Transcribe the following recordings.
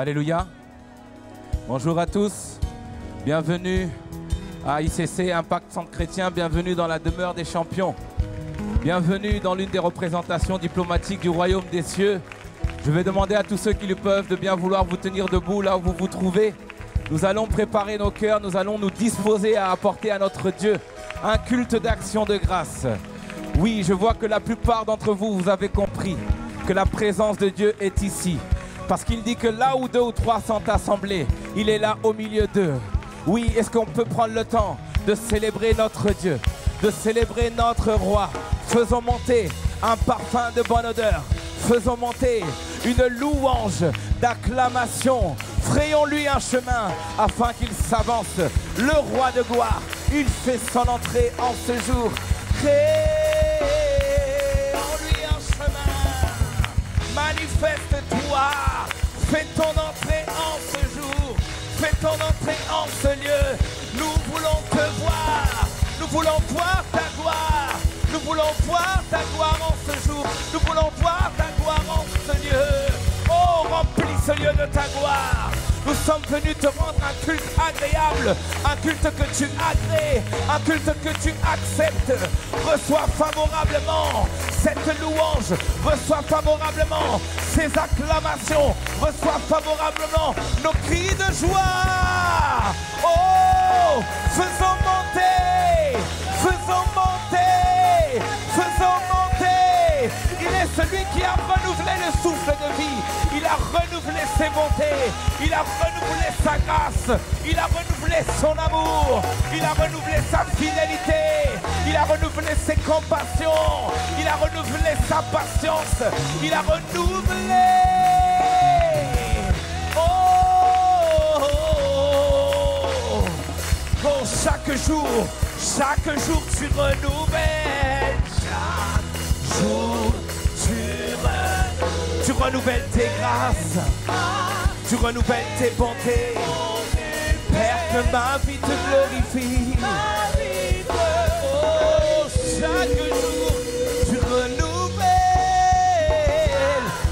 Alléluia. Bonjour à tous. Bienvenue à ICC Impact Centre Chrétien. Bienvenue dans la demeure des champions. Bienvenue dans l'une des représentations diplomatiques du royaume des cieux. Je vais demander à tous ceux qui le peuvent de bien vouloir vous tenir debout là où vous vous trouvez. Nous allons préparer nos cœurs, nous allons nous disposer à apporter à notre Dieu un culte d'action de grâce. Oui, je vois que la plupart d'entre vous, vous avez compris que la présence de Dieu est ici. Parce qu'il dit que là où deux ou trois sont assemblés, il est là au milieu d'eux. Oui, est-ce qu'on peut prendre le temps de célébrer notre Dieu, de célébrer notre roi? Faisons monter un parfum de bonne odeur. Faisons monter une louange d'acclamation. Frayons-lui un chemin afin qu'il s'avance. Le roi de gloire, il fait son entrée en ce jour. Manifeste-toi. Fais ton entrée en ce jour. Fais ton entrée en ce lieu. Nous voulons te voir. Nous voulons voir ta gloire. Nous voulons voir ta gloire en ce jour. Nous voulons voir ta gloire en ce lieu. Oh, remplis ce lieu de ta gloire. Nous sommes venus te rendre un culte agréable, un culte que tu agrées, un culte que tu acceptes. Reçois favorablement cette louange, reçois favorablement ces acclamations, reçois favorablement nos cris de joie. Oh, faisons monter, faisons monter, faisons monter. Il est celui qui a renouvelé le souffle de vie. Il a renouvelé ses bontés. Il a renouvelé sa grâce. Il a renouvelé son amour. Il a renouvelé sa fidélité. Il a renouvelé ses compassions. Il a renouvelé sa patience. Il a renouvelé. Oh, oh, oh, chaque jour, chaque jour tu renouvelles. Chaque jour tu renouvelles tes grâces. Tu renouvelles tes bontés. Père, que ma vie te glorifie. Oh, chaque jour, tu renouvelles.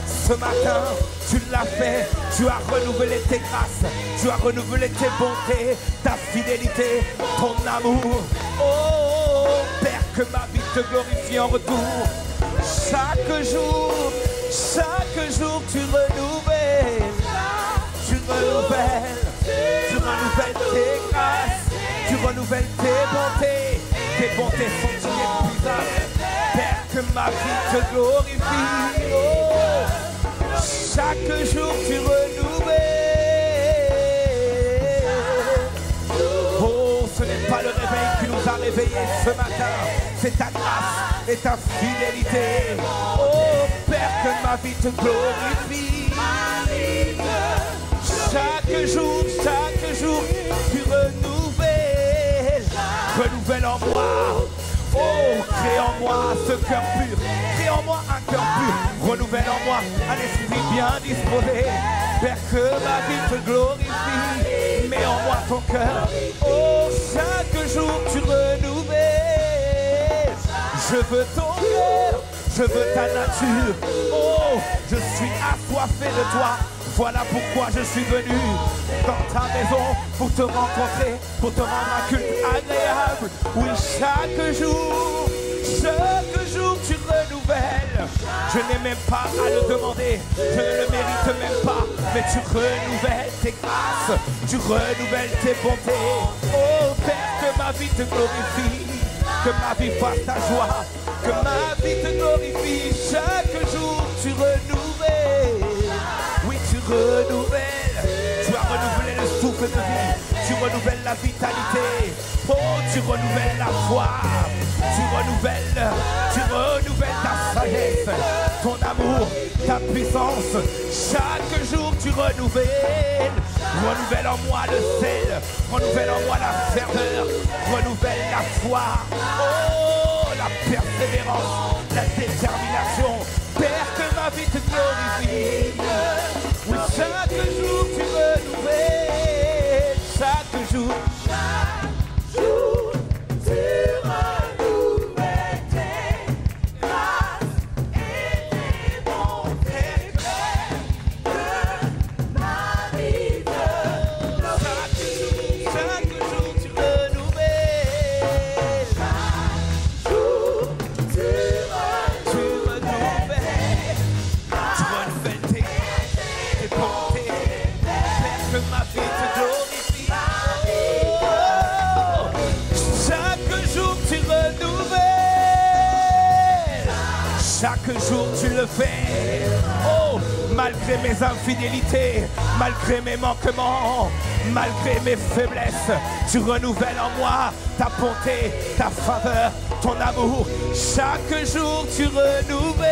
Ce matin, tu l'as fait. Tu as renouvelé tes grâces. Tu as renouvelé tes bontés, ta fidélité, ton amour. Oh, Père, que ma vie te glorifie en retour. Chaque jour, chaque jour, tu renouvelles. Tu renouvelles. Tu renouvelles tes grâces. Tu renouvelles tes bontés. Tes bontés sont inépuisables. Père, que ma vie te glorifie. Oh, chaque jour, tu renouvelles. Nous a réveillés ce matin. C'est ta grâce et ta fidélité. Oh, Père, que ma vie te glorifie. Chaque jour, chaque jour, tu renouvelles. Renouvelle en moi. Oh, crée en moi ce cœur pur. Crée en moi un cœur pur. Renouvelle en moi un esprit bien disposé. Père, que ma vie te glorifie. Mets en moi ton cœur. Oh, chaque jour, tu renouvelles. Je veux ton cœur. Je veux ta nature. Oh, je suis assoiffé de toi. Voilà pourquoi je suis venu dans ta maison pour te rencontrer, pour te rendre un culte agréable. Oui, chaque jour, chaque jour tu Je n'ai même pas à le demander, je ne le mérite même pas, mais tu renouvelles tes grâces, tu renouvelles tes bontés. Oh Père, que ma vie te glorifie, que ma vie fasse ta joie, que ma vie te glorifie. Chaque jour tu renouvelles. Oui, tu renouvelles. Tu as renouvelé le souffle de vie. Tu renouvelles la vitalité. Oh, tu renouvelles la foi. Tu renouvelles, tu renouvelles ta sagesse, ton amour, ta puissance. Chaque jour, tu renouvelles. Renouvelle en moi le sel. Renouvelle en moi la ferveur. Renouvelle la foi. Oh, la persévérance, la détermination. Père, que ma vie te glorifie. Oh, malgré mes infidélités, malgré mes manquements, malgré mes faiblesses, tu renouvelles en moi ta bonté, ta faveur, ton amour. Chaque jour tu renouvelles.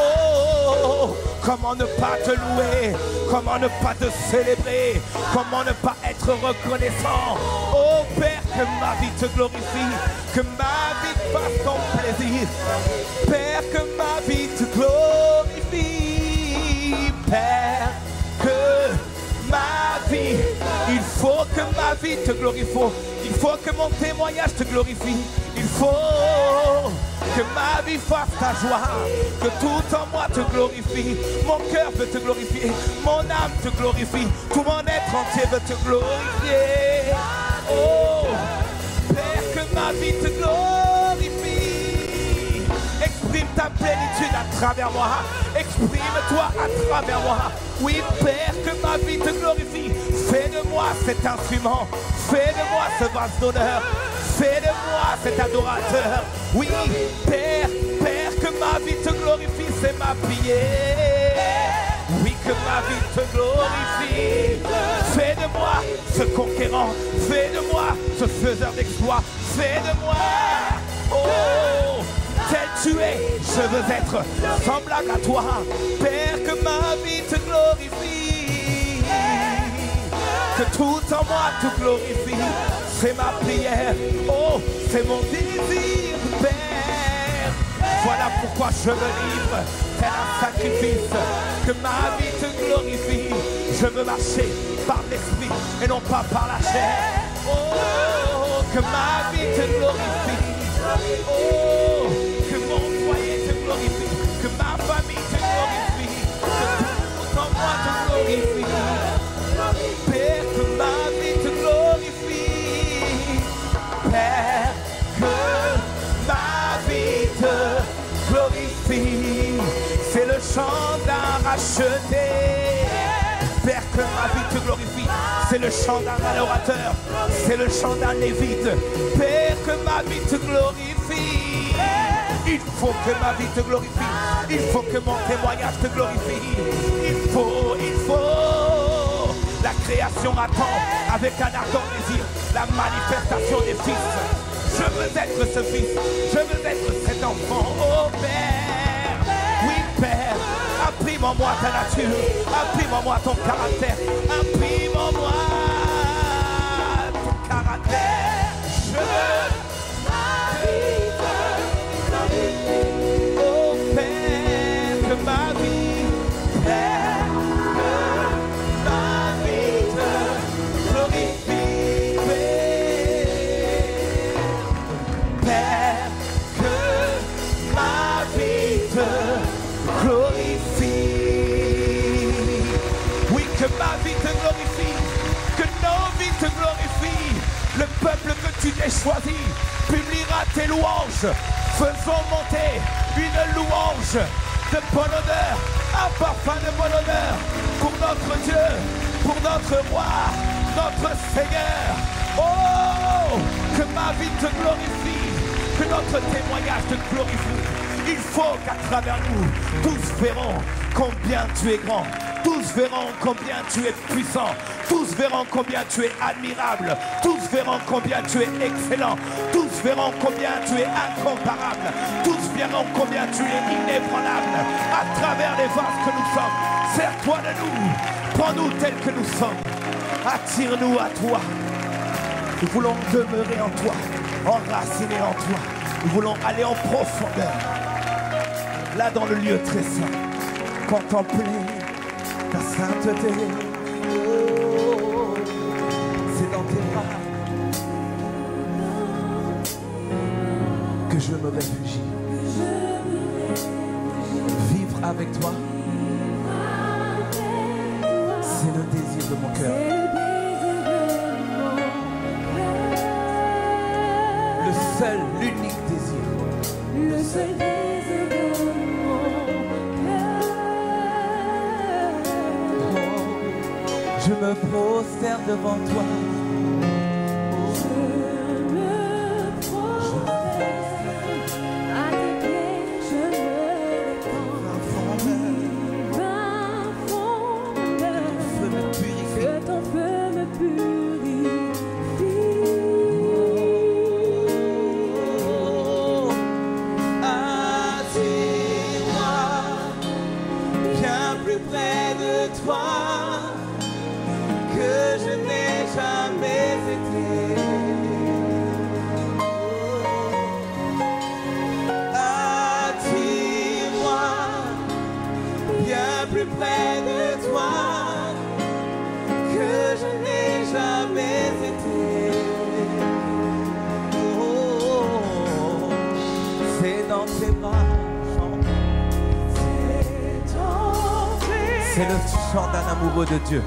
Oh, comment ne pas te louer, comment ne pas te célébrer, comment ne pas être reconnaissant? Oh Père, que ma vie te glorifie, que ma fasse ton plaisir. Père, que ma vie te glorifie. Père, que ma vie, il faut que ma vie te glorifie. Il faut que mon témoignage te glorifie. Il faut que ma vie fasse ta joie, que tout en moi te glorifie. Mon cœur veut te glorifier, mon âme te glorifie, tout mon être entier veut te glorifier. Oh, Père, que ma vie te glorifie. Ta plénitude à travers moi. Exprime-toi à travers moi. Oui, Père, que ma vie te glorifie. Fais de moi cet instrument. Fais de moi ce vase d'honneur. Fais de moi cet adorateur. Oui, Père, Père, que ma vie te glorifie, c'est ma prière. Oui, que ma vie te glorifie. Fais de moi ce conquérant. Fais de moi ce faiseur d'exploits. Fais de moi. Oh, tel tu es, je veux être semblable à toi. Père, que ma vie te glorifie. Que tout en moi te glorifie. C'est ma prière. Oh, c'est mon désir, Père. Voilà pourquoi je me livre tel un sacrifice. Que ma vie te glorifie. Je veux marcher par l'esprit et non pas par la chair. Oh, que ma vie te glorifie. Oh, chant d'un racheté. Père, que ma vie te glorifie. C'est le chant d'un adorateur. C'est le chant d'un lévite. Père, que ma vie te glorifie. Il faut que ma vie te glorifie. Il faut que mon témoignage te glorifie. Il faut, il faut. La création attend avec un ardent désir la manifestation des fils. Je veux être ce fils. Je veux être cet enfant. Oh Père. Oui, Père. Imprime en moi ta nature. Imprime en moi ton caractère. Imprime en moi ton caractère. Je ma vie te glorifie, que nos vies te glorifient. Le peuple que tu t'es choisi publiera tes louanges. Faisons monter une louange de bonne odeur, un parfum de bonne odeur pour notre Dieu, pour notre roi, notre Seigneur. Oh, que ma vie te glorifie, que notre témoignage te glorifie. Il faut qu'à travers nous, tous verront combien tu es grand. Tous verront combien tu es puissant. Tous verront combien tu es admirable. Tous verront combien tu es excellent. Tous verront combien tu es incomparable. Tous verront combien tu es inébranlable. À travers les vases que nous sommes, sers-toi de nous. Prends-nous tels que nous sommes. Attire-nous à toi. Nous voulons demeurer en toi, enracinés en toi. Nous voulons aller en profondeur. Là dans le lieu très saint, contempler ta sainteté. Oh, c'est dans tes bras que je me réfugie. Devant toi. De Dieu.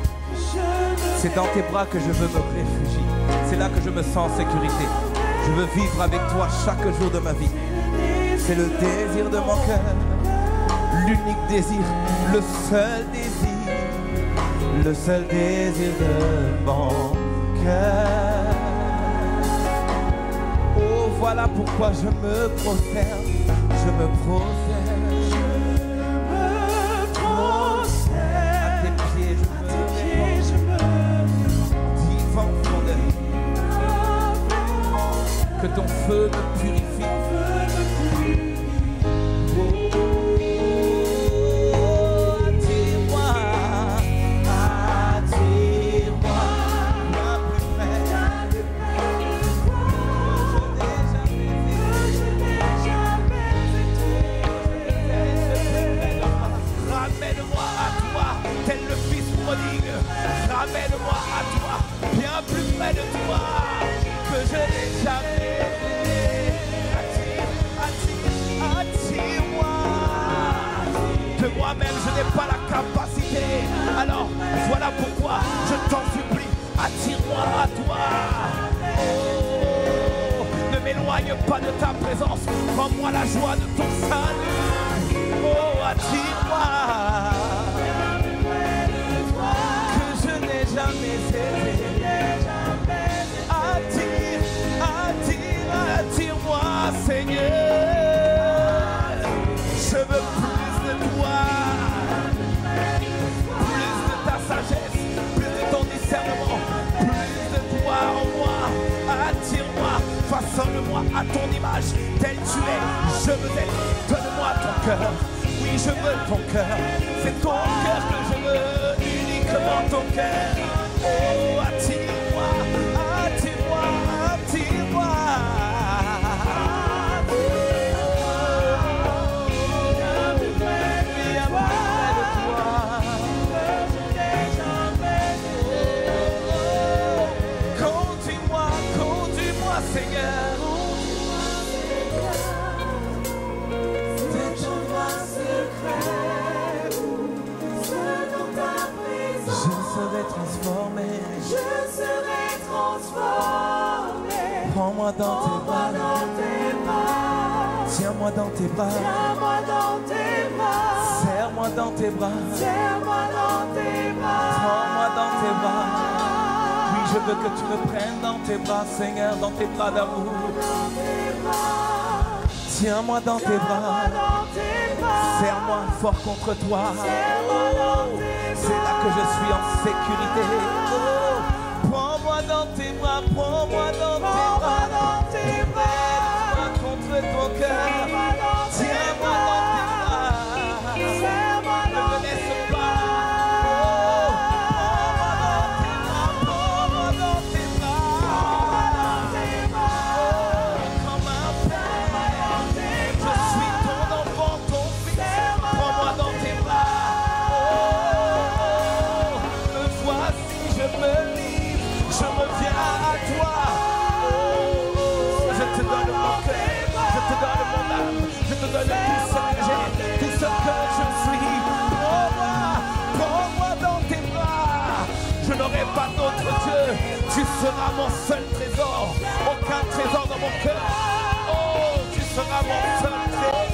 C'est dans tes bras que je veux me réfugier. C'est là que je me sens en sécurité. Je veux vivre avec toi chaque jour de ma vie. C'est le désir de mon cœur, l'unique désir, le seul désir, le seul désir de mon cœur. Oh, voilà pourquoi je me prosterne, je me prosterne. Ton feu me purifie. Pas de ta présence. Rends-moi la joie de ton salut. Façonne-moi à ton image, tel tu es. Je veux être, donne-moi ton cœur. Oui, je veux ton cœur. C'est ton cœur que je veux, uniquement ton cœur. Oh, tes bras, Seigneur, dans tes bras d'amour. Tiens-moi dans tes bras. Serre-moi fort contre toi. C'est là que je suis en sécurité. Prends-moi dans tes bras, prends-moi dans tes Prends-moi bras. Serre-moi contre ton cœur. Tiens-moi dans tes bras. Tu seras mon seul trésor. Aucun trésor dans mon cœur. Oh, tu seras mon seul trésor.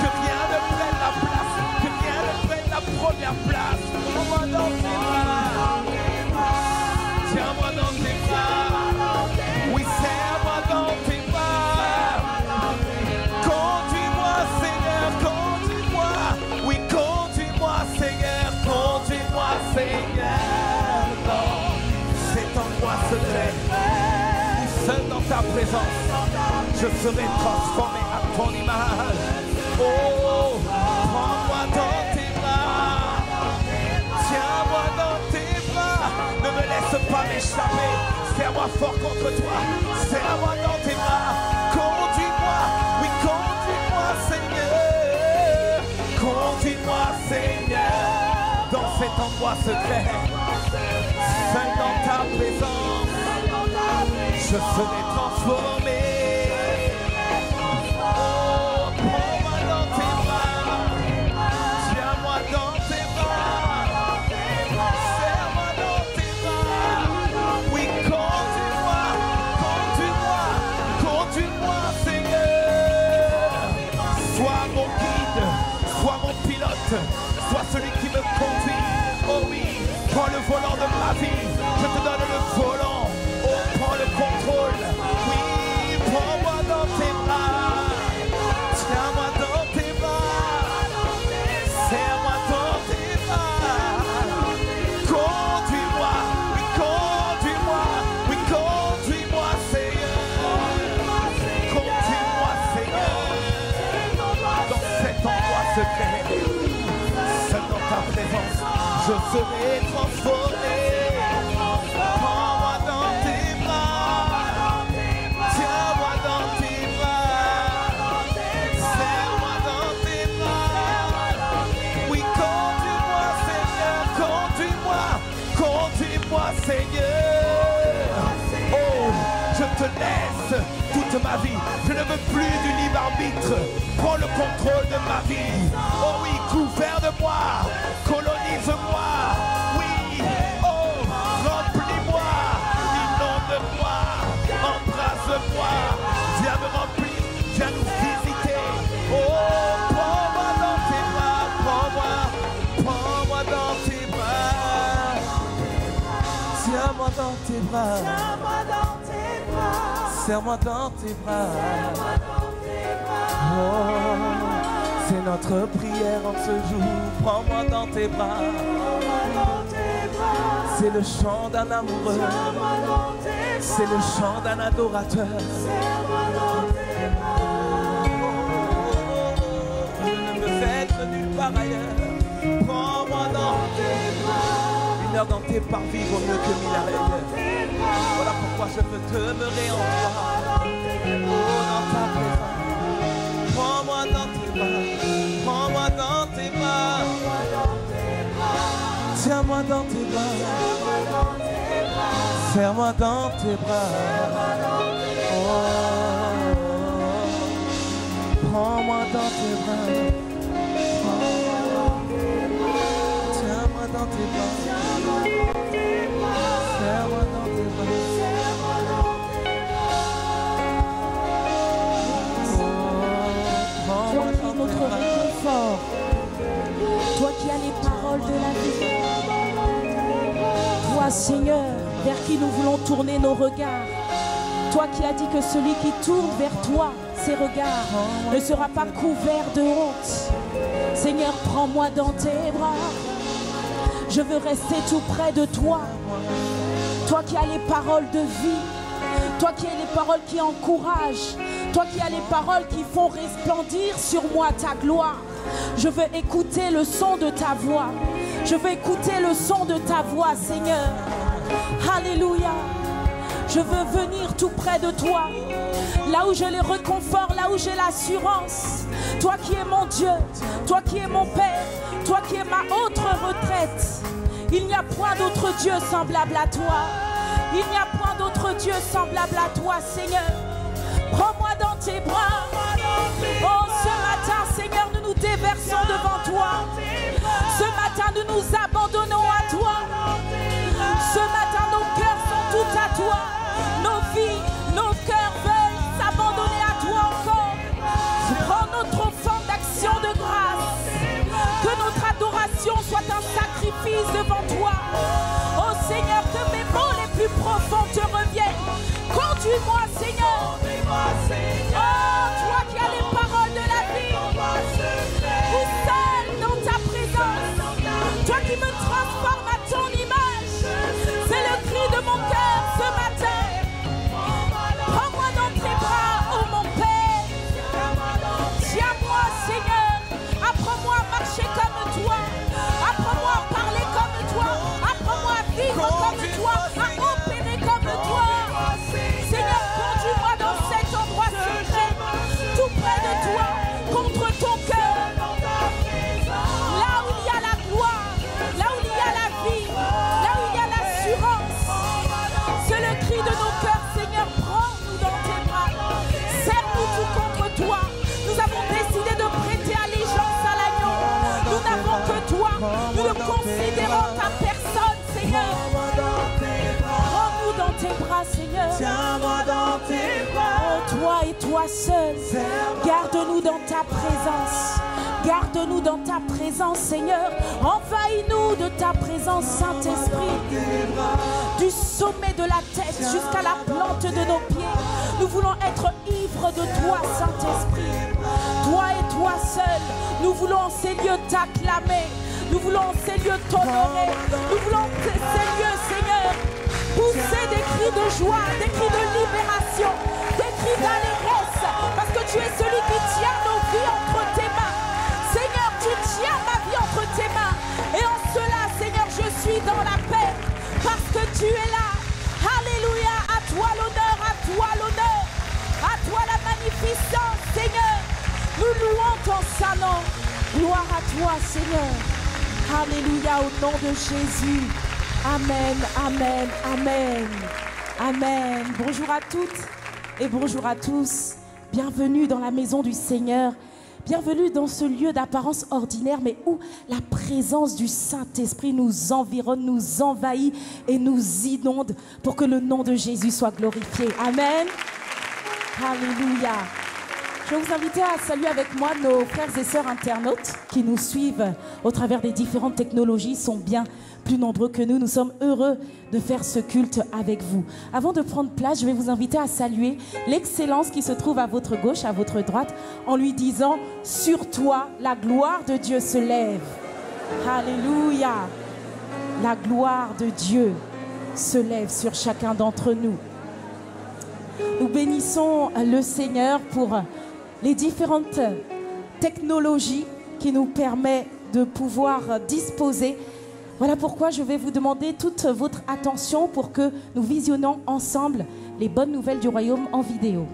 Que rien ne prenne la place. Que rien ne prenne la première place. Dans tes. Présence, je serai transformé à ton image. Oh, prends-moi dans tes bras. Tiens-moi dans tes bras. Ne me laisse pas m'échapper. Serre-moi fort contre toi. Serre-moi dans tes bras. Conduis-moi. Oui, conduis-moi, Seigneur. Conduis-moi, Seigneur. Dans cet endroit secret. Seul dans ta présence. Je serai Vole-moi, prends-moi dans tes bras, tiens-moi dans tes bras, serre-moi dans tes bras. Oui, conduis-moi, conduis-moi, conduis-moi, Seigneur. Sois mon guide, sois mon pilote, sois celui qui me conduit. Oui, prends le volant de ma vie. Secret, seul dans ta présence, je serai transformé. Prends-moi dans tes bras. Tiens-moi dans tes bras. Serre-moi dans tes bras. Oui, conduis-moi, Seigneur, conduis-moi, conduis-moi, Seigneur. Oh, je te laisse toute ma vie. Je ne veux plus du libre arbitre. Le contrôle de ma vie. Oh oui, couvert de moi, colonise-moi. Oui, oh, remplis-moi, inonde-moi, embrasse-moi. Viens me remplir, viens nous visiter. Oh, prends-moi dans tes bras, prends-moi, prends-moi dans tes bras. Tiens-moi dans tes bras, serre-moi dans tes bras. Oh, c'est notre prière en ce jour. Prends-moi dans tes bras. C'est le chant d'un amoureux. C'est le chant d'un adorateur. Je ne veux être nulle part ailleurs. Prends-moi dans tes bras. Une heure dans tes parvis vaut mieux que mille ailleurs. Voilà pourquoi je veux demeurer en toi. Tiens-moi dans tes bras. Serre-moi dans tes bras. Oh. Prends-moi dans tes bras. Tiens-moi dans tes bras. Serre-moi dans tes bras. Oh. Seigneur, vers qui nous voulons tourner nos regards. Toi qui as dit que celui qui tourne vers toi, ses regards, ne sera pas couvert de honte. Seigneur, prends-moi dans tes bras. Je veux rester tout près de toi. Toi qui as les paroles de vie. Toi qui as les paroles qui encouragent. Toi qui as les paroles qui font resplendir sur moi ta gloire. Je veux écouter le son de ta voix. Je veux écouter le son de ta voix, Seigneur. Alléluia. Je veux venir tout près de toi. Là où je les reconfort, là où j'ai l'assurance. Toi qui es mon Dieu, toi qui es mon Père, toi qui es ma autre retraite. Il n'y a point d'autre Dieu semblable à toi. Il n'y a point d'autre Dieu semblable à toi, Seigneur. Prends-moi dans tes bras. Oh, ce matin, Seigneur, nous nous déversons devant toi. Nous nous abandonnons à toi. Ce matin, nos cœurs sont tout à toi. Nos vies, nos cœurs veulent s'abandonner à toi encore. Prends notre offrande d'action de grâce. Que notre adoration soit un sacrifice devant toi. Seul. Garde-nous dans ta présence. Garde-nous dans ta présence, Seigneur. Envahis-nous de ta présence, Saint-Esprit. Du sommet de la tête jusqu'à la plante de nos pieds. Nous voulons être ivres de toi, Saint-Esprit. Toi et toi seul, nous voulons en ces lieux t'acclamer. Nous voulons en ces lieux t'honorer. Nous voulons en ces lieux, Seigneur, pousser des cris de joie, des cris de libération, des cris d'allégresse. Tu es celui qui tient nos vies entre tes mains. Seigneur, tu tiens ma vie entre tes mains. Et en cela, Seigneur, je suis dans la paix. Parce que tu es là. Alléluia. À toi l'honneur, à toi l'honneur. À toi la magnificence, Seigneur. Nous louons ton salon. Gloire à toi, Seigneur. Alléluia au nom de Jésus. Amen, amen, amen. Amen. Bonjour à toutes et bonjour à tous. Bienvenue dans la maison du Seigneur. Bienvenue dans ce lieu d'apparence ordinaire, mais où la présence du Saint-Esprit nous environne, nous envahit et nous inonde pour que le nom de Jésus soit glorifié. Amen. Alléluia. Je vais vous inviter à saluer avec moi nos frères et sœurs internautes qui nous suivent au travers des différentes technologies, sont bien plus nombreux que nous. Nous sommes heureux de faire ce culte avec vous. Avant de prendre place, je vais vous inviter à saluer l'excellence qui se trouve à votre gauche, à votre droite, en lui disant, sur toi, la gloire de Dieu se lève. Alléluia. La gloire de Dieu se lève sur chacun d'entre nous. Nous bénissons le Seigneur pour les différentes technologies qui nous permettent de pouvoir disposer. Voilà pourquoi je vais vous demander toute votre attention pour que nous visionnons ensemble les bonnes nouvelles du royaume en vidéo.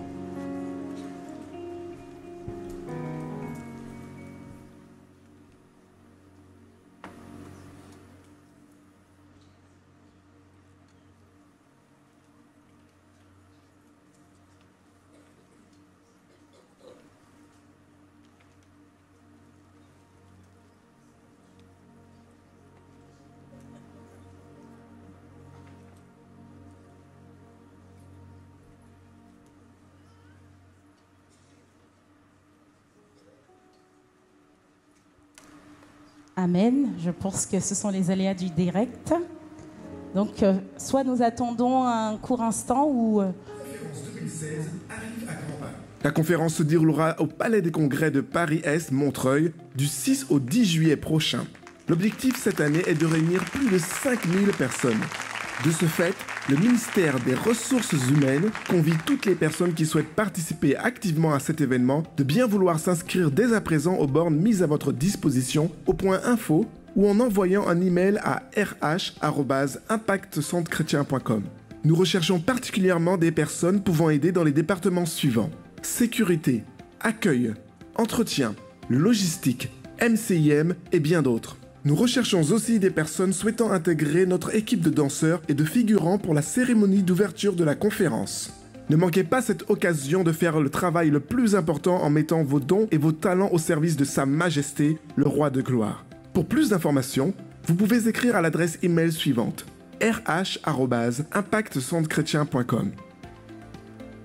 Je pense que ce sont les aléas du direct. Donc, euh, soit nous attendons un court instant ou... euh, La conférence se déroulera au Palais des Congrès de Paris-Est, Montreuil, du 6 au 10 juillet prochain. L'objectif cette année est de réunir plus de 5000 personnes. De ce fait, le ministère des Ressources humaines convie toutes les personnes qui souhaitent participer activement à cet événement de bien vouloir s'inscrire dès à présent aux bornes mises à votre disposition au point info ou en envoyant un email à rh@impactcentrechrétien.com. Nous recherchons particulièrement des personnes pouvant aider dans les départements suivants sécurité, accueil, entretien, logistique, MCIM et bien d'autres. Nous recherchons aussi des personnes souhaitant intégrer notre équipe de danseurs et de figurants pour la cérémonie d'ouverture de la conférence. Ne manquez pas cette occasion de faire le travail le plus important en mettant vos dons et vos talents au service de Sa Majesté, le Roi de Gloire. Pour plus d'informations, vous pouvez écrire à l'adresse email suivante rh@impactcentrechrétien.com.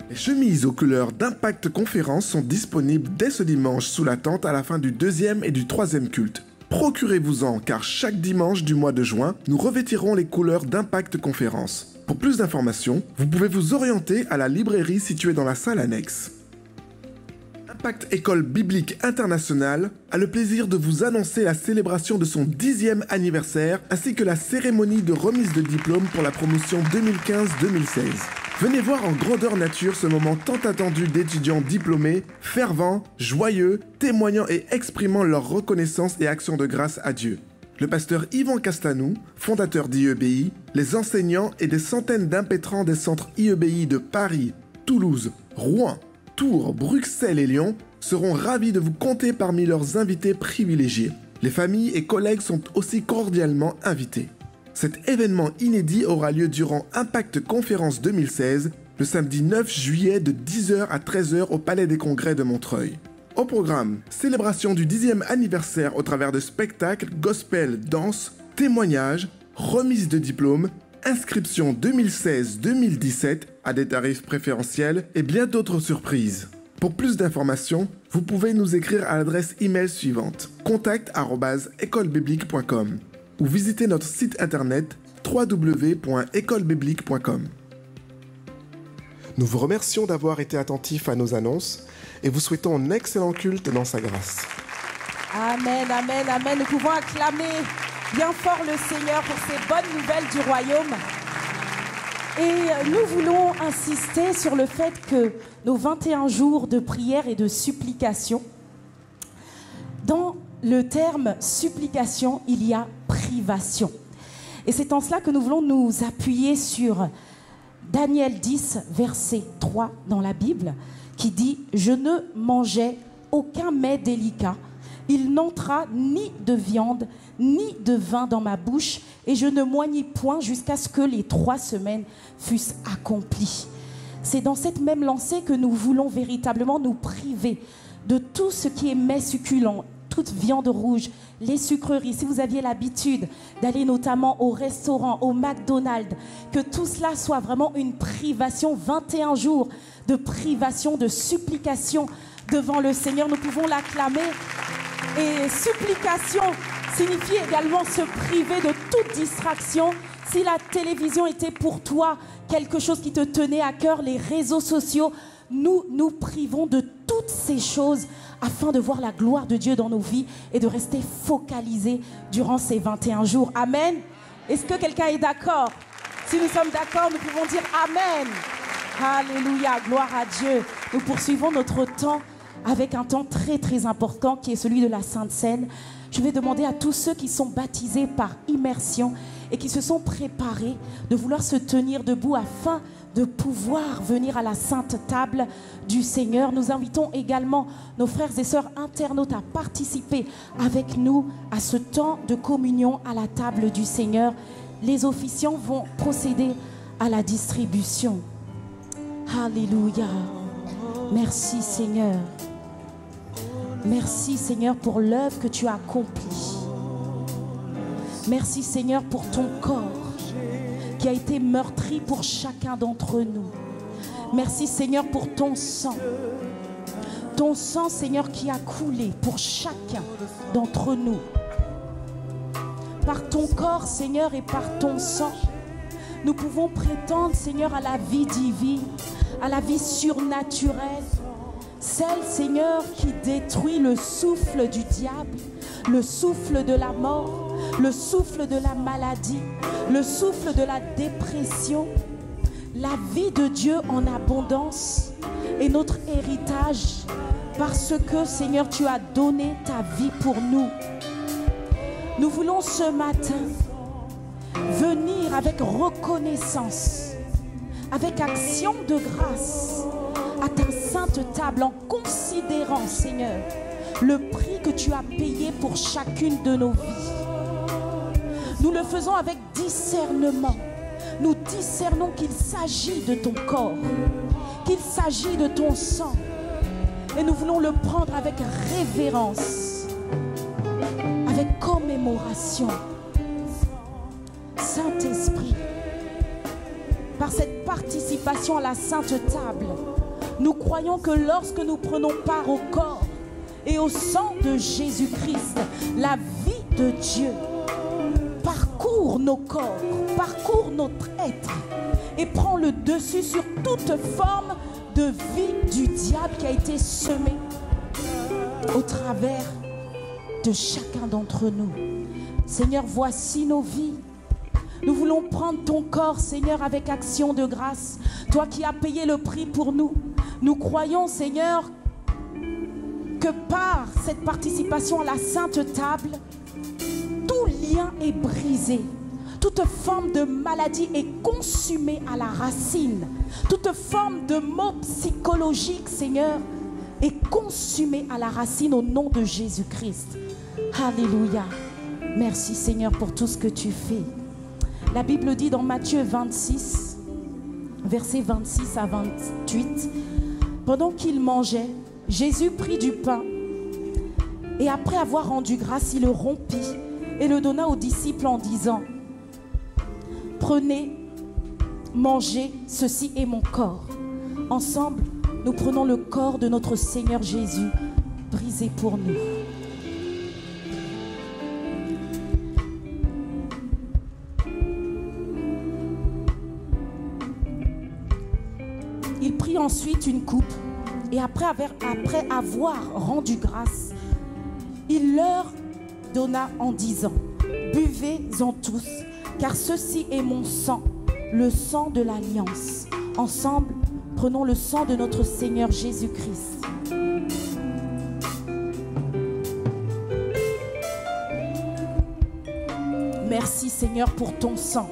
Les chemises aux couleurs d'Impact Conférence sont disponibles dès ce dimanche sous la tente à la fin du deuxième et du troisième culte. Procurez-vous-en car chaque dimanche du mois de juin, nous revêtirons les couleurs d'Impact Conférence. Pour plus d'informations, vous pouvez vous orienter à la librairie située dans la salle annexe. Impact École Biblique Internationale a le plaisir de vous annoncer la célébration de son dixième anniversaire ainsi que la cérémonie de remise de diplôme pour la promotion 2015-2016. Venez voir en grandeur nature ce moment tant attendu d'étudiants diplômés, fervents, joyeux, témoignant et exprimant leur reconnaissance et action de grâce à Dieu. Le pasteur Yvan Castanou, fondateur d'IEBI, les enseignants et des centaines d'impétrants des centres IEBI de Paris, Toulouse, Rouen, Tours, Bruxelles et Lyon seront ravis de vous compter parmi leurs invités privilégiés. Les familles et collègues sont aussi cordialement invités. Cet événement inédit aura lieu durant Impact Conférence 2016, le samedi 9 juillet de 10h à 13h au Palais des Congrès de Montreuil. Au programme, célébration du 10e anniversaire au travers de spectacles, gospel, danse, témoignages, remise de diplômes, inscription 2016-2017 à des tarifs préférentiels et bien d'autres surprises. Pour plus d'informations, vous pouvez nous écrire à l'adresse email suivante contact@écolebiblique.com ou visiter notre site internet www.écolebiblique.com. Nous vous remercions d'avoir été attentifs à nos annonces et vous souhaitons un excellent culte dans sa grâce. Amen, amen, amen. Nous pouvons acclamer bien fort le Seigneur pour ces bonnes nouvelles du royaume. Et nous voulons insister sur le fait que nos 21 jours de prière et de supplication, dans le terme supplication, il y a privation. Et c'est en cela que nous voulons nous appuyer sur Daniel 10, verset 3 dans la Bible, qui dit, je ne mangeais aucun mets délicat, il n'entra ni de viande, ni de vin dans ma bouche, et je ne moignis point jusqu'à ce que les trois semaines fussent accomplies. C'est dans cette même lancée que nous voulons véritablement nous priver de tout ce qui est mets succulent, toute viande rouge, les sucreries. Si vous aviez l'habitude d'aller notamment au restaurant, au McDonald's, que tout cela soit vraiment une privation, 21 jours de privation, de supplication devant le Seigneur. Nous pouvons l'acclamer. Et supplication signifie également se priver de toute distraction. Si la télévision était pour toi quelque chose qui te tenait à cœur, les réseaux sociaux, nous nous privons de toutes ces choses afin de voir la gloire de Dieu dans nos vies et de rester focalisés durant ces 21 jours. Amen. Est-ce que quelqu'un est d'accord? Si nous sommes d'accord, nous pouvons dire Amen. Alléluia, gloire à Dieu. Nous poursuivons notre temps avec un temps très très important qui est celui de la Sainte Seine. Je vais demander à tous ceux qui sont baptisés par immersion et qui se sont préparés de vouloir se tenir debout afin de pouvoir venir à la sainte table du Seigneur. Nous invitons également nos frères et sœurs internautes à participer avec nous à ce temps de communion à la table du Seigneur. Les officiants vont procéder à la distribution. Alléluia. Merci Seigneur. Merci Seigneur pour l'œuvre que tu as accomplie. Merci Seigneur pour ton corps a été meurtri pour chacun d'entre nous. Merci Seigneur pour ton sang. Ton sang Seigneur qui a coulé pour chacun d'entre nous. Par ton corps Seigneur et par ton sang, nous pouvons prétendre Seigneur à la vie divine, à la vie surnaturelle. Celle Seigneur qui détruit le souffle du diable, le souffle de la mort, le souffle de la maladie, le souffle de la dépression. La vie de Dieu en abondance est notre héritage parce que Seigneur, tu as donné ta vie pour nous. Nous voulons ce matin venir avec reconnaissance, avec action de grâce à ta sainte table en considérant, Seigneur, le prix que tu as payé pour chacune de nos vies. Nous le faisons avec discernement. Nous discernons qu'il s'agit de ton corps, qu'il s'agit de ton sang. Et nous voulons le prendre avec révérence, avec commémoration. Saint-Esprit, par cette participation à la sainte table, nous croyons que lorsque nous prenons part au corps et au sang de Jésus-Christ, la vie de Dieu parcourt nos corps, parcourt notre être et prend le dessus sur toute forme de vie du diable qui a été semée au travers de chacun d'entre nous. Seigneur, voici nos vies. Nous voulons prendre ton corps, Seigneur, avec action de grâce. Toi qui as payé le prix pour nous. Nous croyons, Seigneur, que par cette participation à la sainte table, tout lien est brisé. Toute forme de maladie est consumée à la racine. Toute forme de mot psychologique, Seigneur, est consumée à la racine au nom de Jésus-Christ. Alléluia. Merci Seigneur pour tout ce que tu fais. La Bible dit dans Matthieu 26, versets 26 à 28, pendant qu'il mangeait, Jésus prit du pain et après avoir rendu grâce, il le rompit et le donna aux disciples en disant, prenez, mangez, ceci est mon corps. Ensemble, nous prenons le corps de notre Seigneur Jésus brisé pour nous. Il prit ensuite une coupe et après avoir, après avoir rendu grâce, il leur donna en disant, buvez-en tous, car ceci est mon sang, le sang de l'alliance. Ensemble, prenons le sang de notre Seigneur Jésus-Christ. Merci Seigneur pour ton sang.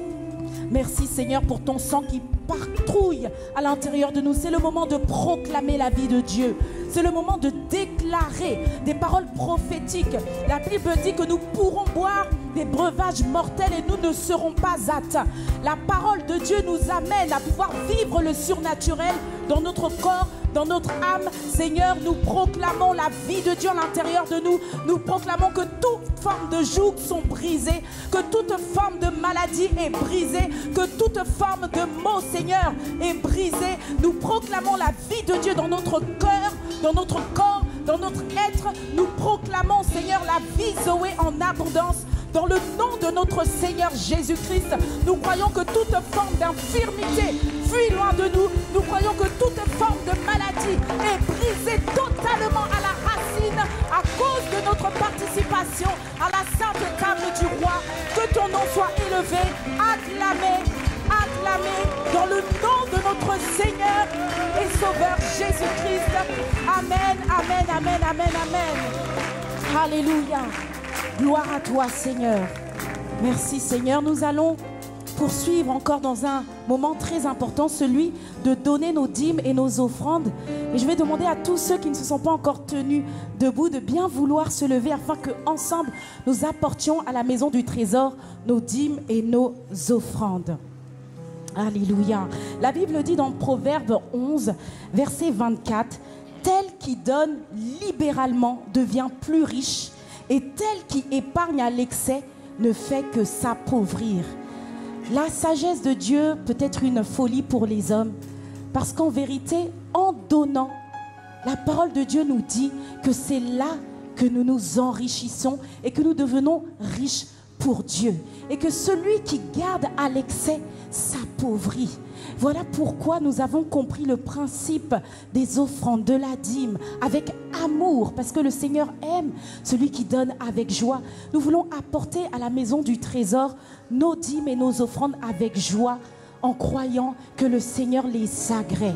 Merci Seigneur pour ton sang qui partrouille à l'intérieur de nous. C'est le moment de proclamer la vie de Dieu. C'est le moment de déclarer des paroles prophétiques. La Bible dit que nous pourrons boire des breuvages mortels et nous ne serons pas atteints. La parole de Dieu nous amène à pouvoir vivre le surnaturel dans notre corps, dans notre âme. Seigneur, nous proclamons la vie de Dieu à l'intérieur de nous. Nous proclamons que toute forme de joug sont brisées, que toute forme de maladie est brisée, que toute forme de maux, Seigneur, est brisée. Nous proclamons la vie de Dieu dans notre cœur, dans notre corps, dans notre être. Nous proclamons, Seigneur, la vie Zoé en abondance. Dans le nom de notre Seigneur Jésus-Christ, nous croyons que toute forme d'infirmité fuit loin de nous. Nous croyons que toute forme de maladie est brisée totalement à la racine à cause de notre participation à la sainte table du roi. Que ton nom soit élevé, acclamé, acclamé dans le nom de notre Seigneur et Sauveur Jésus-Christ. Amen, amen, amen, amen, amen. Alléluia. Gloire à toi, Seigneur. Merci, Seigneur. Nous allons poursuivre encore dans un moment très important, celui de donner nos dîmes et nos offrandes. Et je vais demander à tous ceux qui ne se sont pas encore tenus debout de bien vouloir se lever afin que ensemble nous apportions à la maison du trésor nos dîmes et nos offrandes. Alléluia. La Bible dit dans Proverbe 11, verset 24, Tel qui donne libéralement devient plus riche, et tel qui épargne à l'excès ne fait que s'appauvrir. La sagesse de Dieu peut être une folie pour les hommes, parce qu'en vérité, en donnant, la parole de Dieu nous dit que c'est là que nous nous enrichissons et que nous devenons riches pour Dieu. Et que celui qui garde à l'excès s'appauvrit. Voilà pourquoi nous avons compris le principe des offrandes, de la dîme, avec amour, parce que le Seigneur aime celui qui donne avec joie. Nous voulons apporter à la maison du trésor nos dîmes et nos offrandes avec joie, en croyant que le Seigneur les agrée.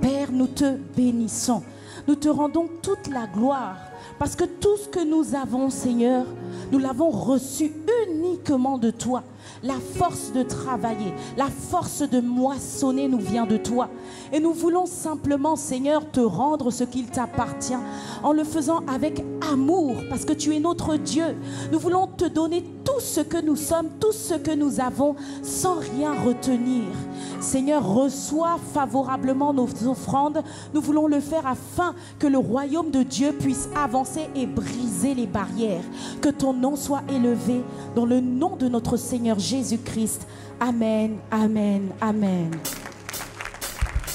Père, nous te bénissons. Nous te rendons toute la gloire parce que tout ce que nous avons, Seigneur, nous l'avons reçu uniquement de toi. La force de travailler, la force de moissonner nous vient de toi. Et nous voulons simplement, Seigneur, te rendre ce qu'il t'appartient en le faisant avec amour parce que tu es notre Dieu. Nous voulons te donner tout ce que nous sommes, tout ce que nous avons sans rien retenir. Seigneur, reçois favorablement nos offrandes. Nous voulons le faire afin que le royaume de Dieu puisse avancer et briser les barrières. Que ton nom soit élevé dans le nom de notre Seigneur Jésus-Christ. Amen, amen, amen.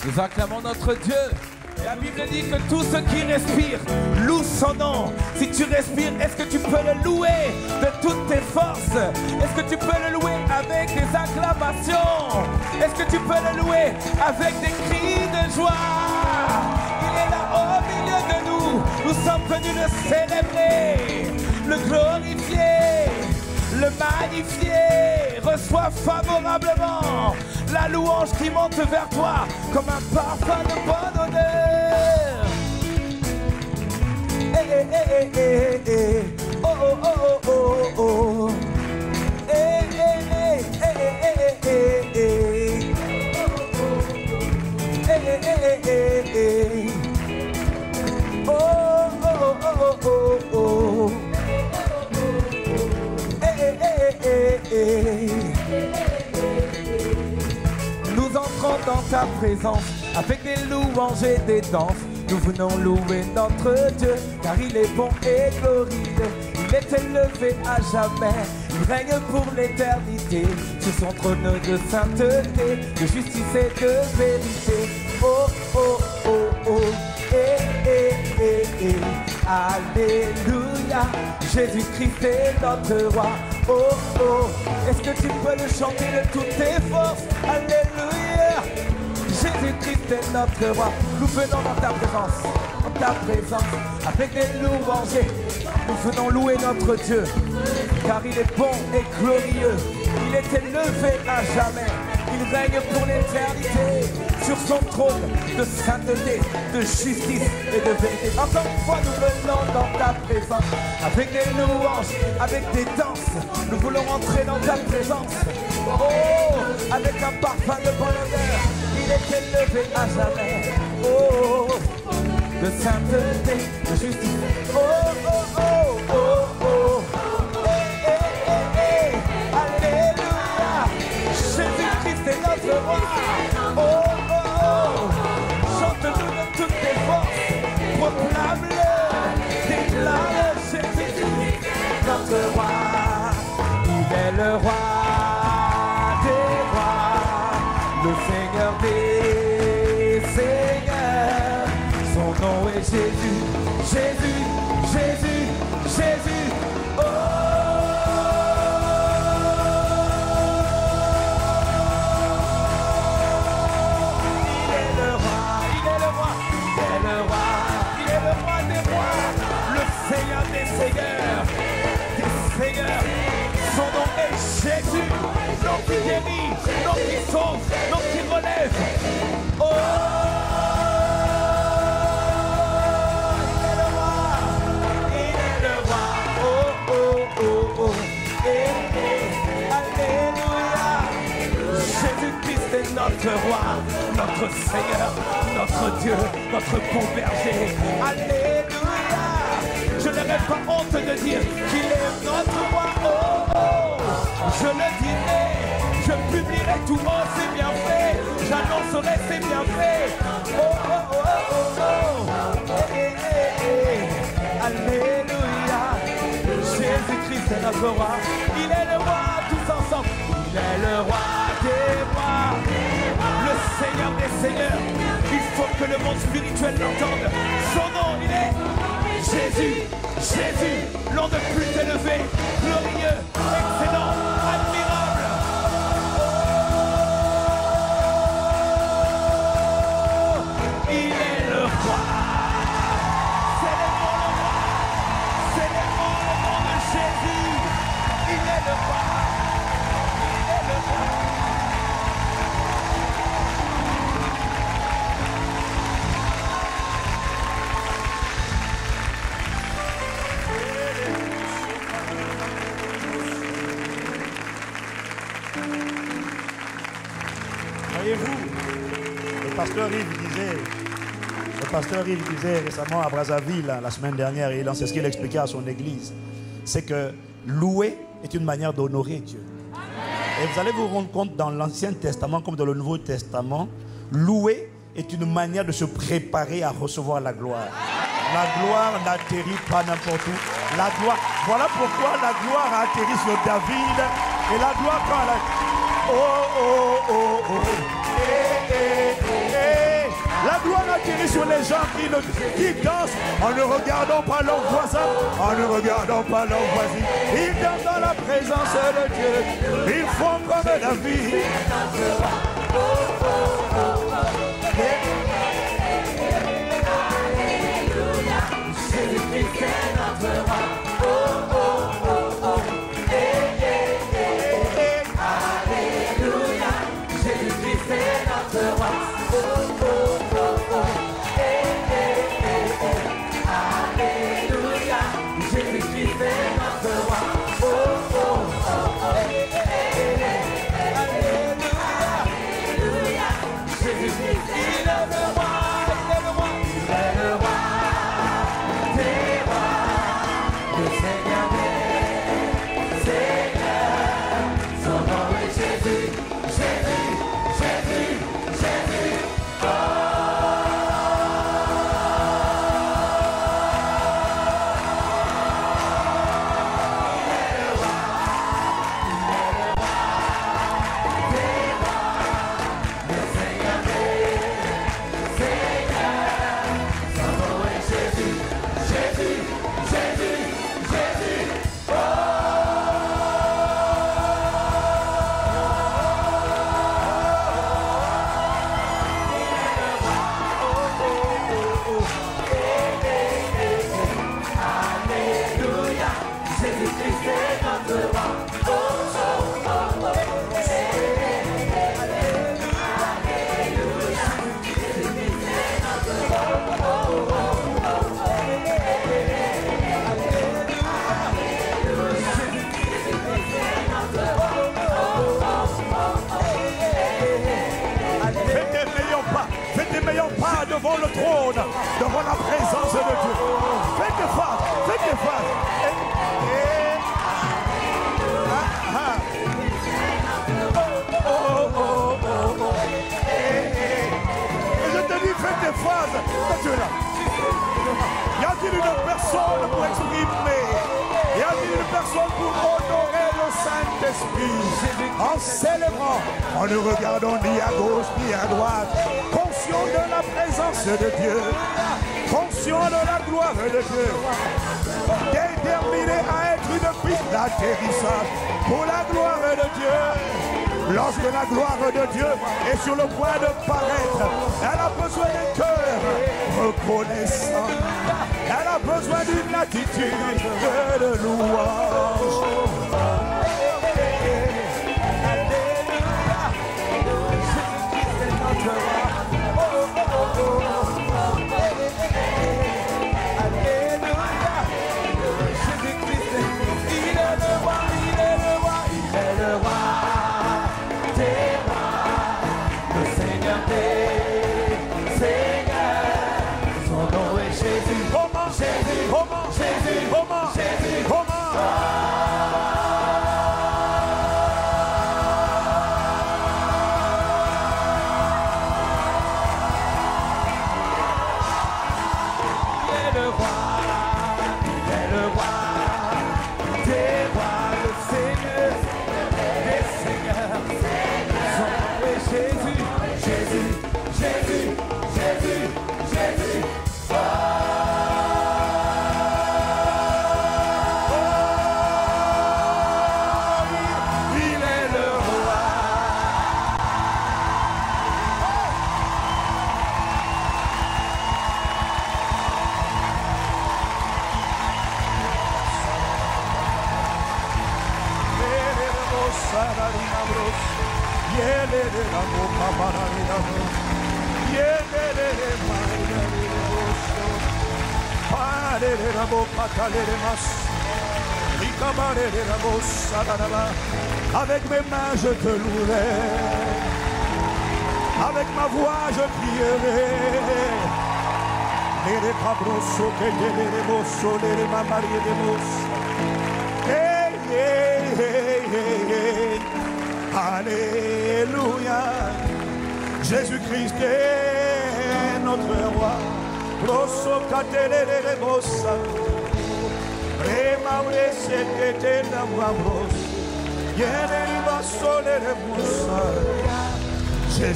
Nous acclamons notre Dieu. La Bible dit que tout ce qui respire loue son nom. Si tu respires, est-ce que tu peux le louer de toutes tes forces? Est-ce que tu peux le louer avec des acclamations? Est-ce que tu peux le louer avec des cris de joie? Il est là au milieu de nous. Nous sommes venus le célébrer, le glorifier, le magnifier. Reçois favorablement la louange qui monte vers toi comme un parfum de bonne odeur. Dans ta présence avec des louanges et des danses. Nous venons louer notre Dieu car il est bon et glorieux. Il est élevé à jamais. Il règne pour l'éternité sur son trône de sainteté, de justice et de vérité. Oh, oh, oh, oh, eh, eh, eh, eh. Alléluia, Jésus-Christ est notre roi. Oh, oh, est-ce que tu peux le chanter de toutes tes forces? Alléluia, Jésus-Christ est notre roi. Nous venons dans ta présence, dans ta présence, avec des louanges. Nous venons louer notre Dieu, car il est bon et glorieux. Il est élevé à jamais. Il règne pour l'éternité sur son trône de sainteté, de justice et de vérité. Encore une fois, nous venons dans ta présence avec des louanges, avec des danses. Nous voulons entrer dans ta présence. Oh, avec un parfum de bonheur. Il est élevé à jamais. Oh, de sainteté, de justice. Oh, oh, oh, oh, oh. Notre Seigneur, notre Dieu, notre bon berger. Alléluia. Je n'aurais pas honte de dire qu'il est notre roi. Oh, oh. Je le dirai, je publierai tout haut ses bienfaits. J'annoncerai ses bienfaits. Oh, oh, oh, oh, oh. Eh, eh, eh, eh. Alléluia. Jésus-Christ est notre roi. Il est le roi tous ensemble. Il est le roi des rois. Le Seigneur des seigneurs. Il faut que le monde spirituel l'entende. Son nom, il est Jésus. Jésus, l'on de plus élevé, glorieux, excellent, pasteur Yves disait, le pasteur Yves disait récemment à Brazzaville, la semaine dernière, et c'est ce qu'il expliquait à son église, c'est que louer est une manière d'honorer Dieu. Et vous allez vous rendre compte dans l'Ancien Testament comme dans le Nouveau Testament, louer est une manière de se préparer à recevoir la gloire. La gloire n'atterrit pas n'importe où. La gloire, voilà pourquoi la gloire a atterri sur David. Et la gloire quand elle a... Oh, oh, oh, oh. La gloire atterrit sur les gens qui, dansent en ne regardant pas leurs voisins, en ne regardant pas leurs voisins. Ils dansent dans la présence de Dieu. Ils font comme la vie.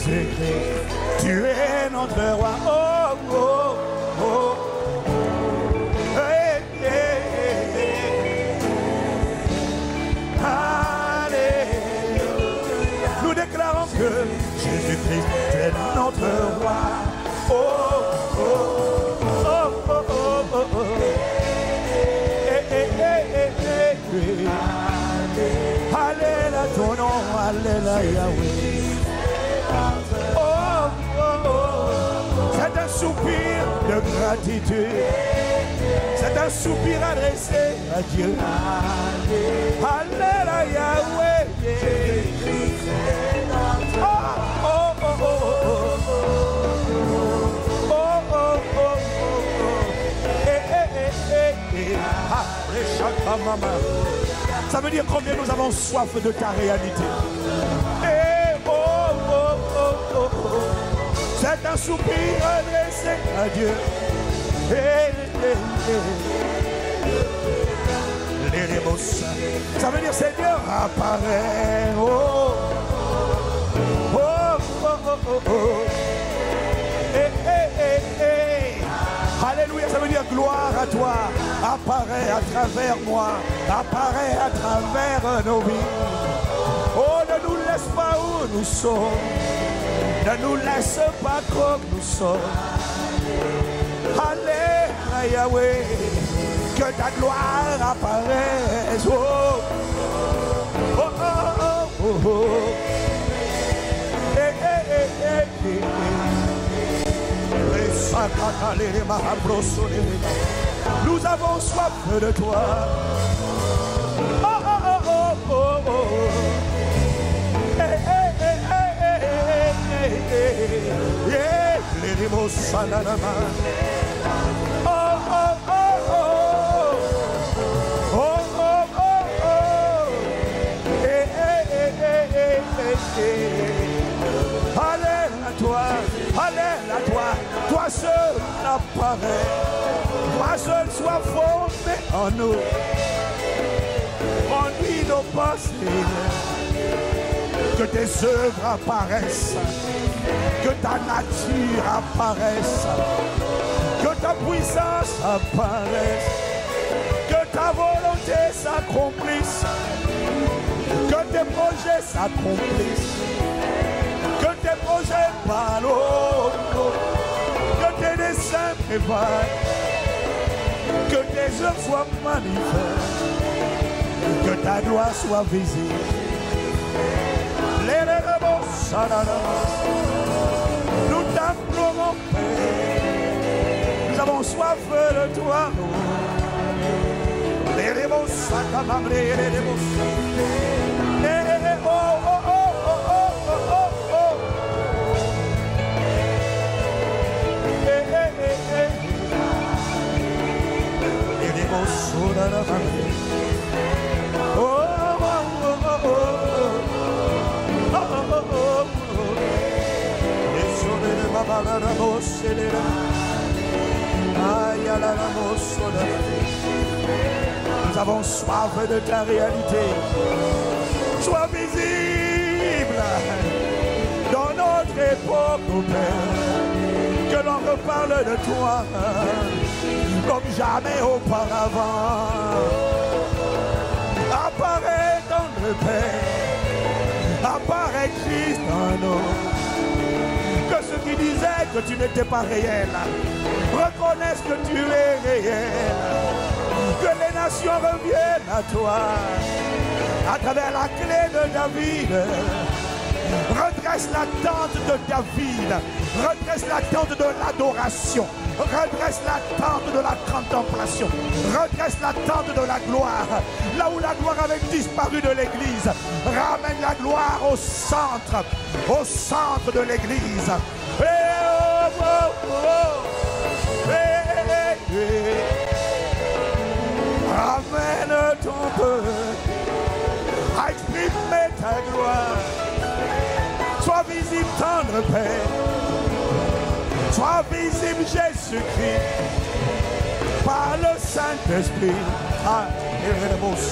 Tu es notre roi. Oh, oh, oh. Hey. Nous déclarons que Jésus-Christ, tu es notre roi. Oh, soupir de gratitude. C'est un soupir adressé à Dieu. Alléluia, Yahweh. Ça veut dire combien nous avons soif de ta réalité? Soupir adressé à Dieu. Ça veut dire Seigneur apparaît. Oh, oh, oh, oh, oh, oh. Eh, eh, eh, eh. Alléluia, ça veut dire gloire à toi. Apparaît à travers moi. Apparaît à travers nos vies. Oh, ne nous laisse pas où nous sommes. Ne nous laisse pas comme nous sommes. Alléluia, Yahweh. Que ta gloire apparaisse. Oh, oh, oh, oh, oh, oh. Eh, eh, eh, eh, eh, eh. Nous avons soif de toi. Oh, oh, oh, oh, oh, yeah, let him oh, son of a man. Allez à toi, allez à toi, toi seul apparaît. Toi seul sois formé en nous. Ennuie nos pensées que tes œuvres apparaissent, que ta nature apparaisse, que ta puissance apparaisse, que ta volonté s'accomplisse, que tes projets s'accomplissent, que tes projets parlent, que tes desseins préparent, que tes œuvres soient manifestes, que ta gloire soit visible. Nous t'appelons mon Père. Nous avons soif de toi. Oh, Nous avons soif de ta réalité. Sois visible dans notre époque, Père. Que l'on reparle de toi comme jamais auparavant. Apparaît dans le Père. Apparaît Christ en nous. Ceux qui disaient que tu n'étais pas réel reconnaissent que tu es réel. Que les nations reviennent à toi à travers la clé de David. Redresse la tente de David. Redresse la tente de l'adoration. Redresse la tente de la contemplation. Redresse la tente de la gloire. Là où la gloire avait disparu de l'église. Ramène la gloire au centre. Au centre de l'église. Ramène ton peuple à exprimer ta gloire. Sois visible, tendre Père. Sois visible, Jésus-Christ. Par le Saint-Esprit. Ah, les rebos.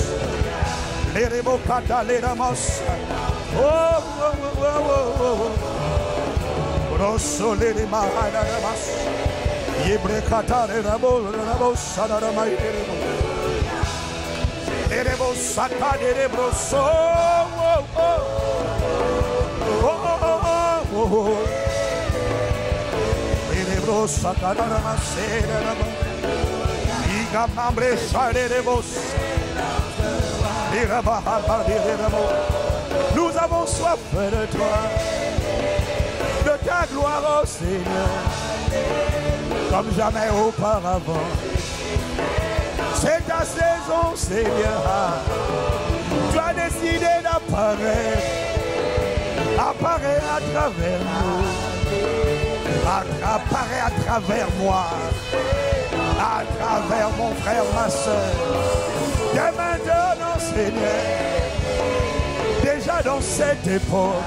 Les les ramos. Oh, oh, oh, oh, oh, oh. Rosso, les ramas. Yebre, kata, les ramos, ramos, sadarama, les rebos. Les rebos, sata, les rebos. Oh, oh, oh. Oh, oh, oh, oh, oh. Nous avons soif de toi, de ta gloire, oh Seigneur, comme jamais auparavant. C'est ta saison, Seigneur. Tu as décidé d'apparaître apparaît à travers nous, apparaît à travers moi, à travers mon frère, ma soeur. Dès maintenant, Seigneur, déjà dans cette époque,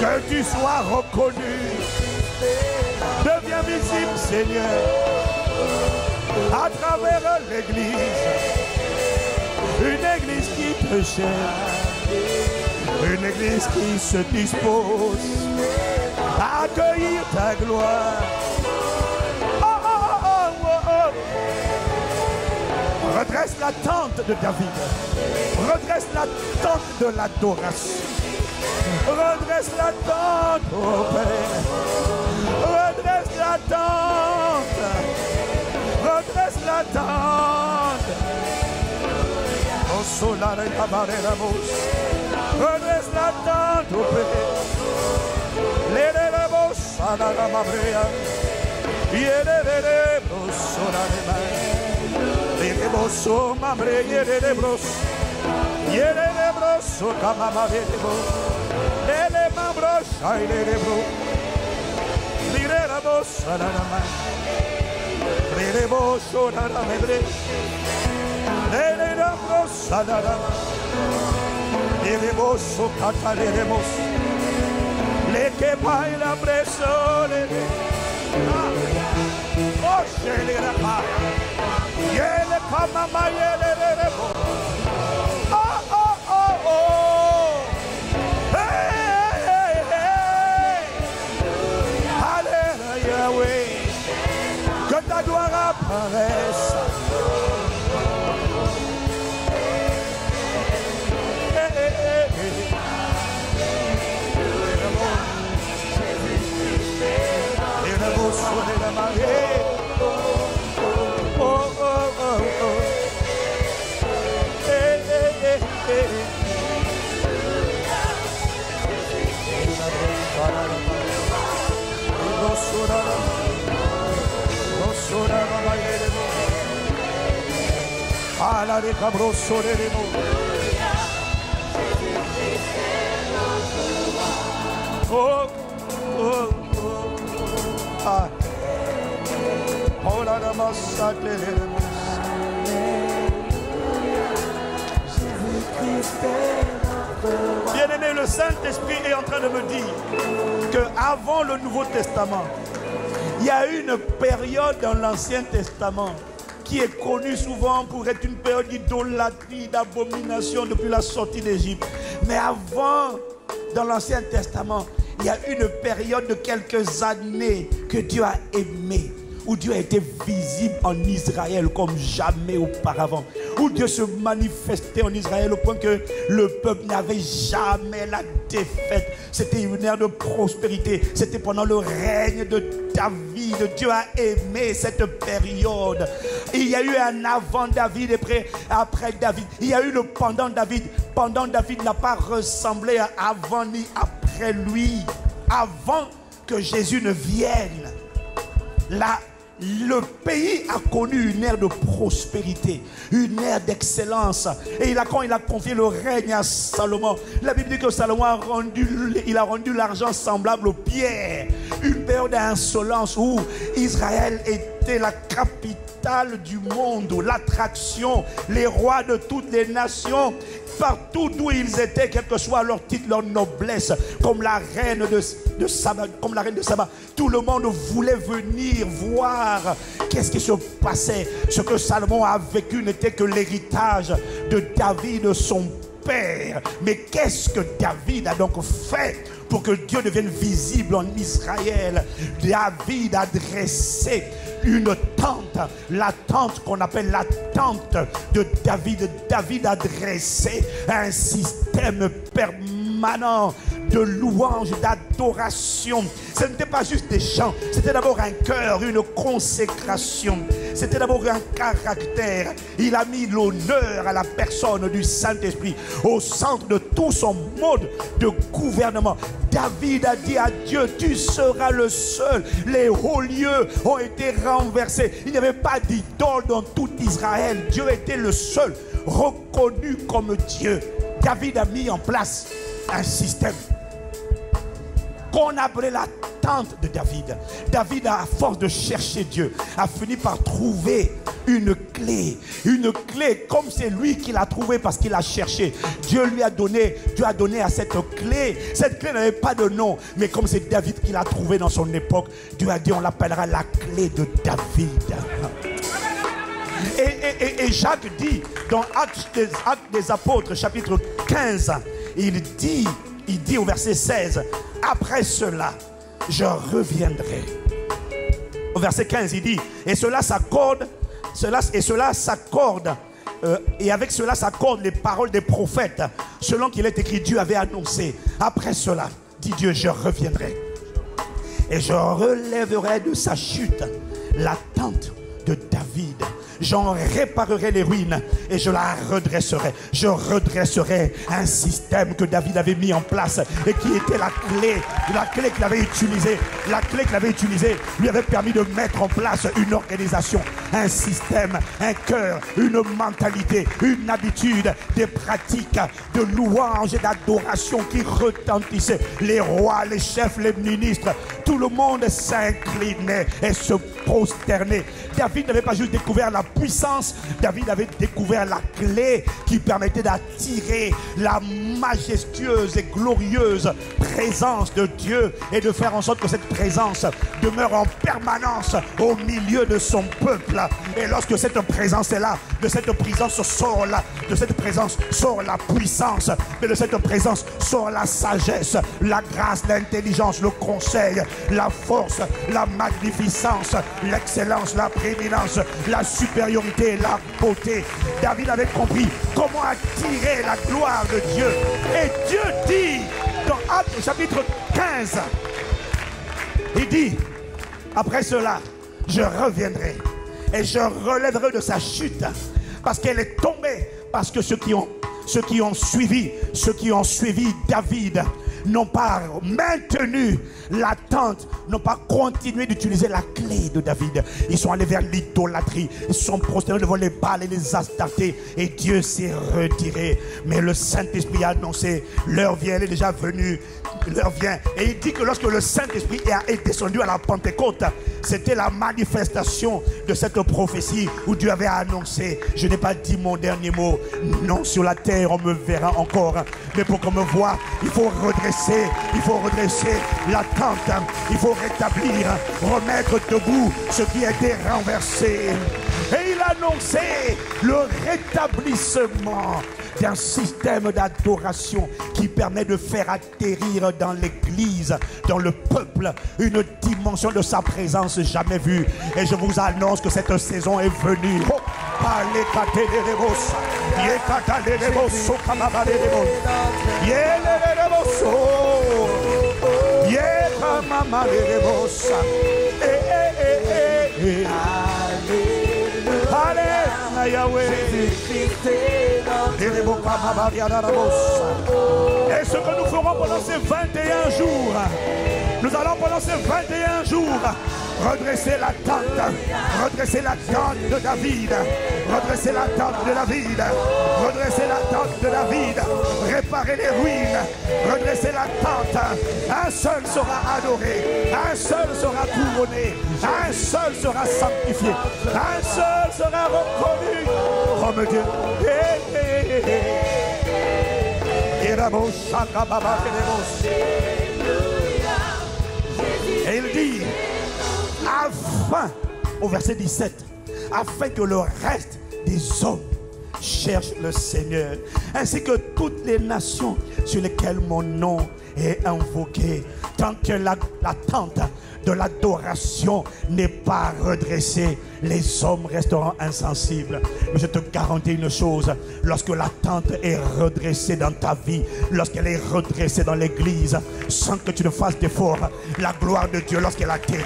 que tu sois reconnu, deviens visible, Seigneur, à travers l'église, une église qui te cherche. Une église qui se dispose accueillir ta gloire. Oh, oh, oh. Redresse la tente de David. Redresse la tente de l'adoration. Redresse la tente, oh Père. Redresse la tente. Redresse la tente. Oh, solare. Redresse la tente, oh Père. L'ereremos a la gama brea, y ereremos orarema. Oh, leremos o mamre, y ereremos, y ereremos o camama veremo. Lele mambro, shay leremo, lereremos a la gama. Leremos orarema, lereremos a la gama. Leremos o cataremos, leremos. Le que baila presole. Oh, shele la pa. Yele kama ma yele le le bo. Oh, oh, oh, oh. Hey, hey, hey. Alléluia, Yahweh. Que ta gloire apparaisse. Oh, oh, oh. Ah. Bien-aimé, le Saint-Esprit est en train de me dire que avant le Nouveau Testament, il y a eu une période dans l'Ancien Testament qui est connue souvent pour être une période d'idolâtrie, d'abomination depuis la sortie d'Égypte. Mais avant, dans l'Ancien Testament, il y a une période de quelques années que Dieu a aimé où Dieu a été visible en Israël comme jamais auparavant, où Dieu se manifestait en Israël au point que le peuple n'avait jamais la défaite. C'était une ère de prospérité, c'était pendant le règne de David. Dieu a aimé cette période. Il y a eu un avant David et après, après David. Il y a eu le pendant David. Pendant David n'a pas ressemblé à avant ni après lui. Avant que Jésus ne vienne. Là, le pays a connu une ère de prospérité, une ère d'excellence. Et il a, quand il a confié le règne à Salomon, la Bible dit que Salomon a rendu, il a rendu l'argent semblable aux pierres. Une période d'insolence où Israël était la capitale du monde, l'attraction, les rois de toutes les nations partout d'où ils étaient, quel que soit leur titre, leur noblesse, comme la reine de, Saba, comme la reine de Saba, tout le monde voulait venir voir qu'est-ce qui se passait. Ce que Salomon a vécu n'était que l'héritage de David, son père. Mais qu'est-ce que David a donc fait pour que Dieu devienne visible en Israël? David a dressé une tente, la tente qu'on appelle la tente de David. David a dressé un système permanent de louange, d'adoration. Ce n'était pas juste des chants, c'était d'abord un cœur, une consécration. C'était d'abord un caractère. Il a mis l'honneur à la personne du Saint-Esprit au centre de tout son mode de gouvernement. David a dit à Dieu, tu seras le seul. Les hauts lieux ont été renversés. Il n'y avait pas d'idole dans tout Israël. Dieu était le seul reconnu comme Dieu. David a mis en place un système qu'on appelait la tente de David. David, à force de chercher Dieu, a fini par trouver une clé. Une clé comme c'est lui qui l'a trouvée parce qu'il a cherché. Dieu lui a donné, Dieu a donné à cette clé. Cette clé n'avait pas de nom, mais comme c'est David qui l'a trouvée dans son époque, Dieu a dit on l'appellera la clé de David. Et, Jacques dit dans Actes des Apôtres, chapitre 15, il dit, il dit au verset 16, après cela, je reviendrai. Au verset 15, il dit, et cela s'accorde, cela, et cela s'accorde, euh, et avec cela s'accordent les paroles des prophètes, selon qu'il est écrit, Dieu avait annoncé, après cela, dit Dieu, je reviendrai. Et je relèverai de sa chute la tente de David. J'en réparerai les ruines et je la redresserai. Je redresserai un système que David avait mis en place et qui était la clé, la clé qu'il avait utilisée. La clé qu'il avait utilisée lui avait permis de mettre en place une organisation, un système, un cœur, une mentalité, une habitude, des pratiques de louange et d'adoration qui retentissaient. Les rois, les chefs, les ministres, tout le monde s'inclinait et se prosternait. David n'avait pas juste découvert la puissance, David avait découvert la clé qui permettait d'attirer la majestueuse et glorieuse présence de Dieu et de faire en sorte que cette présence demeure en permanence au milieu de son peuple. Et lorsque cette présence est là, de cette présence sort là, de cette présence sort la puissance, mais de cette présence sort la sagesse, la grâce, l'intelligence, le conseil, la force, la magnificence, l'excellence, la prééminence, la supériorité, la beauté. David avait compris comment attirer la gloire de Dieu. Et Dieu dit dans Actes chapitre 15, il dit, après cela, je reviendrai et je relèverai de sa chute parce qu'elle est tombée, parce que ceux qui ont, ceux qui ont suivi, ceux qui ont suivi David n'ont pas maintenu l'attente, n'ont pas continué d'utiliser la clé de David. Ils sont allés vers l'idolâtrie, ils sont prosternés devant les balles et les astartés, et Dieu s'est retiré. Mais le Saint-Esprit a annoncé, l'heure vient, elle est déjà venue, l'heure vient. Et il dit que lorsque le Saint-Esprit est descendu à la Pentecôte, c'était la manifestation de cette prophétie où Dieu avait annoncé, je n'ai pas dit mon dernier mot, non sur la terre on me verra encore, mais pour qu'on me voit, il faut redresser, il faut redresser la tente, il faut rétablir, remettre debout ce qui a été renversé. Et il annonçait le rétablissement d'un système d'adoration qui permet de faire atterrir dans l'église, dans le peuple, une dimension de sa présence jamais vue. Et je vous annonce que cette saison est venue. Oh, et ce que nous ferons pendant ces 21 jours, nous allons pendant ces 21 jours redresser la tente, redresser la tente de David, redresser la tente de David, redresser la tente de David, réparer les ruines, redresser la tente. Un seul sera adoré, un seul sera couronné, un seul sera sanctifié, un seul sera reconnu. Comme Dieu. Et afin, au verset 17, afin que le reste des hommes cherchent le Seigneur, ainsi que toutes les nations sur lesquelles mon nom est invoqué, tant que la, la tente de l'adoration n'est pas redressée, les hommes resteront insensibles. Mais je te garantis une chose, lorsque l'attente est redressée dans ta vie, lorsqu'elle est redressée dans l'église, sans que tu ne fasses d'efforts, la gloire de Dieu, lorsqu'elle atterrit,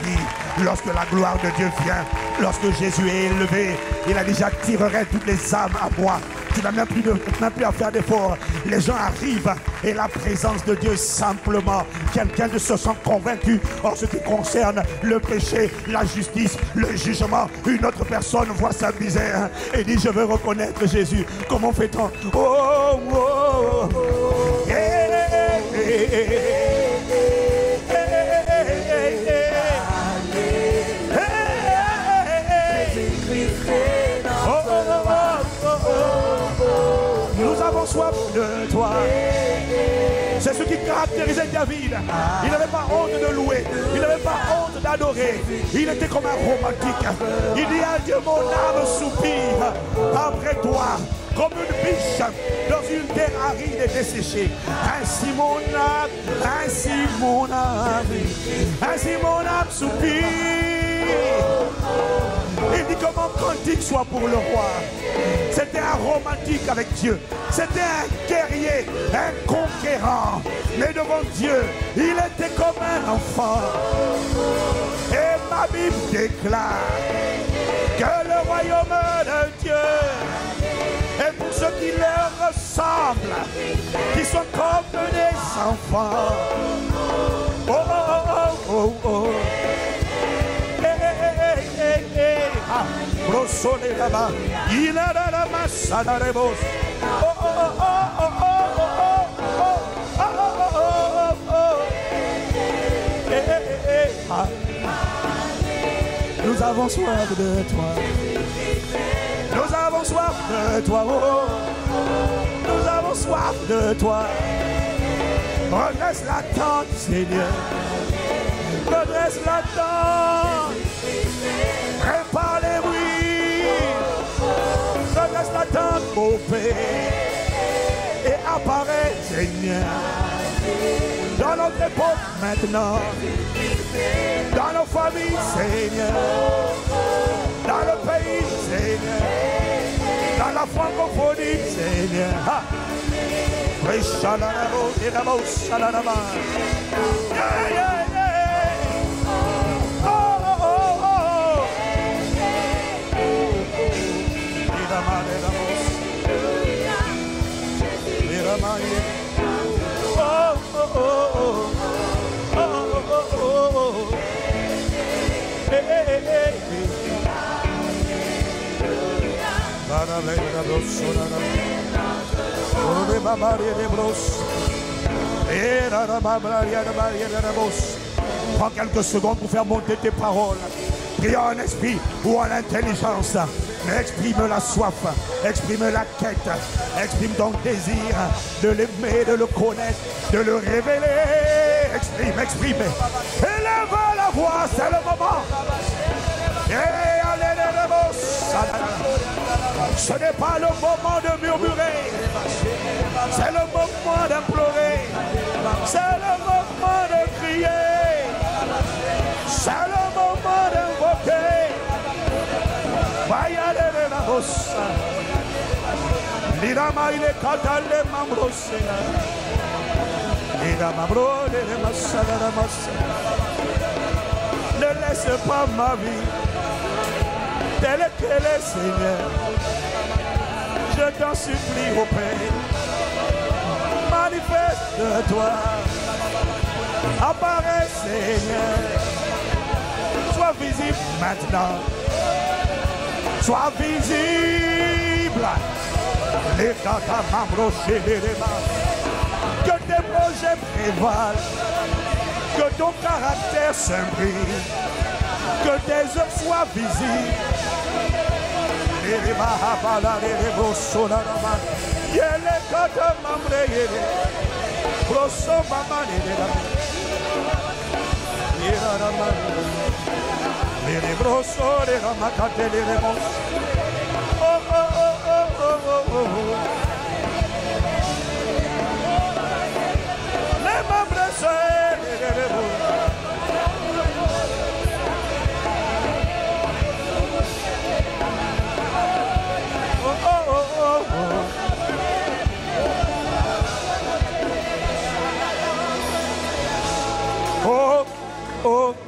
lorsque la gloire de Dieu vient, lorsque Jésus est élevé, il a déjà tiré toutes les âmes à moi. Tu n'as même plus, à faire d'efforts. Les gens arrivent et la présence de Dieu simplement, quelqu'un de se sent convaincu en ce qui concerne le péché, la justice, le jugement. Une autre personne voit sa misère et dit je veux reconnaître Jésus. Comment fait-on? Oh, oh, oh. soif Il n'avait pas honte de louer. Il n'avait pas honte d'adorer. Il était comme un romantique. Il dit à Dieu, mon âme soupire après toi comme une biche dans une terre aride et desséchée. Ainsi mon âme, ainsi mon âme, ainsi mon âme soupire. Il dit comment cantique soit pour le roi? C'était un romantique avec Dieu. C'était un guerrier, un conquérant. Mais devant Dieu, il était comme un enfant. Et ma Bible déclare que le royaume de Dieu. Et pour ceux qui leur ressemblent, qui sont comme des enfants. Oh, oh, oh, oh, oh. Oh, oh, oh. Eh, eh, eh, eh. Ah. Nous avons soif de toi. Nous avons soif de toi. Oh. Nous avons soif de toi. Redresse la tente, Seigneur. Redresse la tente. Prépare les. Mon Père. Et apparaît, Seigneur. Dans notre époque maintenant. Dans nos familles, Seigneur. Dans le pays, Seigneur. Dans la francophonie, Seigneur. Shalaraba. Yeah, yeah, yeah. Prends quelques secondes pour faire monter tes paroles. Prie en esprit ou en intelligence. Exprime la soif, exprime la quête, exprime ton désir de l'aimer, de le connaître, de le révéler. Exprime, exprime. Élève la voix, c'est le moment. Et allez. Ce n'est pas le moment de murmurer. C'est le moment d'implorer. C'est le moment de crier. C'est le moment d'invoquer. Ne laisse pas ma vie telle qu'elle est, Seigneur. Je t'en supplie, au Père. Manifeste-toi. Apparaît, Seigneur. Sois visible maintenant. Sois visible. Les tata m'embrocher les. Que tes projets prévalent. Que ton caractère s'imprime. Que tes œuvres soient visibles. Lere Lirebroso, Ramakate, Lirebos. Oh, oh, oh, oh, oh, oh, oh. Oh, oh.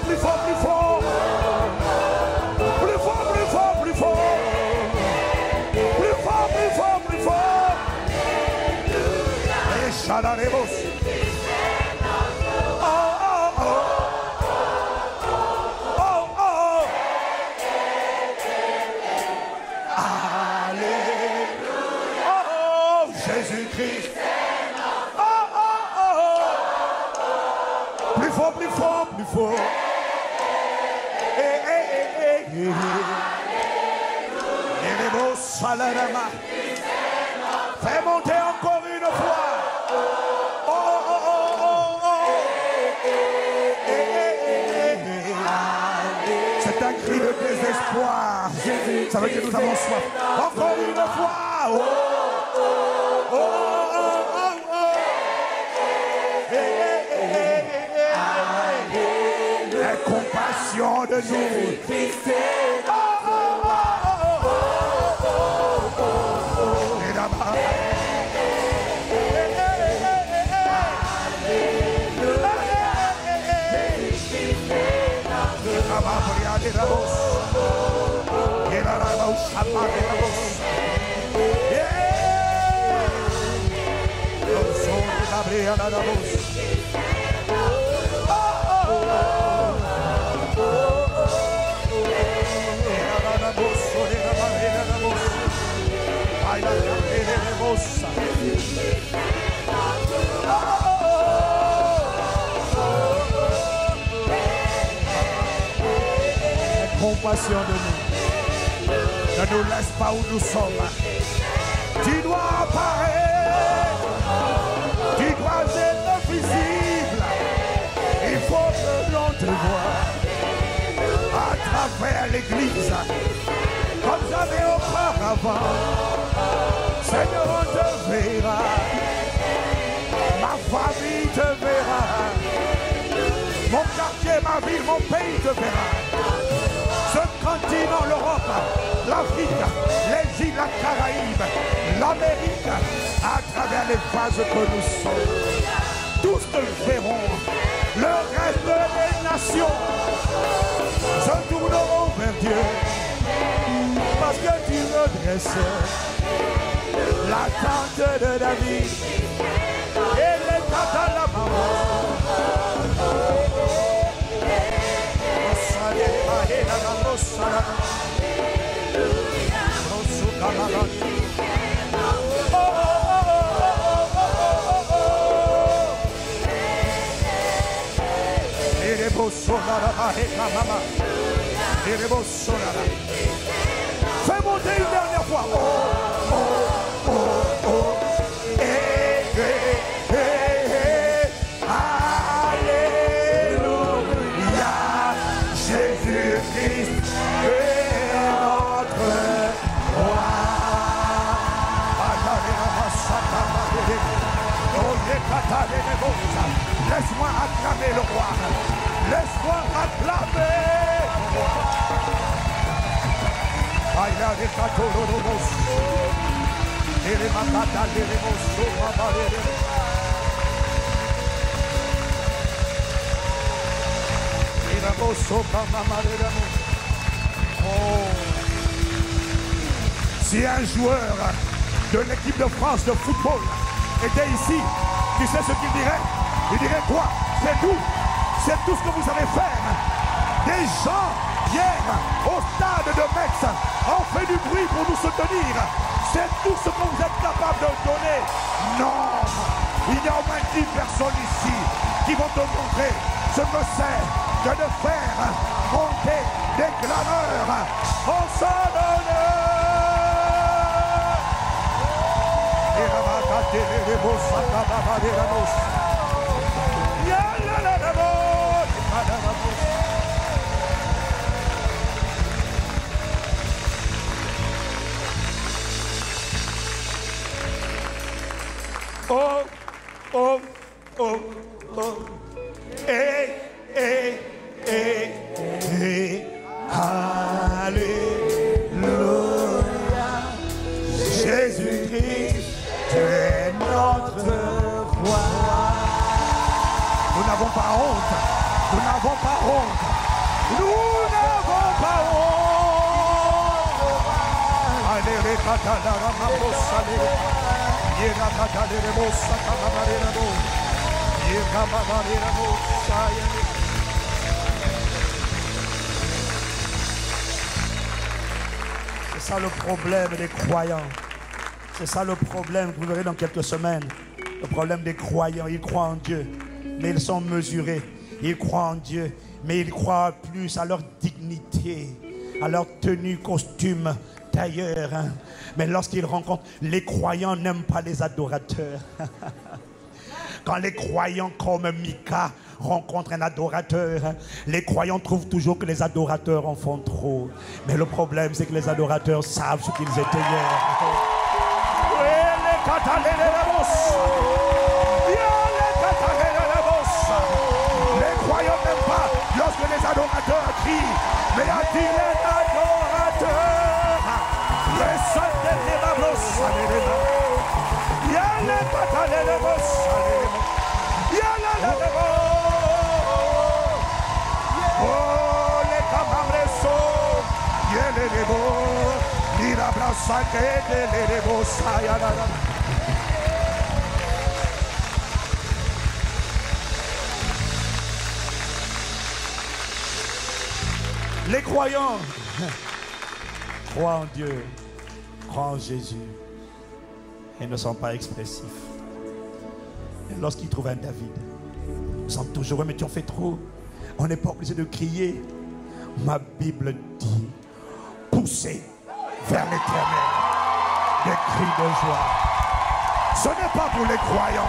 Public, public, public. Désespoir. Ça veut dire que nous avons soif. Encore une fois. Oh, oh, oh, oh, oh. Eh, eh, eh, eh, compassion de nous. Oh, oh, oh, oh, Ne nous laisse pas où nous sommes. Tu dois apparaître. Tu dois être visible. Il faut que l'on te voie à travers l'église. Comme jamais auparavant. Seigneur, on te verra. Ma famille te verra. Mon quartier, ma ville, mon pays te verra. Continent, l'Europe, l'Afrique, les îles, la Caraïbe, l'Amérique, à travers les phases que nous sommes. Tous te verront. Le reste des nations se tourneront vers Dieu. Parce que tu redresses la tente de David et les tentes la maman. Fais monter une dernière fois. Oh, oh, oh, oh. Acclamer le roi. Laisse-moi acclamer le roi. Aïe, les catorobos. Et les macata, Et la bosso, mamma, les rebos. Oh. Si un joueur de l'équipe de France de football était ici, tu sais ce qu'il dirait? Il dirait quoi? C'est tout. C'est tout ce que vous savez faire. Des gens viennent au stade de Metz, ont fait du bruit pour nous soutenir. C'est tout ce que vous êtes capable de donner. Non, il y a au moins 10 personnes ici qui vont te montrer ce que c'est que de faire monter des clameurs en son honneur. Oh, C'est ça le problème vous verrez dans quelques semaines. Le problème des croyants. Ils croient en Dieu, mais ils sont mesurés. Ils croient en Dieu, mais ils croient plus à leur dignité, à leur tenue, costume, tailleur. hein. Mais lorsqu'ils rencontrent, les croyants n'aiment pas les adorateurs. Quand les croyants comme Mika rencontrent un adorateur, les croyants trouvent toujours que les adorateurs en font trop. Mais le problème, c'est que les adorateurs savent ce qu'ils étaient hier. Les croyants n'aiment pas lorsque les adorateurs crient. Mais a-t-il un Les croyants croient en Dieu, croient en Jésus et ne sont pas expressifs. Lorsqu'ils trouvent un David, ils sont toujours, mais tu en fais trop. On n'est pas obligé de crier. Ma Bible dit, poussez vers l'éternel des cris de joie. Ce n'est pas pour les croyants.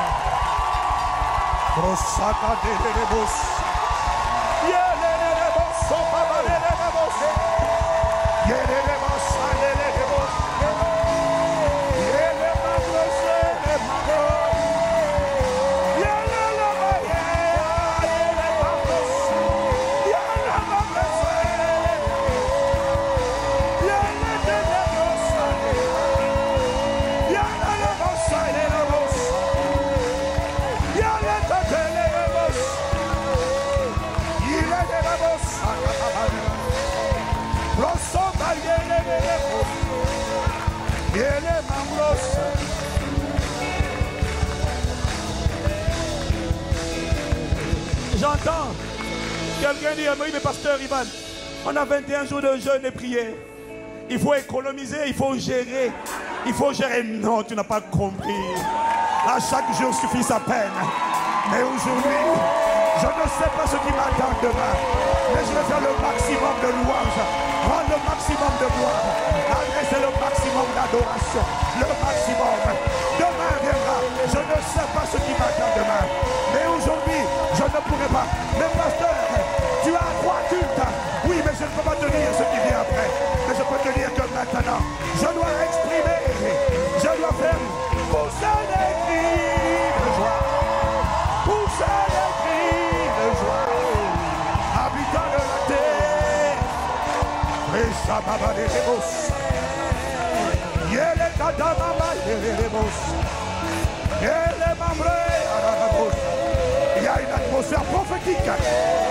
Quelqu'un oui, mais pasteur Ivan, on a 21 jours de jeûne et prière. Il faut économiser, il faut gérer. Il faut gérer. Non, tu n'as pas compris. À chaque jour suffit sa peine. Mais aujourd'hui, je ne sais pas ce qui m'attend demain. Mais je vais faire le maximum de louange. Prendre le maximum de gloire. Adresser le maximum d'adoration. Le maximum. Demain viendra. Je ne sais pas ce qui m'attend demain. Mais aujourd'hui, je ne pourrai pas. Mais pasteur, ce qui vient après. Mais je peux te dire que maintenant, je dois exprimer. Je dois faire pousser des cris de joie. Pousser des cris de joie. Habitant de la terre. Et ça m'a des. Yele mamre arabos. Il y a une atmosphère prophétique.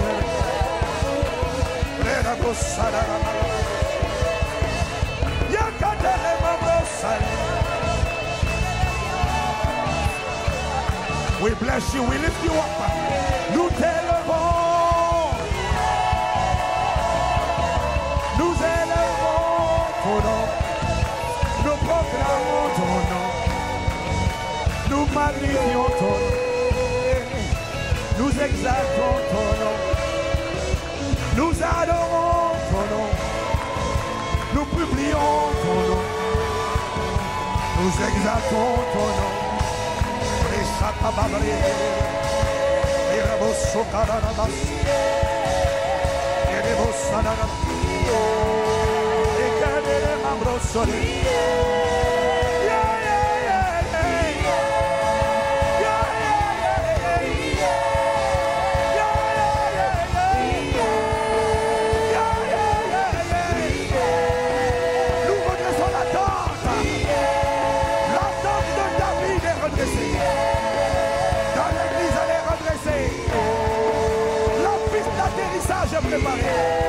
We bless you, we lift you up. Nous. Nous élevons ton nom. Nous proclamons ton nom. Nous magnifions ton nom. Nous exaltons ton nom. Nous adorons ton nom. Nous exaltons ton nom. Resatababre. Irabossokarabas. Irabossanarabas. Ekaderemambrosori. Bye.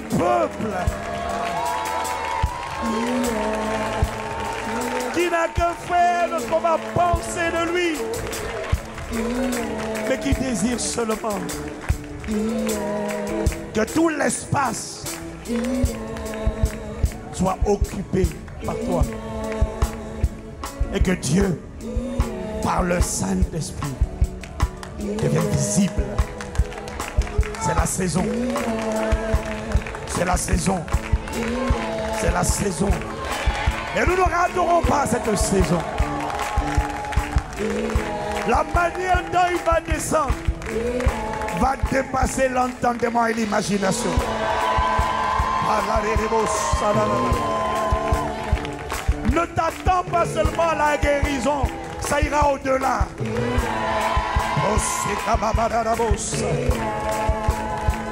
Peuple qui n'a que faire de ce qu'on va penser de lui, mais qui désire seulement que tout l'espace soit occupé par toi et que Dieu, par le Saint-Esprit, devient visible. C'est la saison. C'est la saison. C'est la saison. Et nous ne raterons pas cette saison. La manière dont il va descendre va dépasser l'entendement et l'imagination. Ne t'attends pas seulement à la guérison, ça ira au-delà.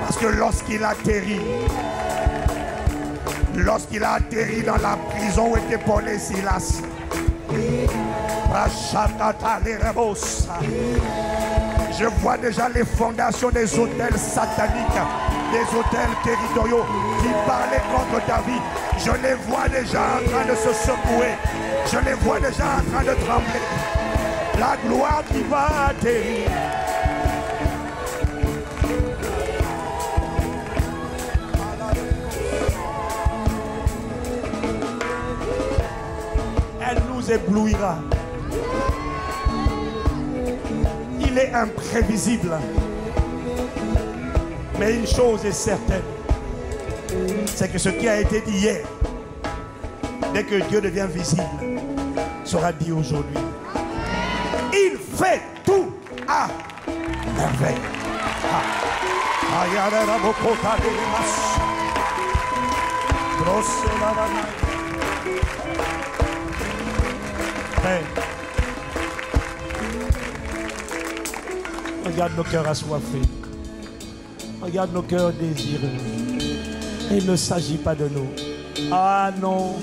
Parce que lorsqu'il atterrit, lorsqu'il a atterri dans la prison où était Paul et Silas, je vois déjà les fondations des hôtels sataniques, des hôtels territoriaux qui parlaient contre David. Je les vois déjà en train de se secouer. Je les vois déjà en train de trembler. La gloire qui va atterrir. Éblouira. Il est imprévisible. Mais une chose est certaine, c'est que ce qui a été dit hier, dès que Dieu devient visible, sera dit aujourd'hui. Il fait tout à merveille. Ah. Regarde nos cœurs assoiffés. Regarde nos cœurs désireux. Il ne s'agit pas de nous. Ah non.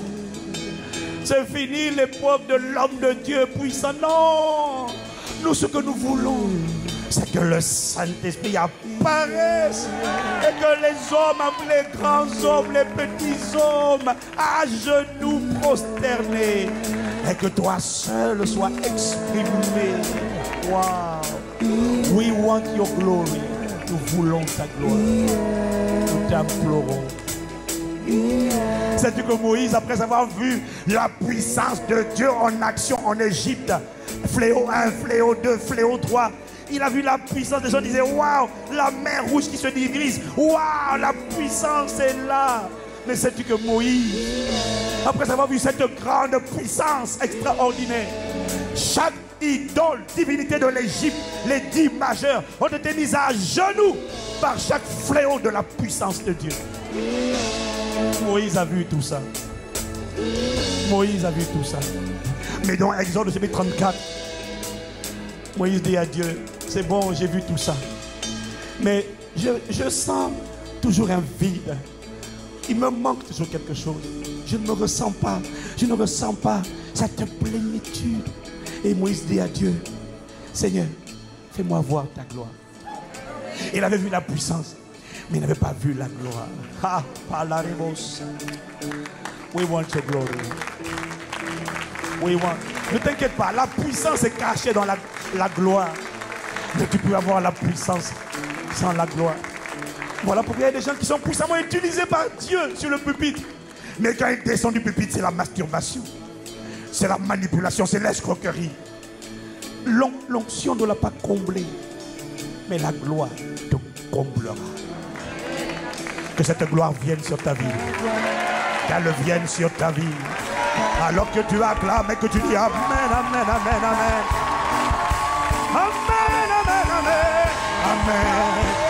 C'est fini l'époque de l'homme de Dieu puissant. Non. Nous, ce que nous voulons, c'est que le Saint-Esprit apparaisse et que les hommes, les grands hommes, les petits hommes, à genoux prosternés, et que toi seul sois exprimé. Wow. We want your glory. Nous voulons ta gloire. Nous t'implorons. Sais-tu que Moïse, après avoir vu la puissance de Dieu en action en Égypte, fléau 1, fléau 2, fléau 3, il a vu la puissance des gens disaient Waouh, la mer rouge qui se divise, waouh, la puissance est là. Mais sais-tu que Moïse, après avoir vu cette grande puissance extraordinaire, chaque idole, divinité de l'Égypte, les dix majeurs, ont été mises à genoux par chaque fléau de la puissance de Dieu. Moïse a vu tout ça. Moïse a vu tout ça. Mais dans Exode chapitre 34, Moïse dit à Dieu, c'est bon, j'ai vu tout ça. Mais je, je sens toujours un vide. Il me manque toujours quelque chose. Je ne me ressens pas. Je ne ressens pas cette plénitude. Et Moïse dit à Dieu, Seigneur, fais-moi voir ta gloire. Il avait vu la puissance, mais il n'avait pas vu la gloire. Ah. We want your glory. We. Ne t'inquiète pas, la puissance est cachée dans la gloire. Mais tu peux avoir la puissance sans la gloire. Voilà pourquoi il y a des gens qui sont puissamment utilisés par Dieu sur le pupitre. Mais quand ils descendent du pupitre, c'est la masturbation. C'est la manipulation, c'est l'escroquerie. L'on- L'onction ne l'a pas comblé. Mais la gloire te comblera. Que cette gloire vienne sur ta vie. Qu'elle vienne sur ta vie. Alors que tu acclames et que tu dis Amen, Amen, Amen. Amen, Amen, Amen. Amen. Amen,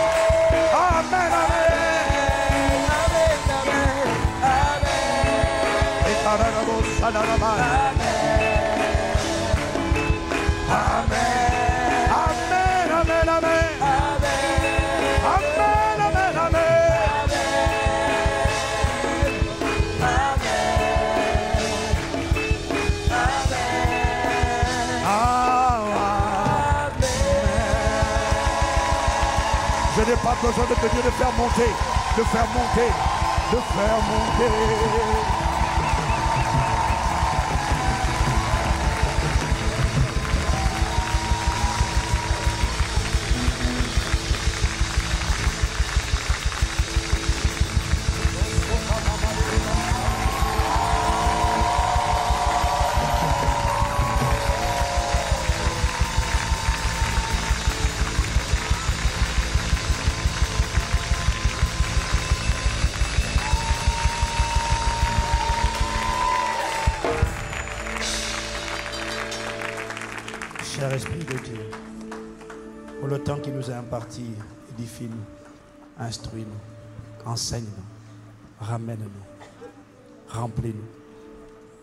pas besoin de te dire de faire monter, de faire monter, de faire monter. Cher Esprit de Dieu, pour le temps qui nous est imparti, édifie-nous, instruis-nous, enseigne-nous, ramène-nous, remplis-nous,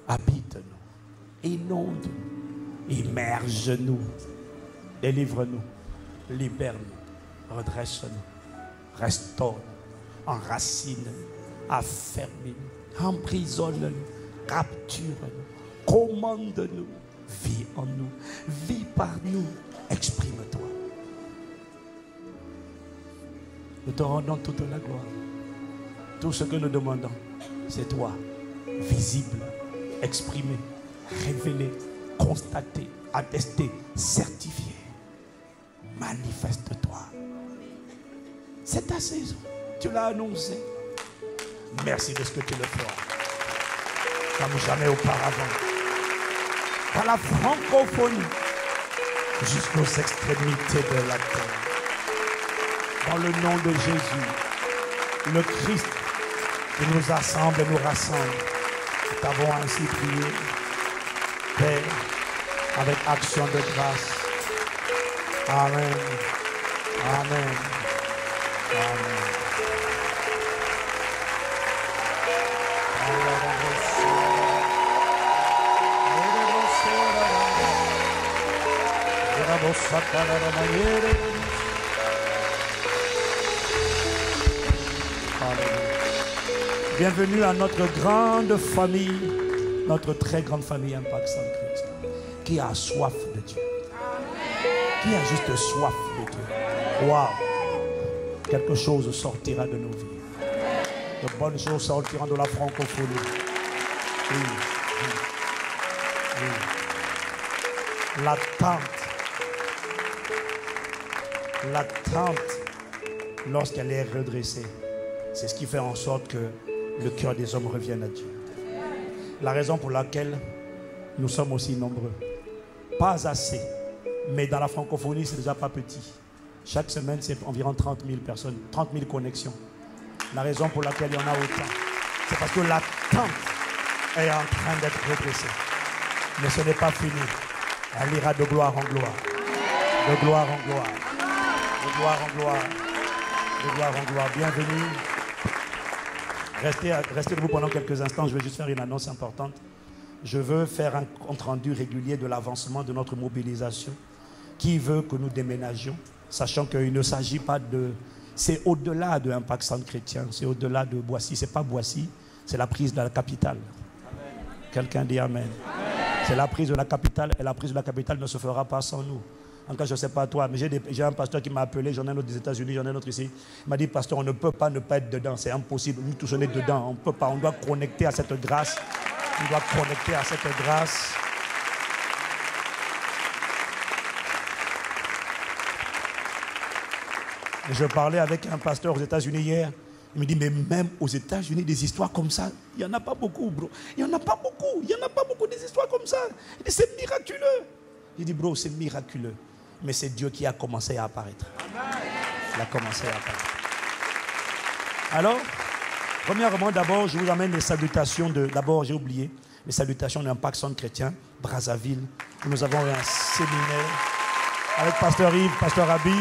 habite-nous, inonde-nous, immerge-nous, délivre-nous, libère-nous, redresse-nous, restaure-nous, enracine-nous, affermis-nous, emprisonne-nous, capture-nous, commande-nous, vis en nous, vis par nous, exprime-toi. Nous te rendons toute la gloire. Tout ce que nous demandons, c'est toi, visible, exprimé, révélé, constaté, attesté, certifié. Manifeste-toi. C'est ta saison. Tu l'as annoncé. Merci de ce que tu le feras. Comme jamais auparavant. Dans la francophonie, jusqu'aux extrémités de la terre. Dans le nom de Jésus, le Christ qui nous assemble et nous rassemble. Nous t'avons ainsi prié, Père, avec action de grâce. Amen. Amen. Amen. Bienvenue à notre grande famille, notre très grande famille Impact Saint Christ, qui a soif de Dieu. Qui a juste soif de Dieu. Waouh! Quelque chose sortira de nos vies. De bonnes choses sortiront de la francophonie. Oui. oui. oui. L'attente. L'attente, lorsqu'elle est redressée, c'est ce qui fait en sorte que le cœur des hommes revienne à Dieu. La raison pour laquelle nous sommes aussi nombreux. Pas assez. Mais dans la francophonie, c'est déjà pas petit. Chaque semaine, c'est environ 30 000 personnes, 30 000 connexions. La raison pour laquelle il y en a autant, c'est parce que l'attente est en train d'être redressée. Mais ce n'est pas fini. Elle ira de gloire en gloire. De gloire en gloire. De gloire en gloire. De gloire en gloire. Bienvenue. Restez, restez debout pendant quelques instants. Je vais juste faire une annonce importante. Je veux faire un compte rendu régulier de l'avancement de notre mobilisation. Qui veut que nous déménagions, sachant qu'il ne s'agit pas de. C'est au-delà de Impact Centre Chrétien, c'est au-delà de Boissy. Ce n'est pas Boissy, c'est la prise de la capitale. Quelqu'un dit Amen. C'est la prise de la capitale et la prise de la capitale ne se fera pas sans nous. En cas, je ne sais pas toi, mais j'ai un pasteur qui m'a appelé, j'en ai un autre des États-Unis, j'en ai un autre ici. Il m'a dit, pasteur, on ne peut pas ne pas être dedans, c'est impossible. Nous tous, on est dedans, on ne peut pas, on doit connecter à cette grâce. On doit connecter à cette grâce. Je parlais avec un pasteur aux États-Unis hier. Il me dit, mais même aux États-Unis, des histoires comme ça, il n'y en a pas beaucoup, bro. Il n'y en a pas beaucoup. Il n'y en a pas beaucoup des histoires comme ça. Il dit, c'est miraculeux. Il dit, bro, c'est miraculeux. Mais c'est Dieu qui a commencé à apparaître. Il a commencé à apparaître. Alors, premièrement, d'abord, je vous amène les salutations de. D'abord, j'ai oublié les salutations d'un Centre chrétien, Brazzaville. Nous avons eu un séminaire avec Pasteur Yves, Pasteur Abi.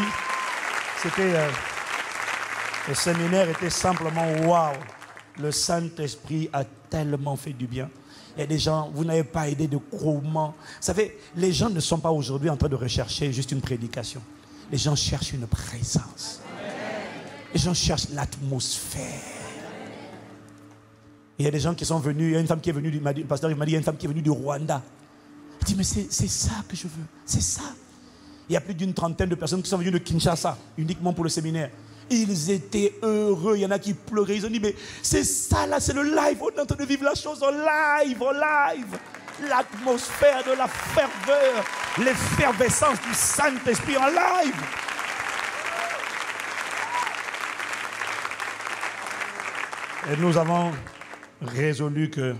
C'était. Euh, le séminaire était simplement waouh. Le Saint-Esprit a tellement fait du bien. Il y a des gens, vous n'avez pas idée de comment. Vous savez, les gens ne sont pas aujourd'hui en train de rechercher juste une prédication. Les gens cherchent une présence. Les gens cherchent l'atmosphère. Il y a des gens qui sont venus, il y a une femme qui est venue, le pasteur m'a dit, il y a une femme qui est venue du Rwanda. Il dit, mais c'est ça que je veux, c'est ça. Il y a plus d'une trentaine de personnes qui sont venues de Kinshasa, uniquement pour le séminaire. Ils étaient heureux. Il y en a qui pleuraient. Ils ont dit, mais c'est ça là, c'est le live. On est en train de vivre la chose en live, en live. L'atmosphère de la ferveur, l'effervescence du Saint-Esprit en live. Et nous avons résolu que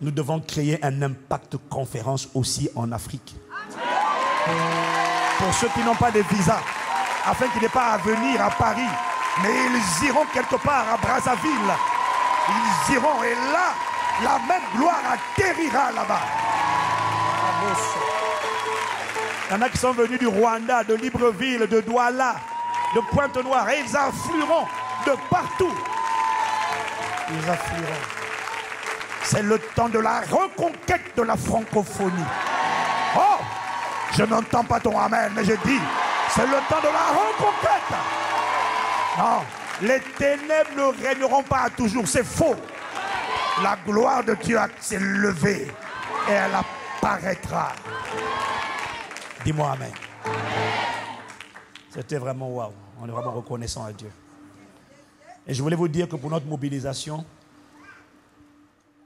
nous devons créer un impact conférence aussi en Afrique. Pour ceux qui n'ont pas de visa, afin qu'ils n'aient pas à venir à Paris, mais ils iront quelque part à Brazzaville. Ils iront et là, la même gloire atterrira là-bas. Il y en a qui sont venus du Rwanda, de Libreville, de Douala, de Pointe-Noire, et ils afflueront de partout. Ils afflueront. C'est le temps de la reconquête de la francophonie. Oh, je n'entends pas ton amen, mais je dis, c'est le temps de la reconquête. Non, les ténèbres ne régneront pas toujours, c'est faux. La gloire de Dieu s'est levée et elle apparaîtra. Dis-moi Amen. C'était vraiment waouh. On est vraiment reconnaissant à Dieu. Et je voulais vous dire que pour notre mobilisation,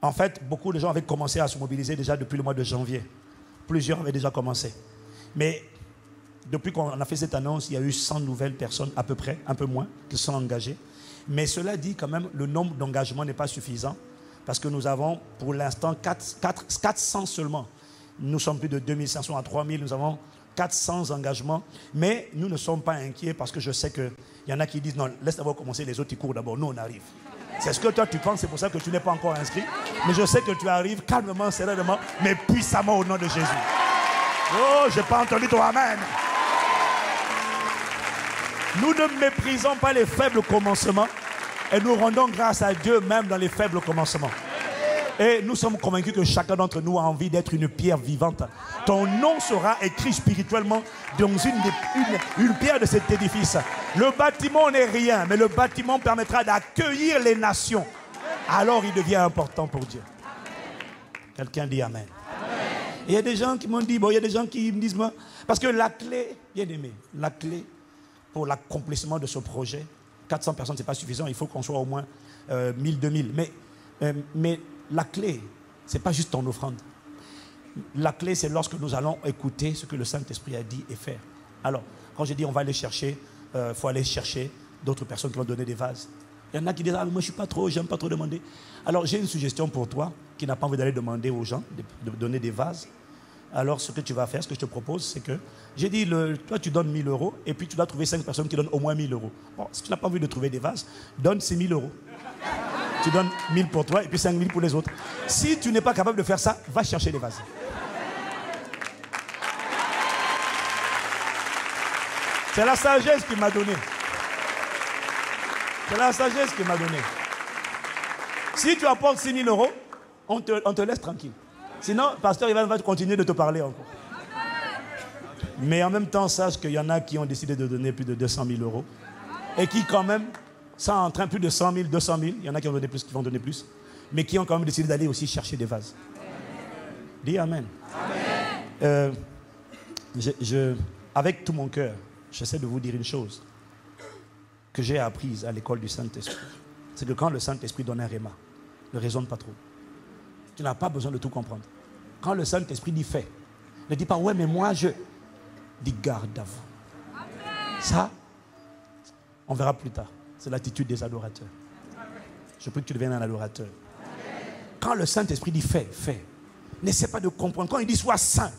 en fait, beaucoup de gens avaient commencé à se mobiliser déjà depuis le mois de janvier. Plusieurs avaient déjà commencé. Mais depuis qu'on a fait cette annonce, il y a eu 100 nouvelles personnes, à peu près, un peu moins, qui sont engagées. Mais cela dit quand même, le nombre d'engagements n'est pas suffisant, parce que nous avons pour l'instant 400 seulement. Nous sommes plus de 2500 à 3000. Nous avons 400 engagements. Mais nous ne sommes pas inquiets parce que je sais qu'il y en a qui disent non, laisse d'abord commencer, les autres ils courent d'abord. Nous, on arrive. C'est ce que toi tu penses, c'est pour ça que tu n'es pas encore inscrit. Mais je sais que tu arrives calmement, sereinement, mais puissamment au nom de Jésus. Oh, j'ai pas entendu ton Amen. Nous ne méprisons pas les faibles commencements et nous rendons grâce à Dieu même dans les faibles commencements. Et nous sommes convaincus que chacun d'entre nous a envie d'être une pierre vivante. Ton nom sera écrit spirituellement dans une, une, pierre de cet édifice. Le bâtiment n'est rien, mais le bâtiment permettra d'accueillir les nations. Alors il devient important pour Dieu. Quelqu'un dit Amen. Il y a des gens qui m'ont dit, bon, il y a des gens qui me disent, parce que la clé, bien aimé, la clé pour l'accomplissement de ce projet, 400 personnes, ce n'est pas suffisant, il faut qu'on soit au moins 1000, 2000. Mais, euh, mais la clé, ce n'est pas juste ton offrande. La clé, c'est lorsque nous allons écouter ce que le Saint-Esprit a dit et faire. Alors, quand je dis on va aller chercher, il euh, faut aller chercher d'autres personnes qui vont donner des vases. Il y en a qui disent Ah, moi je suis pas trop, j'aime pas trop demander. Alors, j'ai une suggestion pour toi qui n'a pas envie d'aller demander aux gens de, donner des vases. Alors, ce que tu vas faire, ce que je te propose, c'est que j'ai dit Toi, tu donnes 1000 euros et puis tu dois trouver 5 personnes qui donnent au moins 1000 euros. Bon, si tu n'as pas envie de trouver des vases, donne ces 1000 euros tu donnes 1000 pour toi et puis 5000 pour les autres. Si tu n'es pas capable de faire ça, va chercher des vases. C'est la sagesse qui m'a donné. C'est la sagesse qui m'a donné. Si tu apportes 6 000 euros, on te, laisse tranquille. Sinon, pasteur Ivan va continuer de te parler encore. Mais en même temps, sache qu'il y en a qui ont décidé de donner plus de 200 000 euros et qui quand même ça en train plus de 100 000, 200 000. Il y en a qui, ont donné plus, qui vont donner plus. Mais qui ont quand même décidé d'aller aussi chercher des vases. Dis Amen. Euh, je, avec tout mon cœur, j'essaie de vous dire une chose que j'ai apprise à l'école du Saint-Esprit. C'est que quand le Saint-Esprit donne un réma, ne raisonne pas trop. Tu n'as pas besoin de tout comprendre. Quand le Saint-Esprit dit fait, ne dis pas ouais, mais moi je. Dis garde à vous. Ça, on verra plus tard. C'est l'attitude des adorateurs. Je prie que tu deviennes un adorateur. Quand le Saint-Esprit dit fais, fais. N'essaie pas de comprendre. Quand il dit sois saint,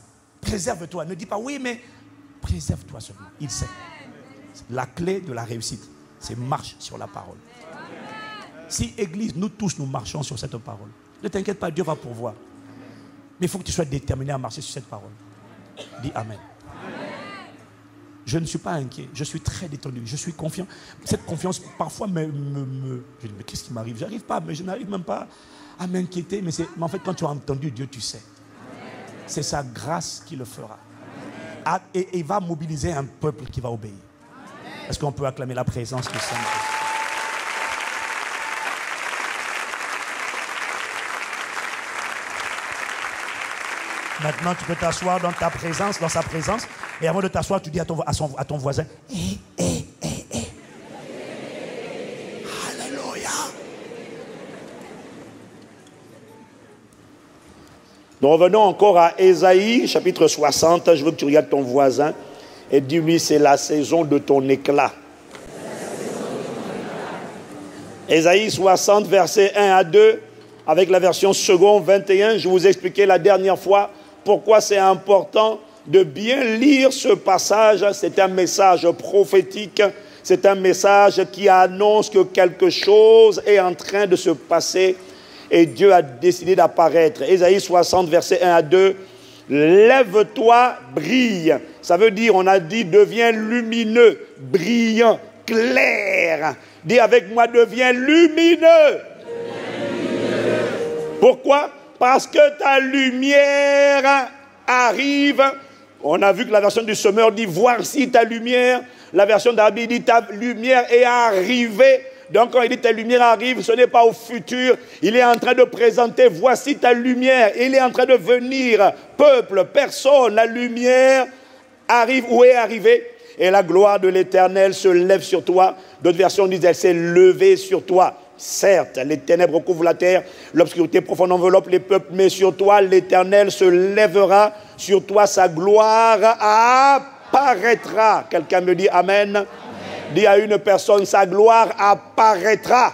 préserve-toi. Ne dis pas oui, mais préserve-toi seulement. Il sait. La clé de la réussite, c'est marche sur la parole. Si Église, nous tous, nous marchons sur cette parole, ne t'inquiète pas, Dieu va pourvoir. Mais il faut que tu sois déterminé à marcher sur cette parole. Dis Amen. Je ne suis pas inquiet, je suis très détendu, je suis confiant. Cette confiance, parfois, me, me, je dis, mais qu'est-ce qui m'arrive? J'arrive pas, mais je n'arrive même pas à m'inquiéter. Mais, mais en fait, quand tu as entendu Dieu, tu sais. C'est sa grâce qui le fera. Ah, et, il va mobiliser un peuple qui va obéir. Est-ce qu'on peut acclamer la présence du Saint Maintenant, tu peux t'asseoir dans ta présence, dans sa présence. Et avant de t'asseoir, tu dis à ton, à ton voisin, eh, eh, eh, Alléluia. Nous revenons encore à Ésaïe, chapitre 60. Je veux que tu regardes ton voisin et dis-lui, c'est la saison de ton éclat. Ésaïe 60, versets 1 à 2, avec la version second 21. Je vous ai expliqué la dernière fois pourquoi c'est important de bien lire ce passage? C'est un message prophétique. C'est un message qui annonce que quelque chose est en train de se passer et Dieu a décidé d'apparaître. Ésaïe 60, verset 1 à 2. Lève-toi, brille. Ça veut dire, on a dit, deviens lumineux, brillant, clair. Dis avec moi, deviens lumineux. Pourquoi? Parce que ta lumière arrive on a vu que la version du semeur dit Voici ta lumière. La version d'Abid dit Ta lumière est arrivée. Donc quand il dit ta lumière arrive, ce n'est pas au futur. Il est en train de présenter, voici ta lumière. Il est en train de venir. Peuple, personne, la lumière arrive où est arrivée. Et la gloire de l'Éternel se lève sur toi. D'autres versions disent, elle s'est levée sur toi. Certes, les ténèbres couvrent la terre, l'obscurité profonde enveloppe les peuples, mais sur toi, l'Éternel se lèvera, sur toi, sa gloire apparaîtra. Quelqu'un me dit Amen. Amen. Dis à une personne, sa gloire apparaîtra.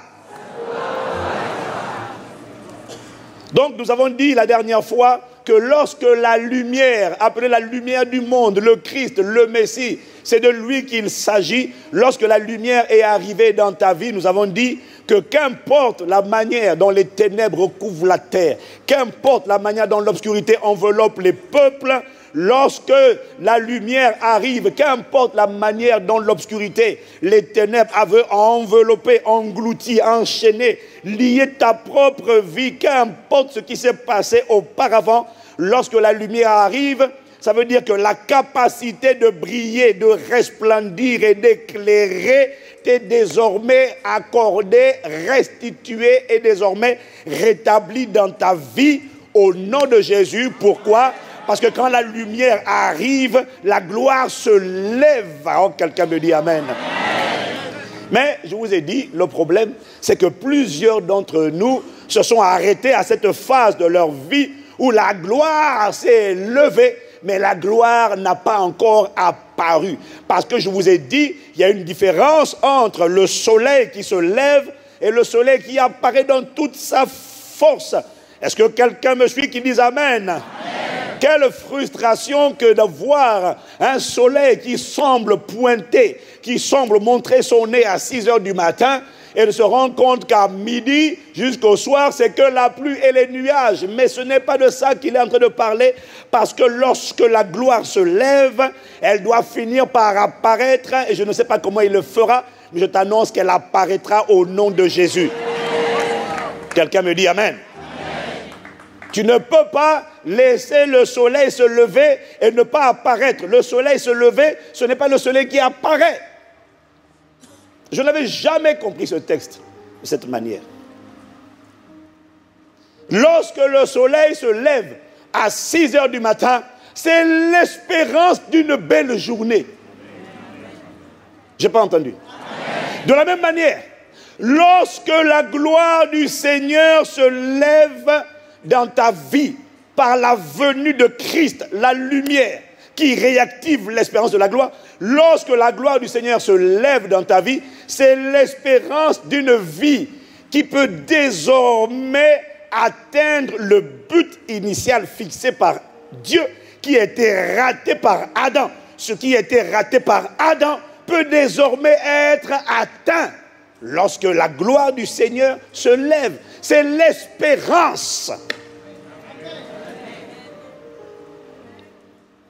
Donc nous avons dit la dernière fois que lorsque la lumière, appelée la lumière du monde, le Christ, le Messie, c'est de lui qu'il s'agit, lorsque la lumière est arrivée dans ta vie, nous avons dit que qu'importe la manière dont les ténèbres recouvrent la terre, qu'importe la manière dont l'obscurité enveloppe les peuples, lorsque la lumière arrive, qu'importe la manière dont l'obscurité, les ténèbres avaient enveloppé, englouti, enchaîné, lié ta propre vie, qu'importe ce qui s'est passé auparavant, lorsque la lumière arrive, ça veut dire que la capacité de briller, de resplendir et d'éclairer t'est désormais accordée, restituée et désormais rétablie dans ta vie au nom de Jésus. Pourquoi? Parce que quand la lumière arrive, la gloire se lève. Oh, quelqu'un me dit Amen. Mais je vous ai dit, le problème, c'est que plusieurs d'entre nous se sont arrêtés à cette phase de leur vie où la gloire s'est levée, mais la gloire n'a pas encore apparu. Parce que je vous ai dit, il y a une différence entre le soleil qui se lève et le soleil qui apparaît dans toute sa force. Est-ce que quelqu'un me suit qui dit Amen, Amen. Quelle frustration que de voir un soleil qui semble pointer, qui semble montrer son nez à 6 heures du matin et de se rendre compte qu'à midi jusqu'au soir, c'est que la pluie et les nuages. Mais ce n'est pas de ça qu'il est en train de parler, parce que lorsque la gloire se lève, elle doit finir par apparaître, et je ne sais pas comment il le fera, mais je t'annonce qu'elle apparaîtra au nom de Jésus. Quelqu'un me dit Amen. Tu ne peux pas laisser le soleil se lever et ne pas apparaître. Le soleil se lever, ce n'est pas le soleil qui apparaît. Je n'avais jamais compris ce texte de cette manière. Lorsque le soleil se lève à 6 heures du matin, c'est l'espérance d'une belle journée. Je n'ai pas entendu. De la même manière, lorsque la gloire du Seigneur se lève dans ta vie par la venue de Christ, la lumière qui réactive l'espérance de la gloire, lorsque la gloire du Seigneur se lève dans ta vie, c'est l'espérance d'une vie qui peut désormais atteindre le but initial fixé par Dieu, qui était raté par Adam. Ce qui était raté par Adam peut désormais être atteint lorsque la gloire du Seigneur se lève. C'est l'espérance.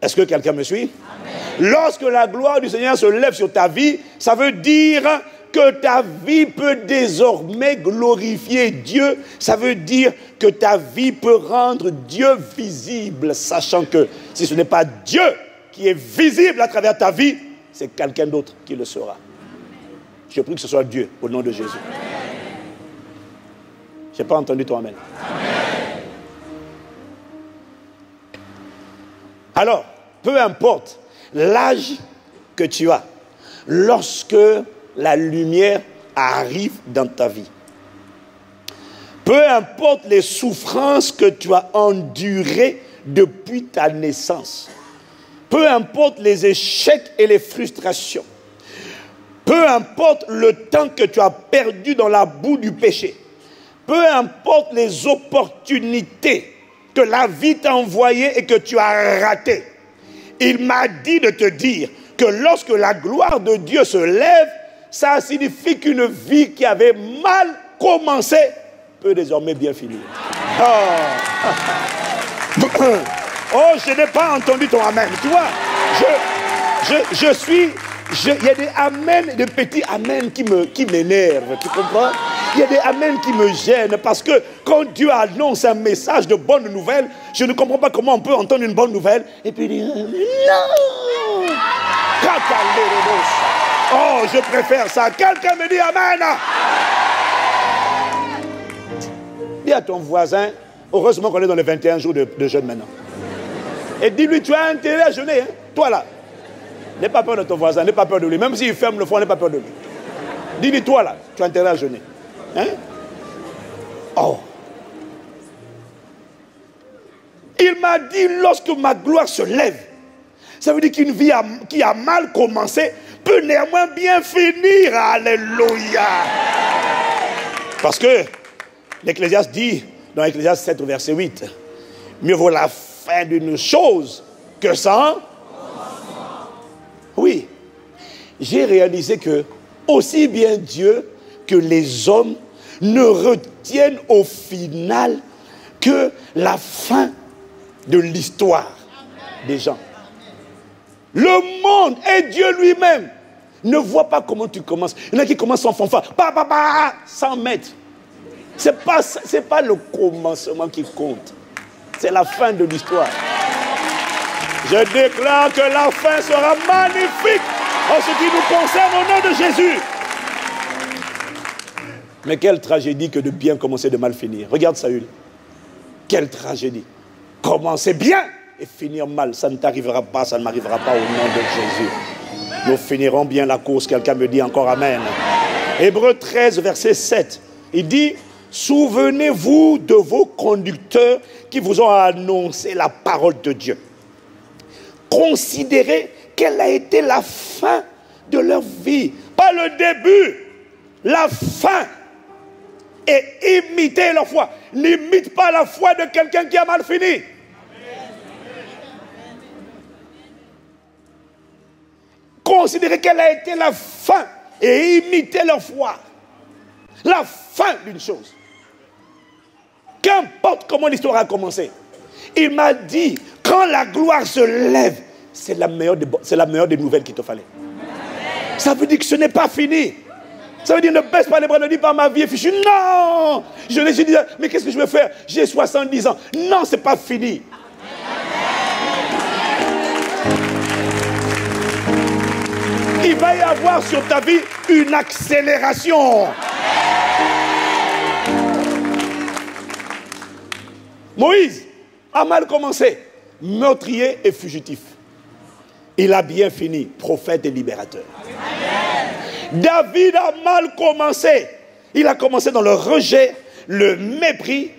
Est-ce que quelqu'un me suit? Lorsque la gloire du Seigneur se lève sur ta vie, ça veut dire que ta vie peut désormais glorifier Dieu. Ça veut dire que ta vie peut rendre Dieu visible, sachant que si ce n'est pas Dieu qui est visible à travers ta vie, c'est quelqu'un d'autre qui le sera. Je prie que ce soit Dieu, au nom de Jésus. Je n'ai pas entendu toi, Amen. Alors, peu importe l'âge que tu as, lorsque la lumière arrive dans ta vie, peu importe les souffrances que tu as endurées depuis ta naissance, peu importe les échecs et les frustrations, peu importe le temps que tu as perdu dans la boue du péché, peu importe les opportunités que la vie t'a envoyées et que tu as ratées, il m'a dit de te dire que lorsque la gloire de Dieu se lève, ça signifie qu'une vie qui avait mal commencé peut désormais bien finir. Oh, oh je n'ai pas entendu ton amen. Tu vois, je, je suis il y a des amen, des petits amen qui m'énervent, tu comprends? Il y a des amen qui me gênent parce que quand Dieu annonce un message de bonne nouvelle, je ne comprends pas comment on peut entendre une bonne nouvelle et puis dire non Oh, je préfère ça. Quelqu'un me dit Amen. Dis à ton voisin, heureusement qu'on est dans les 21 jours de, jeûne maintenant. Et dis-lui, tu as intérêt à jeûner, hein? toi là. N'aie pas peur de ton voisin, n'aie pas peur de lui. Même s'il ferme le fond, n'aie pas peur de lui. Dis-lui, toi là, tu as intérêt à jeûner. Hein? Oh. Il m'a dit, lorsque ma gloire se lève, ça veut dire qu'une vie qui a mal commencé peut néanmoins bien finir. Alléluia. Parce que l'Ecclésiaste dit, dans l'Ecclésiaste 7, verset 8, Mieux vaut la fin d'une chose que sans. Oui. J'ai réalisé que aussi bien Dieu que les hommes ne retiennent au final que la fin de l'histoire des gens. Le monde et Dieu lui-même ne voient pas comment tu commences. Il y en a qui commencent en fanfare, 100 mètres. Ce n'est pas le commencement qui compte, c'est la fin de l'histoire. Je déclare que la fin sera magnifique en ce qui nous concerne au nom de Jésus. Mais quelle tragédie que de bien commencer, de mal finir. Regarde Saül. Quelle tragédie. Commencer bien et finir mal. Ça ne t'arrivera pas, ça ne m'arrivera pas au nom de Jésus. Nous finirons bien la course. Quelqu'un me dit encore Amen. Hébreu 13, verset 7. Il dit, souvenez-vous de vos conducteurs qui vous ont annoncé la parole de Dieu. Considérez quelle a été la fin de leur vie. Pas le début, la fin. Et imitez leur foi. N'imite pas la foi de quelqu'un qui a mal fini. Considérez quelle a été la fin et imitez leur foi. La fin d'une chose. Qu'importe comment l'histoire a commencé. Il m'a dit, quand la gloire se lève, c'est la meilleure des, c'est la meilleure des nouvelles qu'il te fallait. Ça veut dire que ce n'est pas fini. Ça veut dire ne baisse pas les bras, ne dis pas ma vie est fichue. Non Je l'ai dit, mais qu'est-ce que je vais faire? J'ai 70 ans. Non, ce n'est pas fini. Il va y avoir sur ta vie une accélération. Moïse a mal commencé, meurtrier et fugitif. Il a bien fini, prophète et libérateur. David a mal commencé. Il a commencé dans le rejet, le mépris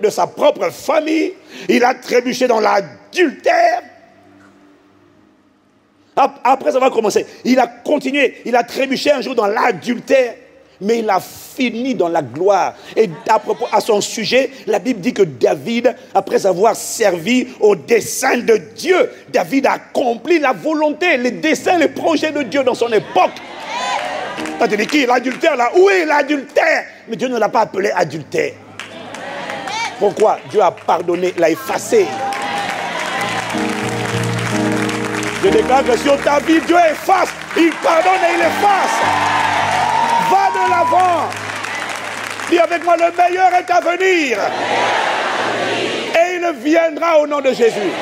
de sa propre famille. Il a trébuché dans l'adultère. Après avoir commencé, il a continué. Il a trébuché un jour dans l'adultère mais il a fini dans la gloire. Et à propos à son sujet, la Bible dit que David, après avoir servi au dessein de Dieu, David a accompli la volonté, les desseins, les projets de Dieu dans son époque. T'as dit qui L'adultère là? Oui, l'adultère? Mais Dieu ne l'a pas appelé adultère. Pourquoi? Dieu a pardonné, l'a effacé. Je déclare que sur ta vie, Dieu efface. Il pardonne et il efface l'avant. Dis avec moi, le meilleur est à venir. Et il viendra au nom de Jésus.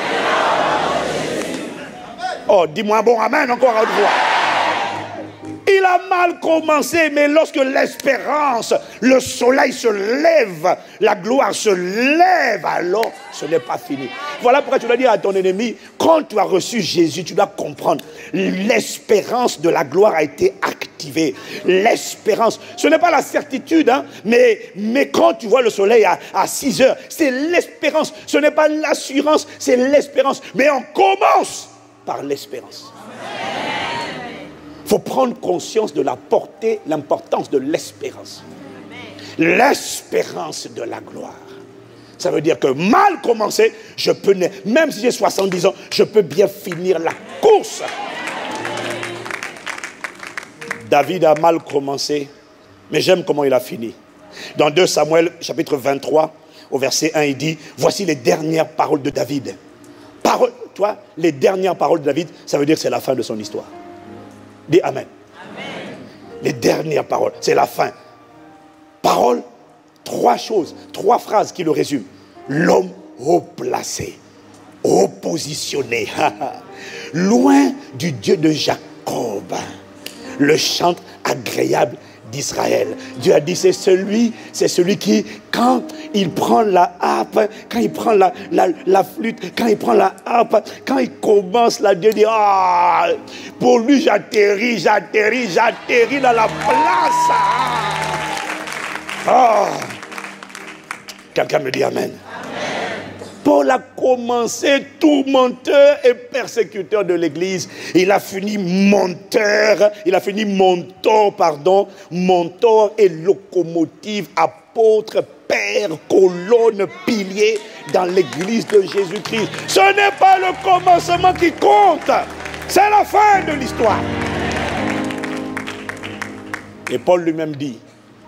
Oh, dis-moi bon amen encore une fois. Il a mal commencé, mais lorsque l'espérance, le soleil se lève, la gloire se lève, alors ce n'est pas fini. Voilà pourquoi tu dois dire à ton ennemi, quand tu as reçu Jésus, tu dois comprendre, l'espérance de la gloire a été activée. L'espérance, ce n'est pas la certitude, hein, mais, quand tu vois le soleil à, à 6 heures, c'est l'espérance. Ce n'est pas l'assurance, c'est l'espérance. Mais on commence par l'espérance faut prendre conscience de la portée, l'importance de l'espérance. L'espérance de la gloire. Ça veut dire que mal commencé, je peux, même si j'ai 70 ans, je peux bien finir la course. David a mal commencé, mais j'aime comment il a fini. Dans 2 Samuel chapitre 23, au verset 1, il dit, voici les dernières paroles de David. Parole, toi, les dernières paroles de David, ça veut dire que c'est la fin de son histoire. Dis Amen. Les dernières paroles, c'est la fin. Parole, trois choses, trois phrases qui le résument. L'homme haut placé, haut positionné, loin du Dieu de Jacob. Le chant agréable d'Israël. Dieu a dit, c'est celui, c'est celui qui, quand il prend la harpe, quand il prend la, la, flûte, quand il prend la harpe, quand il commence là, Dieu dit, ah, pour lui j'atterris, j'atterris, j'atterris dans la place. Ah. Quelqu'un me dit Amen. Paul a commencé tourmenteur et persécuteur de l'Église. Il a fini monteur, il a fini monteur, pardon, monteur et locomotive, apôtre, père, colonne, pilier dans l'église de Jésus-Christ. Ce n'est pas le commencement qui compte, c'est la fin de l'histoire. Et Paul lui-même dit,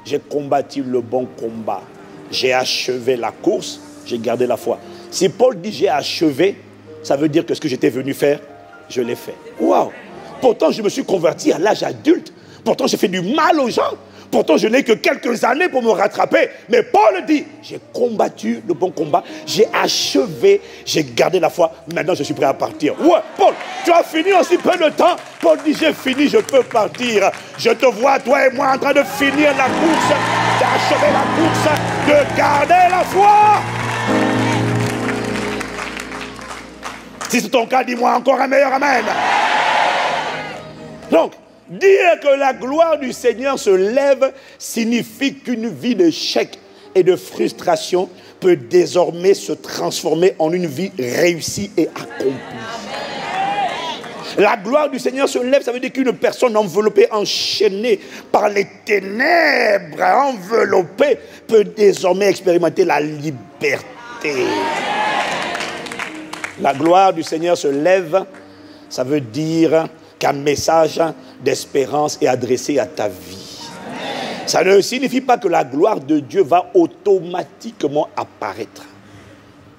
j'ai combattu le bon combat, j'ai achevé la course, j'ai gardé la foi. Si Paul dit j'ai achevé, ça veut dire que ce que j'étais venu faire, je l'ai fait. Waouh Pourtant, je me suis converti à l'âge adulte. Pourtant, j'ai fait du mal aux gens. Pourtant, je n'ai que quelques années pour me rattraper. Mais Paul dit, j'ai combattu le bon combat, j'ai achevé, j'ai gardé la foi. Maintenant, je suis prêt à partir. Ouais, Paul, tu as fini en si peu de temps. Paul dit, j'ai fini, je peux partir. Je te vois, toi et moi, en train de finir la course, d'achever la course, de garder la foi. Si c'est ton cas, dis-moi encore un meilleur Amen. Donc, dire que la gloire du Seigneur se lève signifie qu'une vie d'échec et de frustration peut désormais se transformer en une vie réussie et accomplie. La gloire du Seigneur se lève, ça veut dire qu'une personne enveloppée, enchaînée par les ténèbres, enveloppée, peut désormais expérimenter la liberté. La gloire du Seigneur se lève, ça veut dire qu'un message d'espérance est adressé à ta vie. Ça ne signifie pas que la gloire de Dieu va automatiquement apparaître.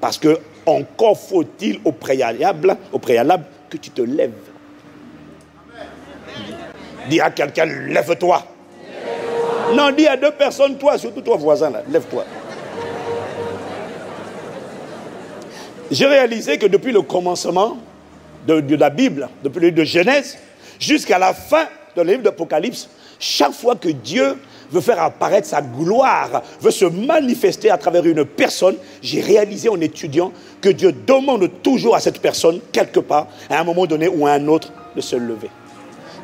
Parce que encore faut-il au préalable, au préalable que tu te lèves. Dis à quelqu'un, lève-toi. Non, dis à deux personnes, toi, surtout toi voisin, là, lève-toi. J'ai réalisé que depuis le commencement de, la Bible, depuis le livre de Genèse, jusqu'à la fin de le livre d'Apocalypse, chaque fois que Dieu veut faire apparaître sa gloire, veut se manifester à travers une personne, j'ai réalisé en étudiant que Dieu demande toujours à cette personne, quelque part, à un moment donné ou à un autre, de se lever.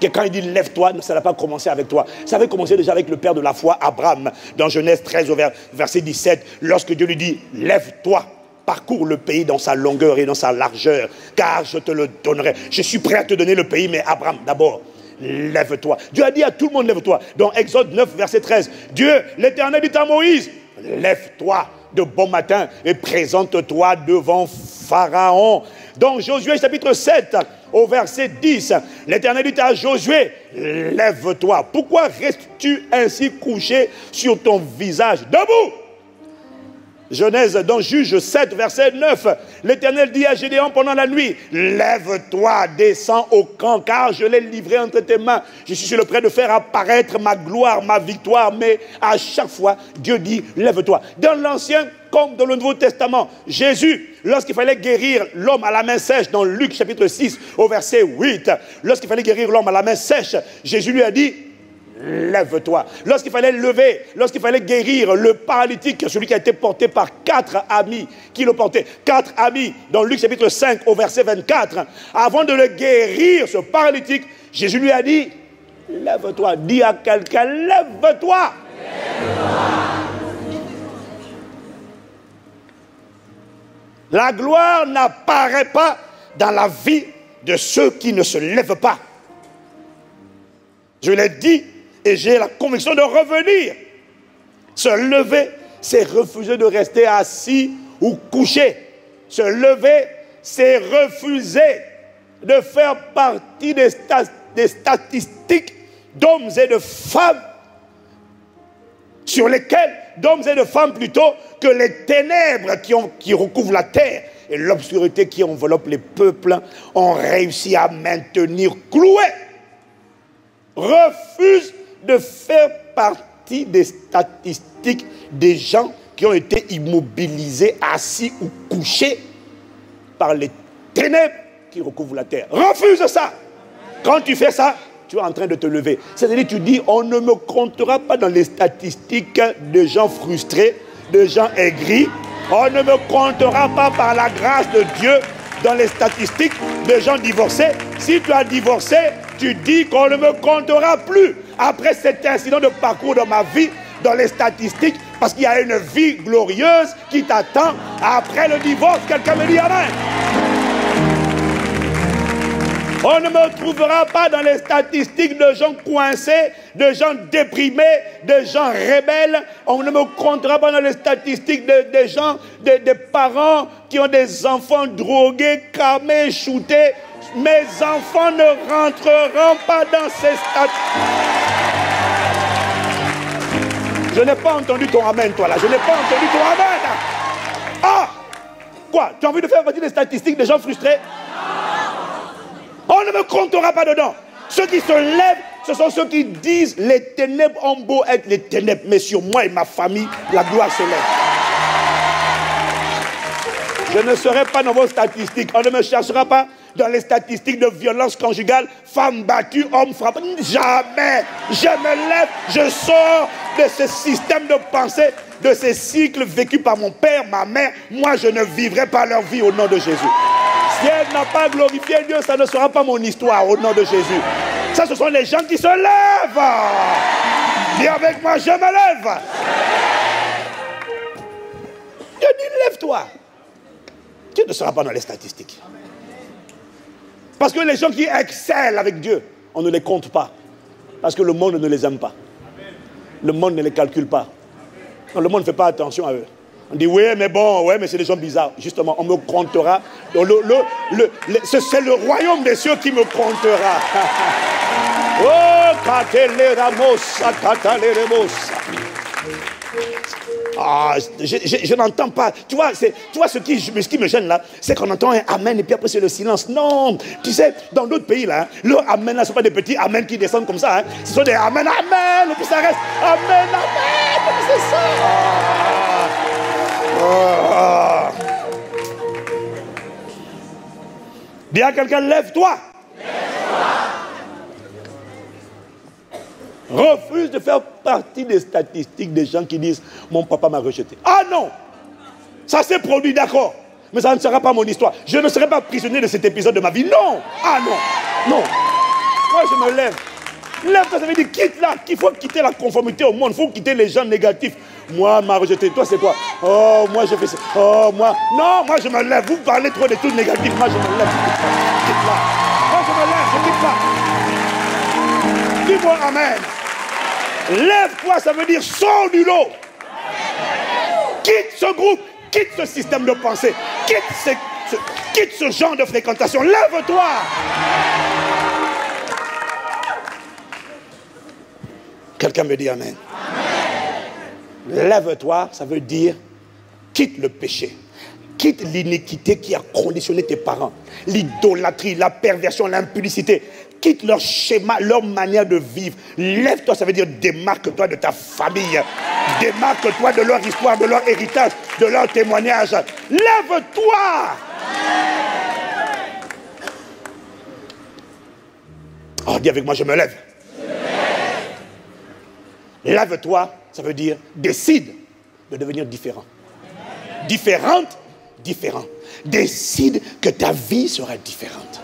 Que quand il dit lève-toi, ça n'a pas commencé avec toi. Ça avait commencé déjà avec le père de la foi, Abraham, dans Genèse 13, verset 17, lorsque Dieu lui dit lève-toi parcours le pays dans sa longueur et dans sa largeur, car je te le donnerai. Je suis prêt à te donner le pays, mais Abraham, d'abord, lève-toi. Dieu a dit à tout le monde, lève-toi. Dans Exode 9, verset 13, Dieu, l'Éternel dit à Moïse, lève-toi de bon matin et présente-toi devant Pharaon. Dans Josué chapitre 7, au verset 10, l'Éternel dit à Josué, lève-toi. Pourquoi restes-tu ainsi couché sur ton visage? Debout Genèse dans Juge 7, verset 9, l'Éternel dit à Gédéon pendant la nuit, lève-toi, descends au camp, car je l'ai livré entre tes mains. Je suis sur le prêt de faire apparaître ma gloire, ma victoire, mais à chaque fois, Dieu dit, lève-toi. Dans l'Ancien comme dans le Nouveau Testament, Jésus, lorsqu'il fallait guérir l'homme à la main sèche, dans Luc chapitre 6, au verset 8, lorsqu'il fallait guérir l'homme à la main sèche, Jésus lui a dit, lève-toi. Lorsqu'il fallait lever, lorsqu'il fallait guérir le paralytique, celui qui a été porté par quatre amis qui le portaient, quatre amis, dans Luc chapitre 5 au verset 24, avant de le guérir, ce paralytique, Jésus lui a dit, lève-toi, dis à quelqu'un, lève-toi. La gloire n'apparaît pas dans la vie de ceux qui ne se lèvent pas. Je l'ai dit et j'ai la conviction de revenir. Se lever, c'est refuser de rester assis ou couché. Se lever, c'est refuser de faire partie des, statistiques d'hommes et de femmes sur lesquels, d'hommes et de femmes plutôt, que les ténèbres qui, qui recouvrent la terre et l'obscurité qui enveloppe les peuples ont réussi à maintenir cloués, refusent de faire partie des statistiques des gens qui ont été immobilisés, assis ou couchés par les ténèbres qui recouvrent la terre. Refuse ça. Quand tu fais ça, tu es en train de te lever. C'est-à-dire, tu dis, on ne me comptera pas dans les statistiques de gens frustrés, de gens aigris. On ne me comptera pas par la grâce de Dieu dans les statistiques de gens divorcés. Si tu as divorcé, tu dis qu'on ne me comptera plus après cet incident de parcours dans ma vie, dans les statistiques, parce qu'il y a une vie glorieuse qui t'attend après le divorce. Quelqu'un me dit Amen. On ne me trouvera pas dans les statistiques de gens coincés, de gens déprimés, de gens rebelles. On ne me comptera pas dans les statistiques de, gens, des parents qui ont des enfants drogués, camés, shootés. Mes enfants ne rentreront pas dans ces statistiques. Je n'ai pas entendu ton amen, toi là. Je n'ai pas entendu ton amen. Ah Quoi? Tu as envie de faire partie des statistiques des gens frustrés? On ne me comptera pas dedans. Ceux qui se lèvent, ce sont ceux qui disent les ténèbres ont beau être les ténèbres, mais sur moi et ma famille, la gloire se lève. Je ne serai pas dans vos statistiques. On ne me cherchera pas dans les statistiques de violence conjugale, femmes battues, hommes frappés. Jamais. Je me lève, je sors de ce système de pensée, de ces cycles vécus par mon père, ma mère. Moi, je ne vivrai pas leur vie au nom de Jésus. Si elle n'a pas glorifié Dieu, ça ne sera pas mon histoire au nom de Jésus. Ça, ce sont les gens qui se lèvent. Dis avec moi, je me lève. Dieu dit, lève-toi. Tu ne seras pas dans les statistiques. Parce que les gens qui excellent avec Dieu, on ne les compte pas. Parce que le monde ne les aime pas. Le monde ne les calcule pas. le monde ne fait pas attention à eux. On dit oui, mais bon, ouais, mais c'est des gens bizarres. Justement, on me comptera. C'est le royaume des cieux qui me comptera. oh, ah, je, je, n'entends pas. Tu vois, tu vois ce, qui, ce qui me gêne là, c'est qu'on entend un amen et puis après c'est le silence. Non, tu sais, dans d'autres pays là, le amen là, ce ne sont pas des petits amen qui descendent comme ça. Hein. Ce sont des amen, amen, et puis ça reste amen, amen, c'est ça. Ah. Dis à quelqu'un, lève-toi. Refuse de faire partie des statistiques des gens qui disent Mon papa m'a rejeté. Ah non Ça s'est produit, d'accord. Mais ça ne sera pas mon histoire. Je ne serai pas prisonnier de cet épisode de ma vie. Non Ah non Non Moi, je me lève. Lève-toi, ça veut dire quitte là. Il faut quitter la conformité au monde. Il faut quitter les gens négatifs. Moi, m'a rejeté. Toi, c'est quoi? Oh, moi, je fais ça. Oh, moi. Non, moi, je me lève. Vous parlez trop des trucs négatifs. Moi, je me lève. Quitte là. Moi, je me lève. Je quitte là. Dis-moi Amen. Lève-toi, ça veut dire sors du lot. Quitte ce groupe. Quitte ce système de pensée. Quitte ce, quitte ce genre de fréquentation. Lève-toi. Quelqu'un me dit Amen. Lève-toi, ça veut dire quitte le péché. Quitte l'iniquité qui a conditionné tes parents. L'idolâtrie, la perversion, l'impudicité. Quitte leur schéma, leur manière de vivre. Lève-toi, ça veut dire démarque-toi de ta famille. Démarque-toi de leur histoire, de leur héritage, de leur témoignage. Lève-toi. Oh, dis avec moi, je me lève. Lève-toi, ça veut dire décide de devenir différent. Différente, différent. Décide que ta vie sera différente.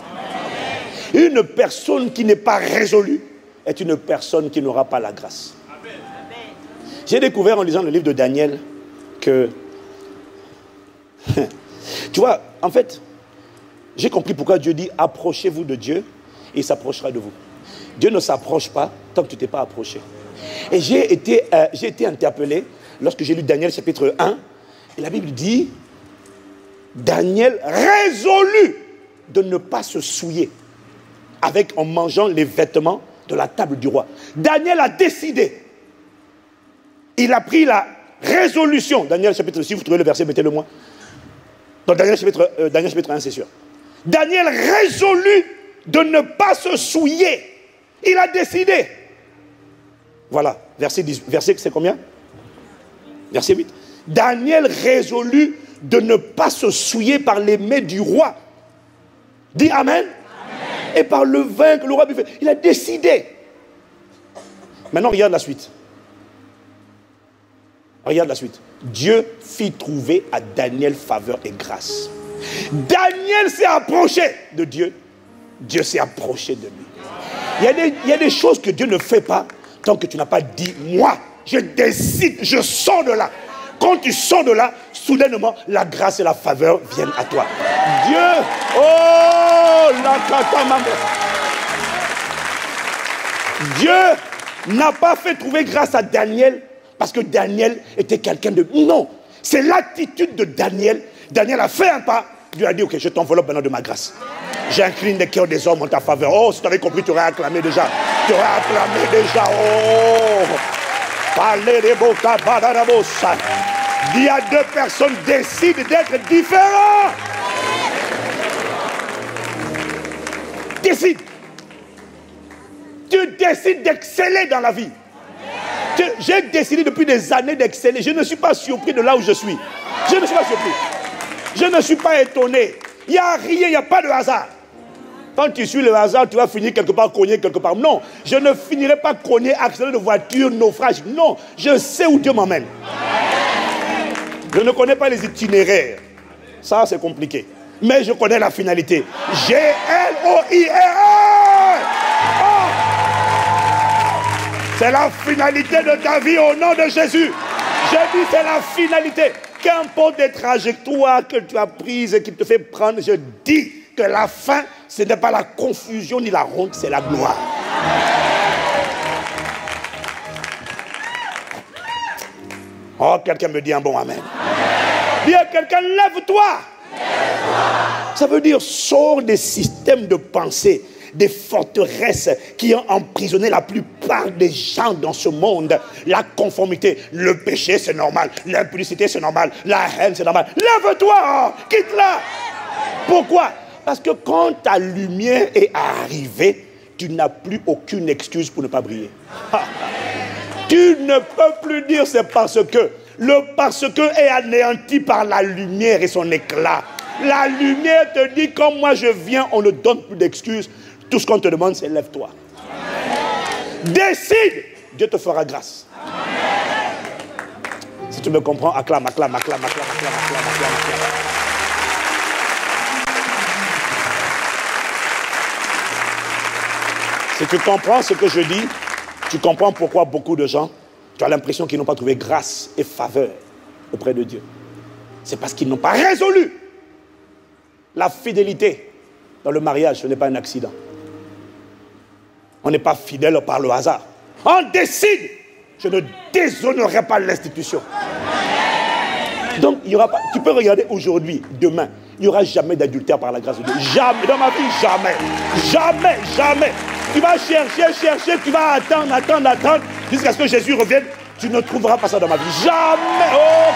Une personne qui n'est pas résolue est une personne qui n'aura pas la grâce. J'ai découvert en lisant le livre de Daniel que, tu vois, en fait, j'ai compris pourquoi Dieu dit approchez-vous de Dieu et il s'approchera de vous. Dieu ne s'approche pas tant que tu ne t'es pas approché. Et j'ai été, euh, j'ai été interpellé lorsque j'ai lu Daniel chapitre 1. Et la Bible dit, Daniel résolu de ne pas se souiller avec en mangeant les vêtements de la table du roi. Daniel a décidé. Il a pris la résolution. Daniel chapitre, si vous trouvez le verset, mettez-le moi. Dans Daniel chapitre, euh, Daniel chapitre 1, c'est sûr. Daniel résolu de ne pas se souiller. Il a décidé. Voilà, verset, 10, verset c'est combien? Verset 8. Daniel résolut de ne pas se souiller par les mets du roi. Dis Amen. Et par le vin que le roi buvait. Il a décidé. Maintenant, regarde la suite. Regarde la suite. Dieu fit trouver à Daniel faveur et grâce. Daniel s'est approché de Dieu. Dieu s'est approché de lui. Il y, a des, il y, a des, choses que Dieu ne fait pas tant que tu n'as pas dit, moi, je décide, je sors de là. Quand tu sors de là, soudainement, la grâce et la faveur viennent à toi. Dieu, oh, la Dieu n'a pas fait trouver grâce à Daniel parce que Daniel était quelqu'un de... Non, c'est l'attitude de Daniel. Daniel a fait un pas. Dieu a dit, ok, je t'enveloppe maintenant de ma grâce. J'incline les cœurs des hommes en ta faveur. Oh, si tu avais compris, tu aurais acclamé déjà. Tu aurais acclamé déjà. Oh, il y a deux personnes qui décident d'être différents. Décide. Tu décides d'exceller dans la vie. J'ai décidé depuis des années d'exceller. Je ne suis pas surpris de là où je suis. Je ne suis pas surpris. Je ne suis pas étonné. Il n'y a rien, il n'y a pas de hasard. Quand tu suis le hasard, tu vas finir quelque part cogné quelque part. Non, je ne finirai pas cogné, accident de voiture, naufrage. Non, je sais où Dieu m'emmène. Je ne connais pas les itinéraires. Ça, c'est compliqué. Mais je connais la finalité. G-L-O-I-R-E. Oh. C'est la finalité de ta vie au nom de Jésus. Je dis c'est la finalité. Qu'importe les trajectoires que tu as prises et qui te fait prendre, je dis que la fin, ce n'est pas la confusion ni la honte, c'est la gloire. Oh, quelqu'un me dit un bon Amen. Dis à quelqu'un, lève-toi. Ça veut dire, sors des systèmes de pensée, des forteresses qui ont emprisonné la plupart des gens dans ce monde. La conformité, le péché, c'est normal. L'impudicité, c'est normal. La haine, c'est normal. Lève-toi, quitte-la. Pourquoi? Parce que quand ta lumière est arrivée, tu n'as plus aucune excuse pour ne pas briller. Tu ne peux plus dire c'est parce que. Le parce que est anéanti par la lumière et son éclat. La lumière te dit, comme moi je viens, on ne donne plus d'excuses. Tout ce qu'on te demande, c'est lève-toi. Décide, Dieu te fera grâce. Si tu me comprends, acclame, acclame, acclame, acclame, acclame, acclame, acclame. acclame. Si tu comprends ce que je dis, tu comprends pourquoi beaucoup de gens, tu as l'impression qu'ils n'ont pas trouvé grâce et faveur auprès de Dieu. C'est parce qu'ils n'ont pas résolu. La fidélité dans le mariage, ce n'est pas un accident. On n'est pas fidèle par le hasard. On décide, je ne déshonorerai pas l'institution. Donc, tu peux regarder aujourd'hui, demain, il n'y aura jamais d'adultère par la grâce de Dieu. Jamais, dans ma vie, jamais. Jamais, jamais. Tu vas chercher, chercher, tu vas attendre, attendre, attendre, jusqu'à ce que Jésus revienne. Tu ne trouveras pas ça dans ma vie. Jamais. Oh,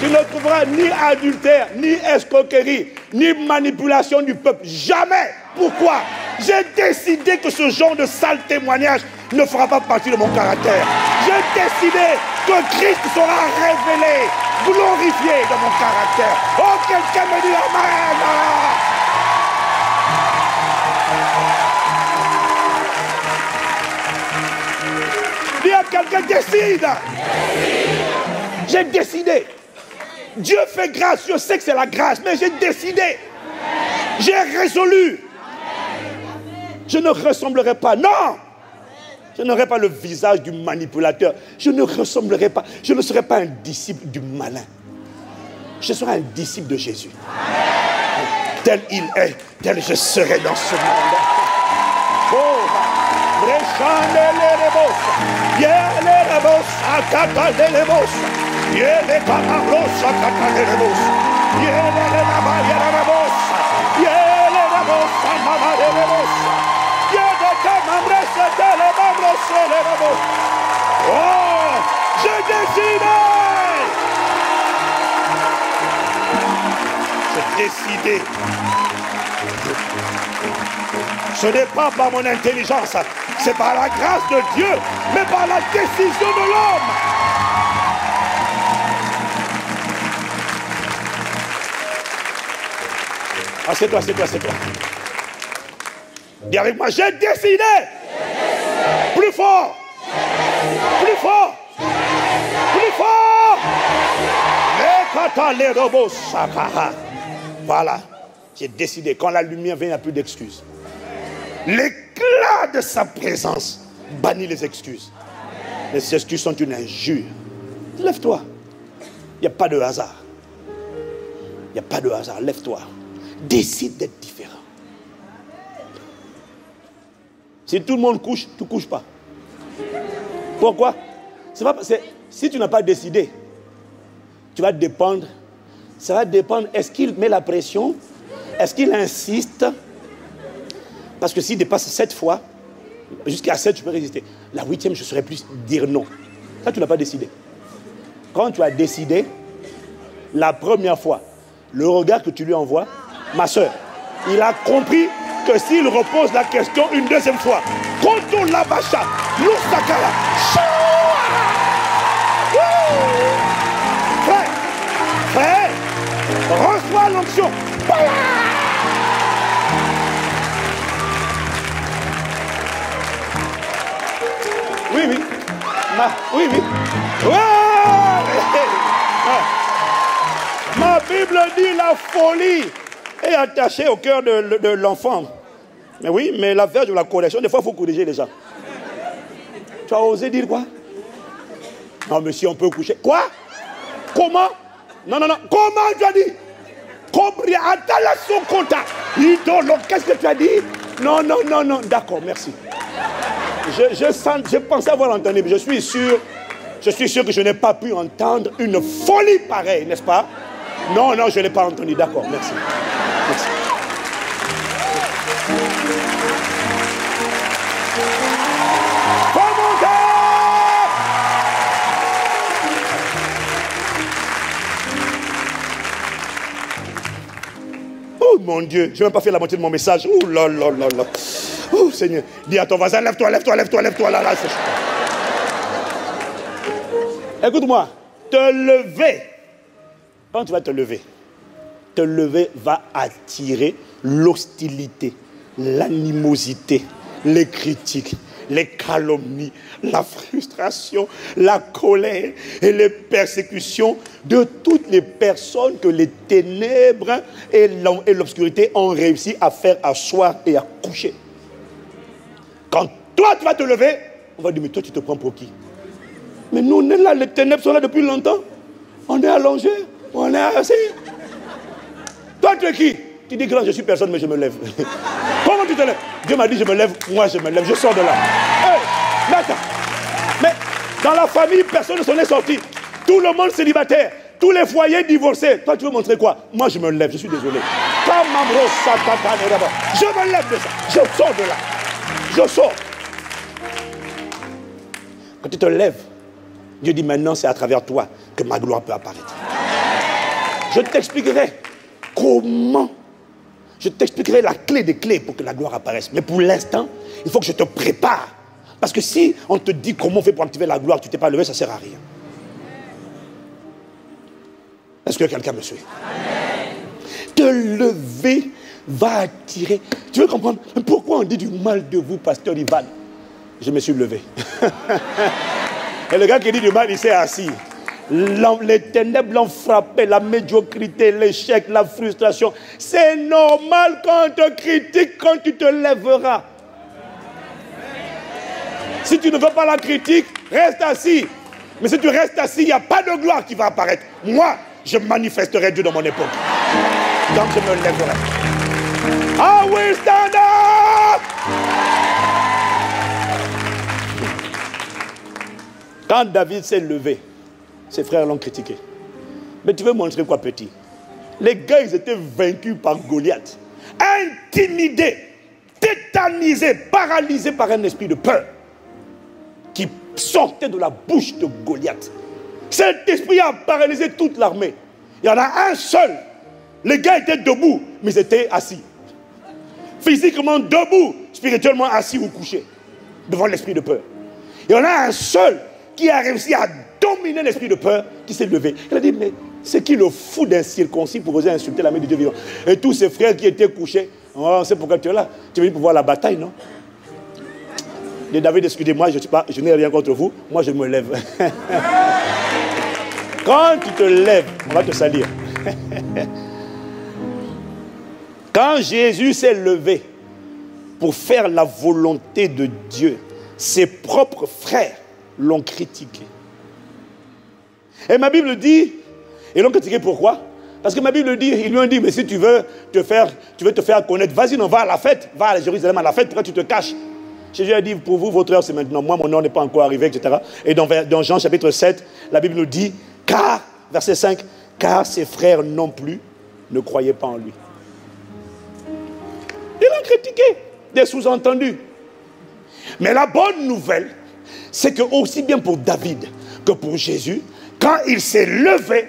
Tu ne trouveras ni adultère, ni escroquerie, ni manipulation du peuple. Jamais. Pourquoi? J'ai décidé que ce genre de sale témoignage ne fera pas partie de mon caractère. J'ai décidé que Christ sera révélé, glorifié dans mon caractère. Oh, quelqu'un me dit Amen. Quelqu'un décide. J'ai décidé. Dieu fait grâce. Je sais que c'est la grâce, mais j'ai décidé. J'ai résolu. Je ne ressemblerai pas. Non. Je n'aurai pas le visage du manipulateur. Je ne ressemblerai pas. Je ne serai pas un disciple du malin. Je serai un disciple de Jésus. Tel il est, tel je serai dans ce monde. Yele rebos, akata Décidé. Ce n'est pas par mon intelligence, c'est par la grâce de Dieu, mais par la décision de l'homme. Assieds-toi, assieds-toi, assieds-toi. Dis avec moi, j'ai décidé. Plus fort. Plus fort. Plus fort. Voilà. J'ai décidé. Quand la lumière vient, il n'y a plus d'excuses. L'éclat de sa présence bannit les excuses. Les excuses sont une injure. Lève-toi. Il n'y a pas de hasard. Il n'y a pas de hasard. Lève-toi. Décide d'être différent. Si tout le monde couche, tu ne couches pas. Pourquoi? Pas, Si tu n'as pas décidé, tu vas dépendre. Ça va dépendre. Est-ce qu'il met la pression? Est-ce qu'il insiste? Parce que s'il dépasse sept fois, jusqu'à sept, je peux résister. La huitième, je serais plus dire non. Ça, tu n'as pas décidé. Quand tu as décidé, la première fois, le regard que tu lui envoies, ma soeur, il a compris que s'il repose la question une deuxième fois, Konto Labacha, Lusakala, reçois l'onction. Oui, oui. oui, oui. Ma Bible dit la folie est attachée au cœur de, l'enfant. Mais oui, mais l'affaire de la correction, des fois, il faut corriger les gens. Tu as osé dire quoi? Non, monsieur, on peut coucher. Quoi? Comment? Non, non, non. Comment tu as dit Compris, la son contact. Qu'est-ce que tu as dit? Non, non, non, non. D'accord, merci. Je, je, pensais avoir entendu, mais je suis sûr, je suis sûr que je n'ai pas pu entendre une folie pareille, n'est-ce pas? Non, non, je ne l'ai pas entendu. D'accord, merci. merci. Mon Dieu, je même pas fait la moitié de mon message. Oh là là là là. Oh Seigneur, dis à ton voisin, lève-toi, lève-toi, lève-toi, lève-toi, là, là, Écoute-moi, te lever, quand tu vas te lever, te lever va attirer l'hostilité, l'animosité, les critiques, les calomnies, la frustration, la colère et les persécutions de toutes les personnes que les ténèbres et l'obscurité ont réussi à faire asseoir et à coucher. Quand toi, tu vas te lever, on va dire, mais toi, tu te prends pour qui? Mais nous, on est là, les ténèbres sont là depuis longtemps. On est allongé, on est assis. Toi, tu es qui? Tu dis, grand, je suis personne, mais je me lève. Comment tu te lèves? Dieu m'a dit, je me lève, moi, je me lève, je sors de là. Mais dans la famille, personne ne s'en est sorti. Tout le monde célibataire, tous les foyers divorcés. Toi, tu veux montrer quoi? Moi, je me lève, je suis désolé. Je me lève de ça, je sors de là. Je sors. Quand tu te lèves, Dieu dit maintenant c'est à travers toi que ma gloire peut apparaître. Je t'expliquerai comment. Je t'expliquerai la clé des clés pour que la gloire apparaisse. Mais pour l'instant, il faut que je te prépare. Parce que si on te dit comment on fait pour activer la gloire, tu ne t'es pas levé, ça ne sert à rien. Est-ce que quelqu'un me suit? Te lever va attirer. Tu veux comprendre? Pourquoi on dit du mal de vous, pasteur Ivan Je me suis levé. Et le gars qui dit du mal, il s'est assis. Les ténèbres l'ont frappé, la médiocrité, l'échec, la frustration. C'est normal quand on te critique, quand tu te lèveras. Si tu ne veux pas la critique, reste assis. Mais si tu restes assis, il n'y a pas de gloire qui va apparaître. Moi, je manifesterai Dieu dans mon époque. Donc je me lèverai. I will stand up. Quand David s'est levé, ses frères l'ont critiqué. Mais tu veux montrer quoi, petit? Les gars, ils étaient vaincus par Goliath, intimidés, tétanisés, paralysés par un esprit de peur qui sortait de la bouche de Goliath. Cet esprit a paralysé toute l'armée. Il y en a un seul. Les gars étaient debout, mais ils étaient assis physiquement debout, spirituellement assis ou couché, devant l'esprit de peur. Il y en a un seul qui a réussi à dominer l'esprit de peur, qui s'est levé. Il a dit, mais c'est qui le fou d'un circoncis pour oser insulter la main de Dieu vivant Et tous ses frères qui étaient couchés, oh, c'est pourquoi tu es là. Tu es venu pour voir la bataille, non? Et David, excusez-moi, je, je n'ai rien contre vous, moi je me lève. Quand tu te lèves, on va te salir. Quand Jésus s'est levé pour faire la volonté de Dieu, ses propres frères l'ont critiqué. Et ma Bible dit, et l'ont critiqué pourquoi? Parce que ma Bible dit, ils lui ont dit, mais si tu veux te faire, tu veux te faire connaître, vas-y, on va à la fête, va à Jérusalem à la fête, pourquoi tu te caches? Jésus a dit, pour vous, votre heure c'est maintenant, moi mon nom n'est pas encore arrivé, etc. Et dans, dans Jean chapitre 7, la Bible dit, car, verset 5, car ses frères non plus ne croyaient pas en lui. Ils l'ont critiqué, des sous-entendus. Mais la bonne nouvelle, c'est que aussi bien pour David que pour Jésus, quand il s'est levé,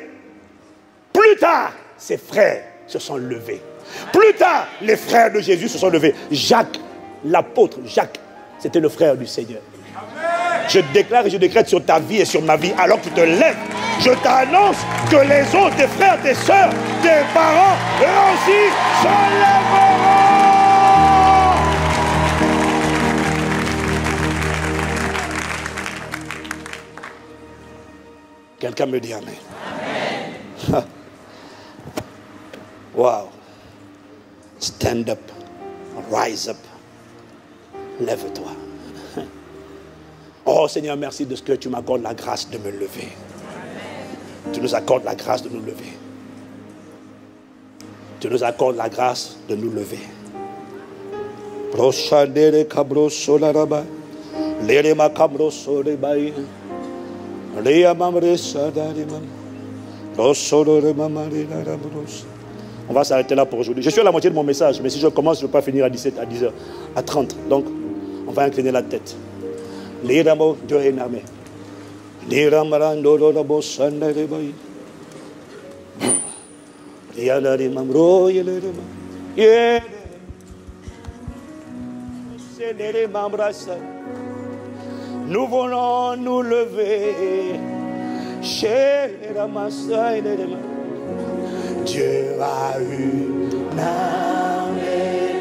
plus tard, ses frères se sont levés. Plus tard, les frères de Jésus se sont levés. Jacques, l'apôtre Jacques, c'était le frère du Seigneur. Je déclare et je décrète sur ta vie et sur ma vie, alors que tu te lèves, je t'annonce que les autres, tes frères, tes soeurs, tes parents, eux aussi, se lèveront. Quelqu'un me dit Amen. Amen. wow. Stand up. Rise up. Lève-toi. Oh Seigneur, merci de ce que tu m'accordes la grâce de me lever. Tu nous accordes la grâce de nous lever. Tu nous accordes la grâce de nous lever. On va s'arrêter là pour aujourd'hui. Je suis à la moitié de mon message, mais si je commence, je ne vais pas finir à 17, à 10 heures, à 30. Donc, on va incliner la tête. Nous voulons nous lever. Chez les Dieu a une armée.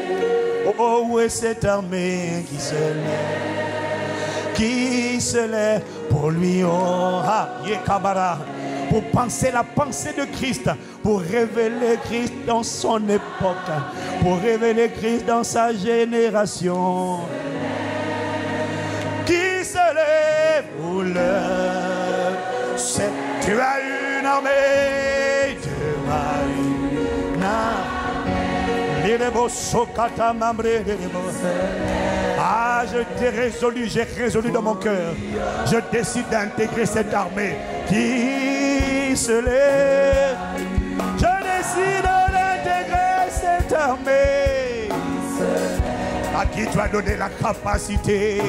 Oh, où est cette armée qui se lève Qui se lève pour lui, oh, ah, pour penser la pensée de Christ, pour révéler Christ dans son époque, pour révéler Christ dans sa génération se lève pour l'heure. Tu as une armée, tu as une armée. Ah, je t'ai résolu, j'ai résolu dans mon cœur. Je décide d'intégrer cette armée qui se lève. Je décide d'intégrer cette armée à qui tu as donné la capacité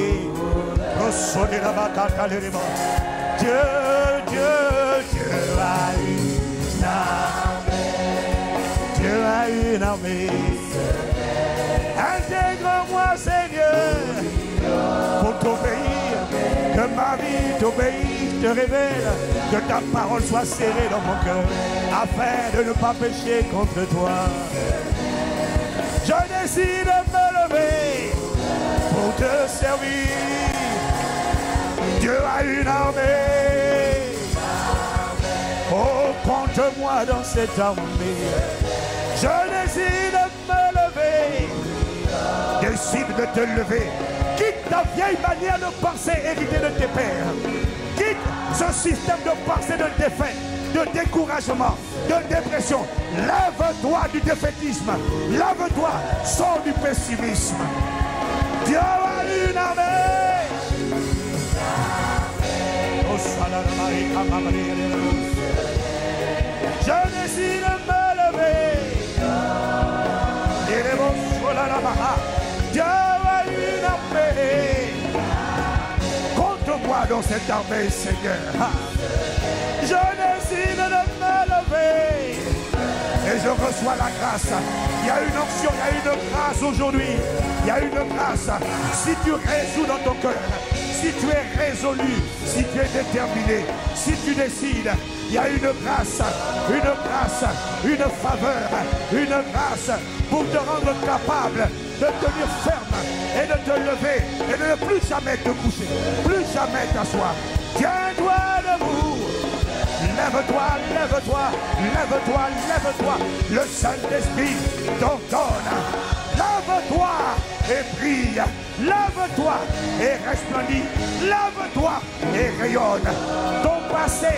Dieu, Dieu, Dieu a une armée. Dieu a une armée. Intègre-moi, Seigneur, pour t'obéir. Que ma vie t'obéisse, te révèle. Que ta parole soit serrée dans mon cœur. Afin de ne pas pécher contre toi. Je décide de me lever pour te servir. Dieu a une armée. Oh, compte-moi dans cette armée. Je décide de me lever. Décide de te lever. Quitte ta vieille manière de penser héritée de tes pères. Quitte ce système de pensée de défaite, de découragement, de dépression. Lève-toi du défaitisme. Lève-toi. Sors du pessimisme. Dieu a une armée. Je décide de me lever. Dieu a une armée. Contre-moi dans cette armée, Seigneur. Je décide de me lever. Et je reçois la grâce. Il y a une option, il y a une grâce aujourd'hui. Il y a une grâce. Si tu résous dans ton cœur si tu es résolu, si tu es déterminé, si tu décides, il y a une grâce, une grâce, une faveur, une grâce pour te rendre capable de tenir ferme et de te lever et de ne plus jamais te coucher, plus jamais t'asseoir. Tiens-toi debout. Lève-toi, lève-toi, lève-toi, lève-toi. Le Saint-Esprit t'ordonne. Lève-toi et brille. Lève-toi et resplendis. Lève-toi et rayonne. Ton passé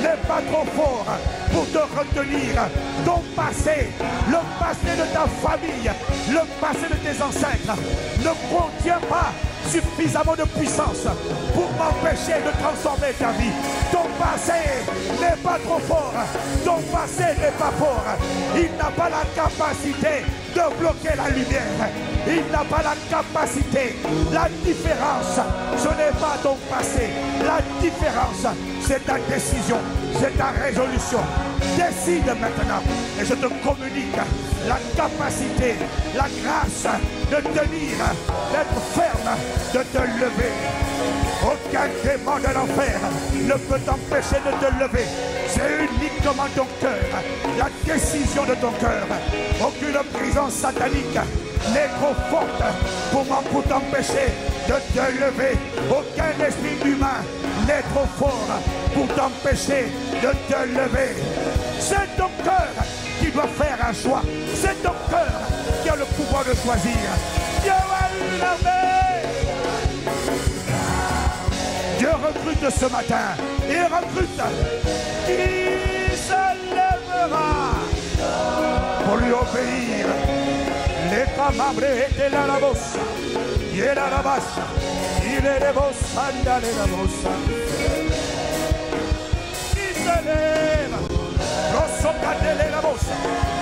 n'est pas trop fort pour te retenir. Ton passé, le passé de ta famille, le passé de tes ancêtres ne contient pas suffisamment de puissance pour m'empêcher de transformer ta vie. Ton passé n'est pas trop fort. Ton passé n'est pas fort. Il n'a pas la capacité de bloquer la lumière. Il n'a pas la capacité. La différence, ce n'est pas ton passé. La différence, c'est ta décision, c'est ta résolution. Décide maintenant et je te communique la capacité, la grâce de tenir, d'être ferme, de te lever. Aucun démon de l'enfer ne peut t'empêcher de te lever. C'est uniquement ton cœur, la décision de ton cœur. Aucune prison satanique n'est trop forte pour, t'empêcher de te lever. Aucun esprit humain n'est trop fort pour t'empêcher de te lever. C'est ton cœur qui doit faire un choix. C'est ton cœur qui a le pouvoir de choisir. Dieu recrute ce matin. Il recrute qui se lèvera pour lui obéir. Les camabres étaient là la bosse. Il est là la basse. Il est les bosses, la bosse. Qui se lève. Rosso cadele la bossa.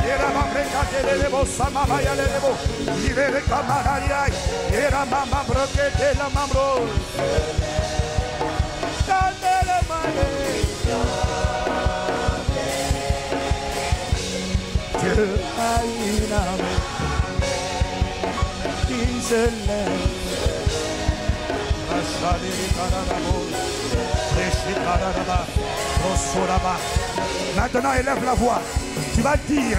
Era mamre cadele le bossa, mama ya le bo. Libere camararia. Era mama broquete la mamro. Maintenant, élève la voix. Tu vas dire,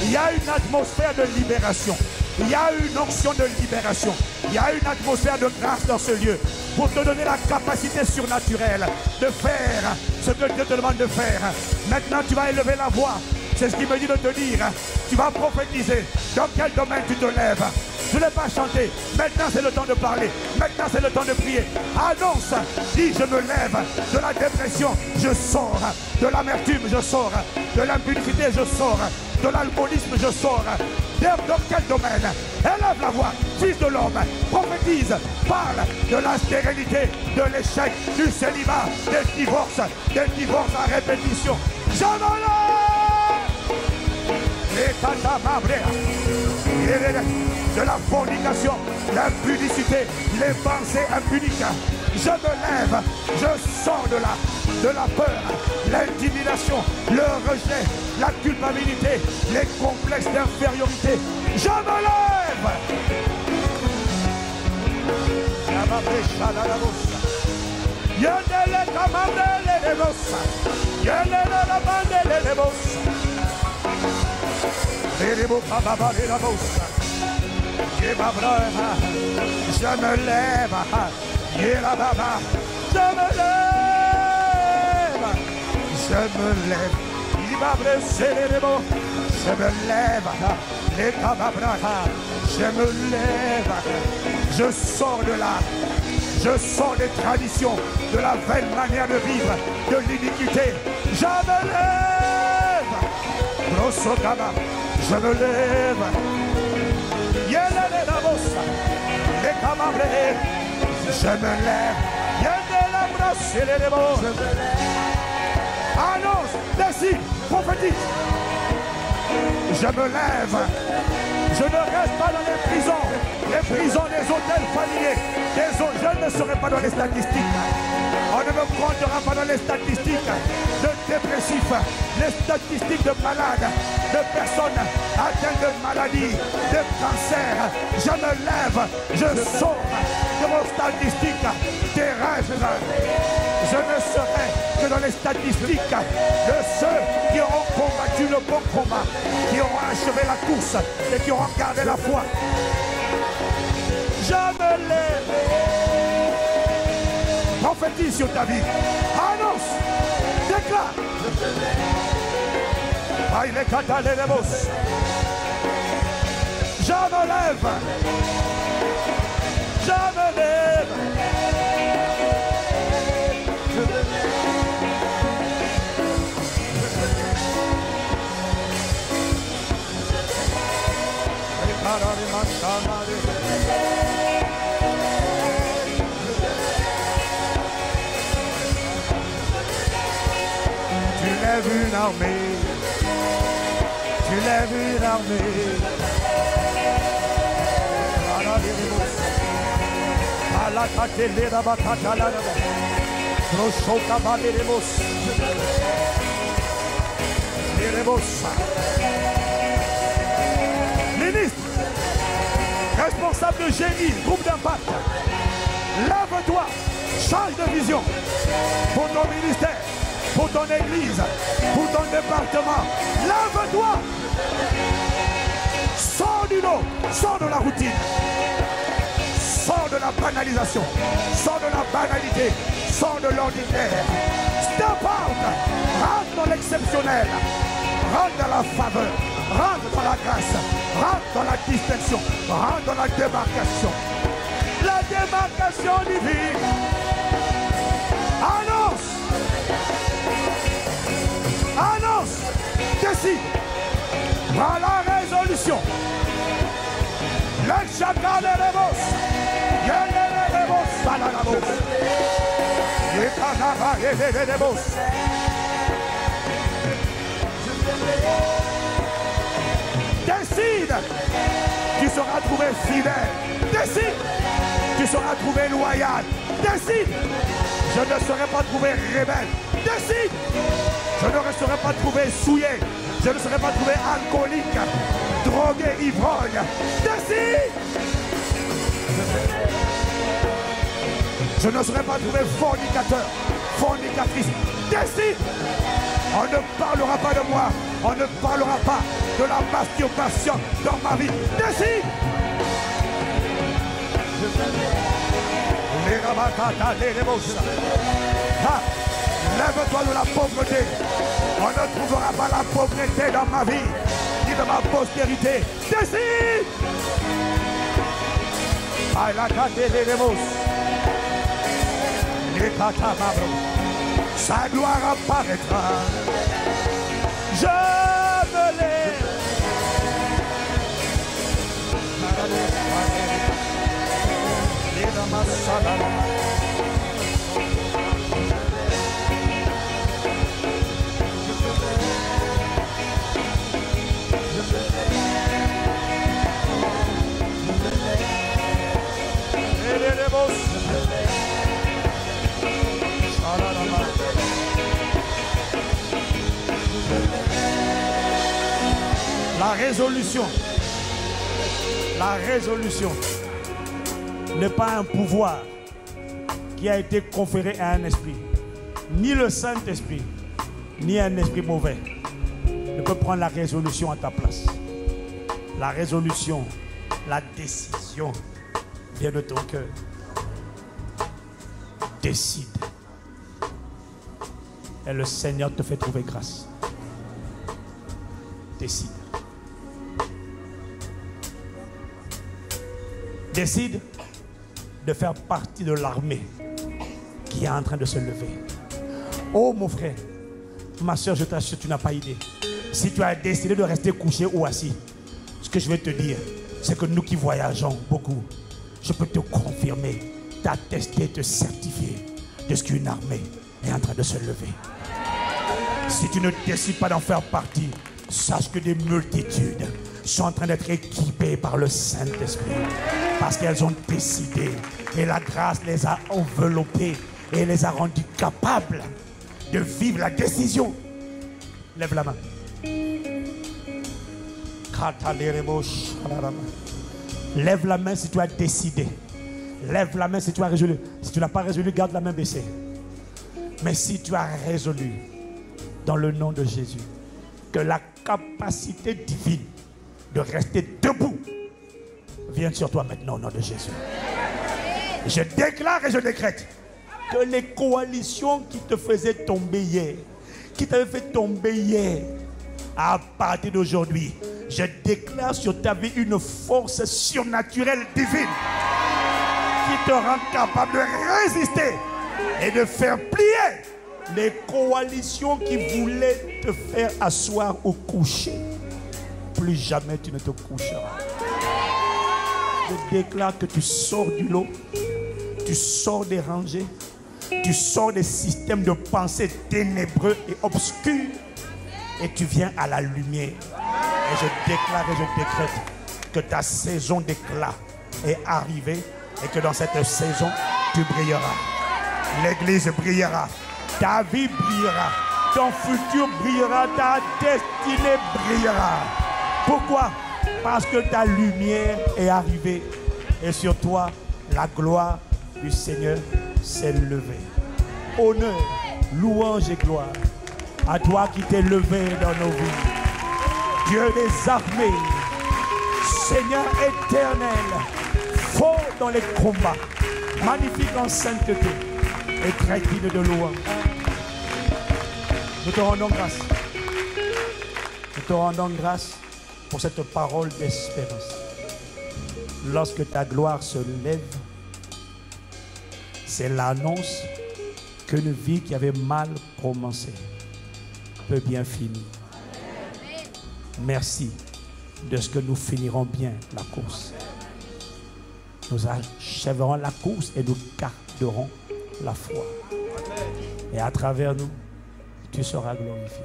il y a une atmosphère de libération. Il y a une onction de libération. Il y a une atmosphère de grâce dans ce lieu pour te donner la capacité surnaturelle de faire ce que Dieu te demande de faire. Maintenant, tu vas élever la voix. C'est ce qu'il me dit de te dire. Tu vas prophétiser. Dans quel domaine tu te lèves? Je ne l'ai pas chanté. Maintenant, c'est le temps de parler. Maintenant, c'est le temps de prier. Annonce. Dis, je me lève de la dépression. Je sors de l'amertume. Je sors de l'impudicité. Je sors de l'alcoolisme. Je sors. Dans quel domaine? Élève la voix. Fils de l'homme. Prophétise. Parle de la stérilité, de l'échec, du célibat, des divorces, des divorces à répétition. Je me lève de la fornication, l'impudicité, les pensées impuniques. Je me lève, je sors de là, de la peur, l'intimidation, le rejet, la culpabilité, les complexes d'infériorité. Je me lève. Je me lève. Je me lève. Je me lève. Il va. Je me lève. Les Je me lève. Je sors de là. Je sors des traditions, de la vaine manière de vivre, de l'iniquité. Je me lève. Je me lève. Je me lève. Je me lève. Annonce, décide, prophétise. Je me lève. Je ne reste pas dans les prisons, les prisons des hôtels familiers. je ne serai pas dans les statistiques. On ne me comptera pas dans les statistiques dépressifs, les statistiques de malades, de personnes atteintes de maladies, de cancer. Je me lève, je sors de vos statistiques terrestres. Je ne serai que dans les statistiques de ceux qui auront combattu le bon combat, qui auront achevé la course et qui auront gardé la foi. Je me lève. Prophétise sur ta vie. Annonce. Déclare. Je me lève. Je me Tu lèves une armée. Ministre, responsable de génie, groupe d'impact, lève-toi, change de vision. Pour ton ministère, pour ton église, pour ton département. Lève-toi, sors du lot, sors de la routine, sors de la banalisation, sors de la banalité, sors de l'ordinaire. Step out, rentre dans l'exceptionnel, rentre dans la faveur, rentre dans la grâce, rentre dans la distinction, rentre dans la démarcation. La démarcation divine. Décide. Par la résolution. Le chakra de. Yekanaba yele rebos. Décide. Tu seras trouvé fidèle. Décide. Tu seras trouvé loyal. Décide. Je ne serai pas trouvé rebelle. Décide. Je ne serai pas trouvé souillé. Je ne serai pas trouvé alcoolique, drogué, ivrogne. Décide. Je ne serai pas trouvé fornicateur, fornicatrice. Décide. On ne parlera pas de moi. On ne parlera pas de la masturbation dans ma vie. Ah, Lève-toi de la pauvreté. On ne trouvera pas la pauvreté dans ma vie, ni de ma postérité. Décide. Sa gloire apparaîtra. Je me lève. La résolution, la résolution n'est pas un pouvoir qui a été conféré à un esprit. Ni le Saint-Esprit, ni un esprit mauvais ne peut prendre la résolution à ta place. La résolution, la décision vient de ton cœur. Décide. Et le Seigneur te fait trouver grâce. Décide. Décide de faire partie de l'armée qui est en train de se lever. Oh mon frère, ma soeur, je t'assure, tu n'as pas idée. Si tu as décidé de rester couché ou assis, ce que je vais te dire, c'est que nous qui voyageons beaucoup, je peux te confirmer, t'attester, te certifier de ce qu'une armée est en train de se lever. Si tu ne décides pas d'en faire partie, sache que des multitudes sont en train d'être équipées par le Saint-Esprit. Parce qu'elles ont décidé. Et la grâce les a enveloppées et les a rendues capables de vivre la décision. Lève la main. Lève la main si tu as décidé. Lève la main si tu as résolu. Si tu n'as pas résolu, garde la main baissée. Mais si tu as résolu, dans le nom de Jésus, que la capacité divine de rester debout vienne sur toi maintenant au nom de Jésus. Je déclare et je décrète que les coalitions qui te faisaient tomber hier, qui t'avaient fait tomber hier, à partir d'aujourd'hui, je déclare sur ta vie une force surnaturelle divine qui te rend capable de résister et de faire plier les coalitions qui voulaient te faire asseoir au coucher. Plus jamais tu ne te coucheras. Je déclare que tu sors du lot, tu sors des rangées, tu sors des systèmes de pensée ténébreux et obscurs et tu viens à la lumière. Et je déclare et je décrète que ta saison d'éclat est arrivée et que dans cette saison, tu brilleras. L'église brillera. Ta vie brillera. Ton futur brillera. Ta destinée brillera. Pourquoi? Parce que ta lumière est arrivée. Et sur toi, la gloire du Seigneur s'est levée. Honneur, louange et gloire à toi qui t'es levé dans nos vies. Dieu des armées, Seigneur éternel, fort dans les combats, magnifique en sainteté et très digne de louange. Nous te rendons grâce. Nous te rendons grâce pour cette parole d'espérance. Lorsque ta gloire se lève, c'est l'annonce qu'une vie qui avait mal commencé peut bien finir. Merci de ce que nous finirons bien la course. Nous achèverons la course et nous garderons la foi. Et à travers nous, tu seras glorifié.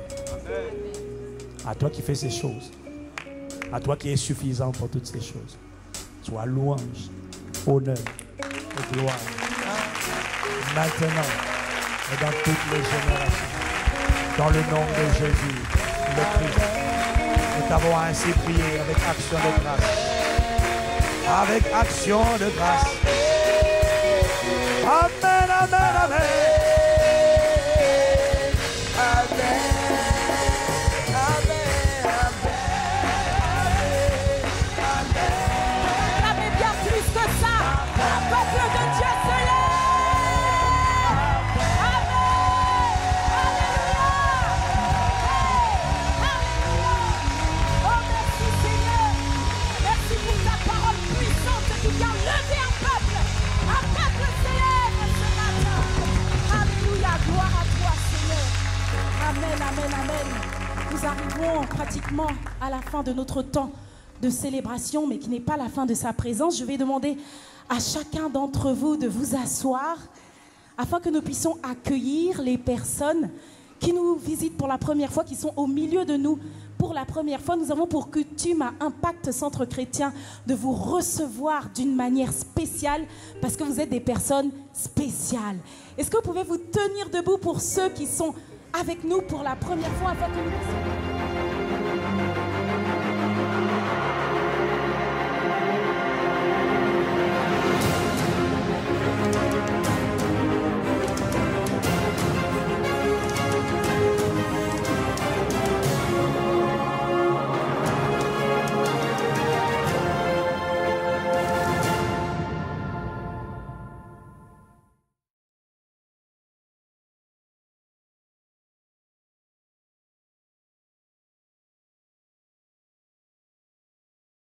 À toi qui fais ces choses. À toi qui es suffisant pour toutes ces choses. Sois louange, honneur et gloire. Maintenant et dans toutes les générations. Dans le nom de Jésus, le Christ. Nous t'avons ainsi prié avec action de grâce. Avec action de grâce. Amen, amen, amen. Pratiquement à la fin de notre temps de célébration, mais qui n'est pas la fin de sa présence. Je vais demander à chacun d'entre vous de vous asseoir afin que nous puissions accueillir les personnes qui nous visitent pour la première fois, qui sont au milieu de nous pour la première fois. Nous avons pour coutume à Impact Centre Chrétien de vous recevoir d'une manière spéciale parce que vous êtes des personnes spéciales. Est-ce que vous pouvez vous tenir debout pour ceux qui sont avec nous pour la première fois afin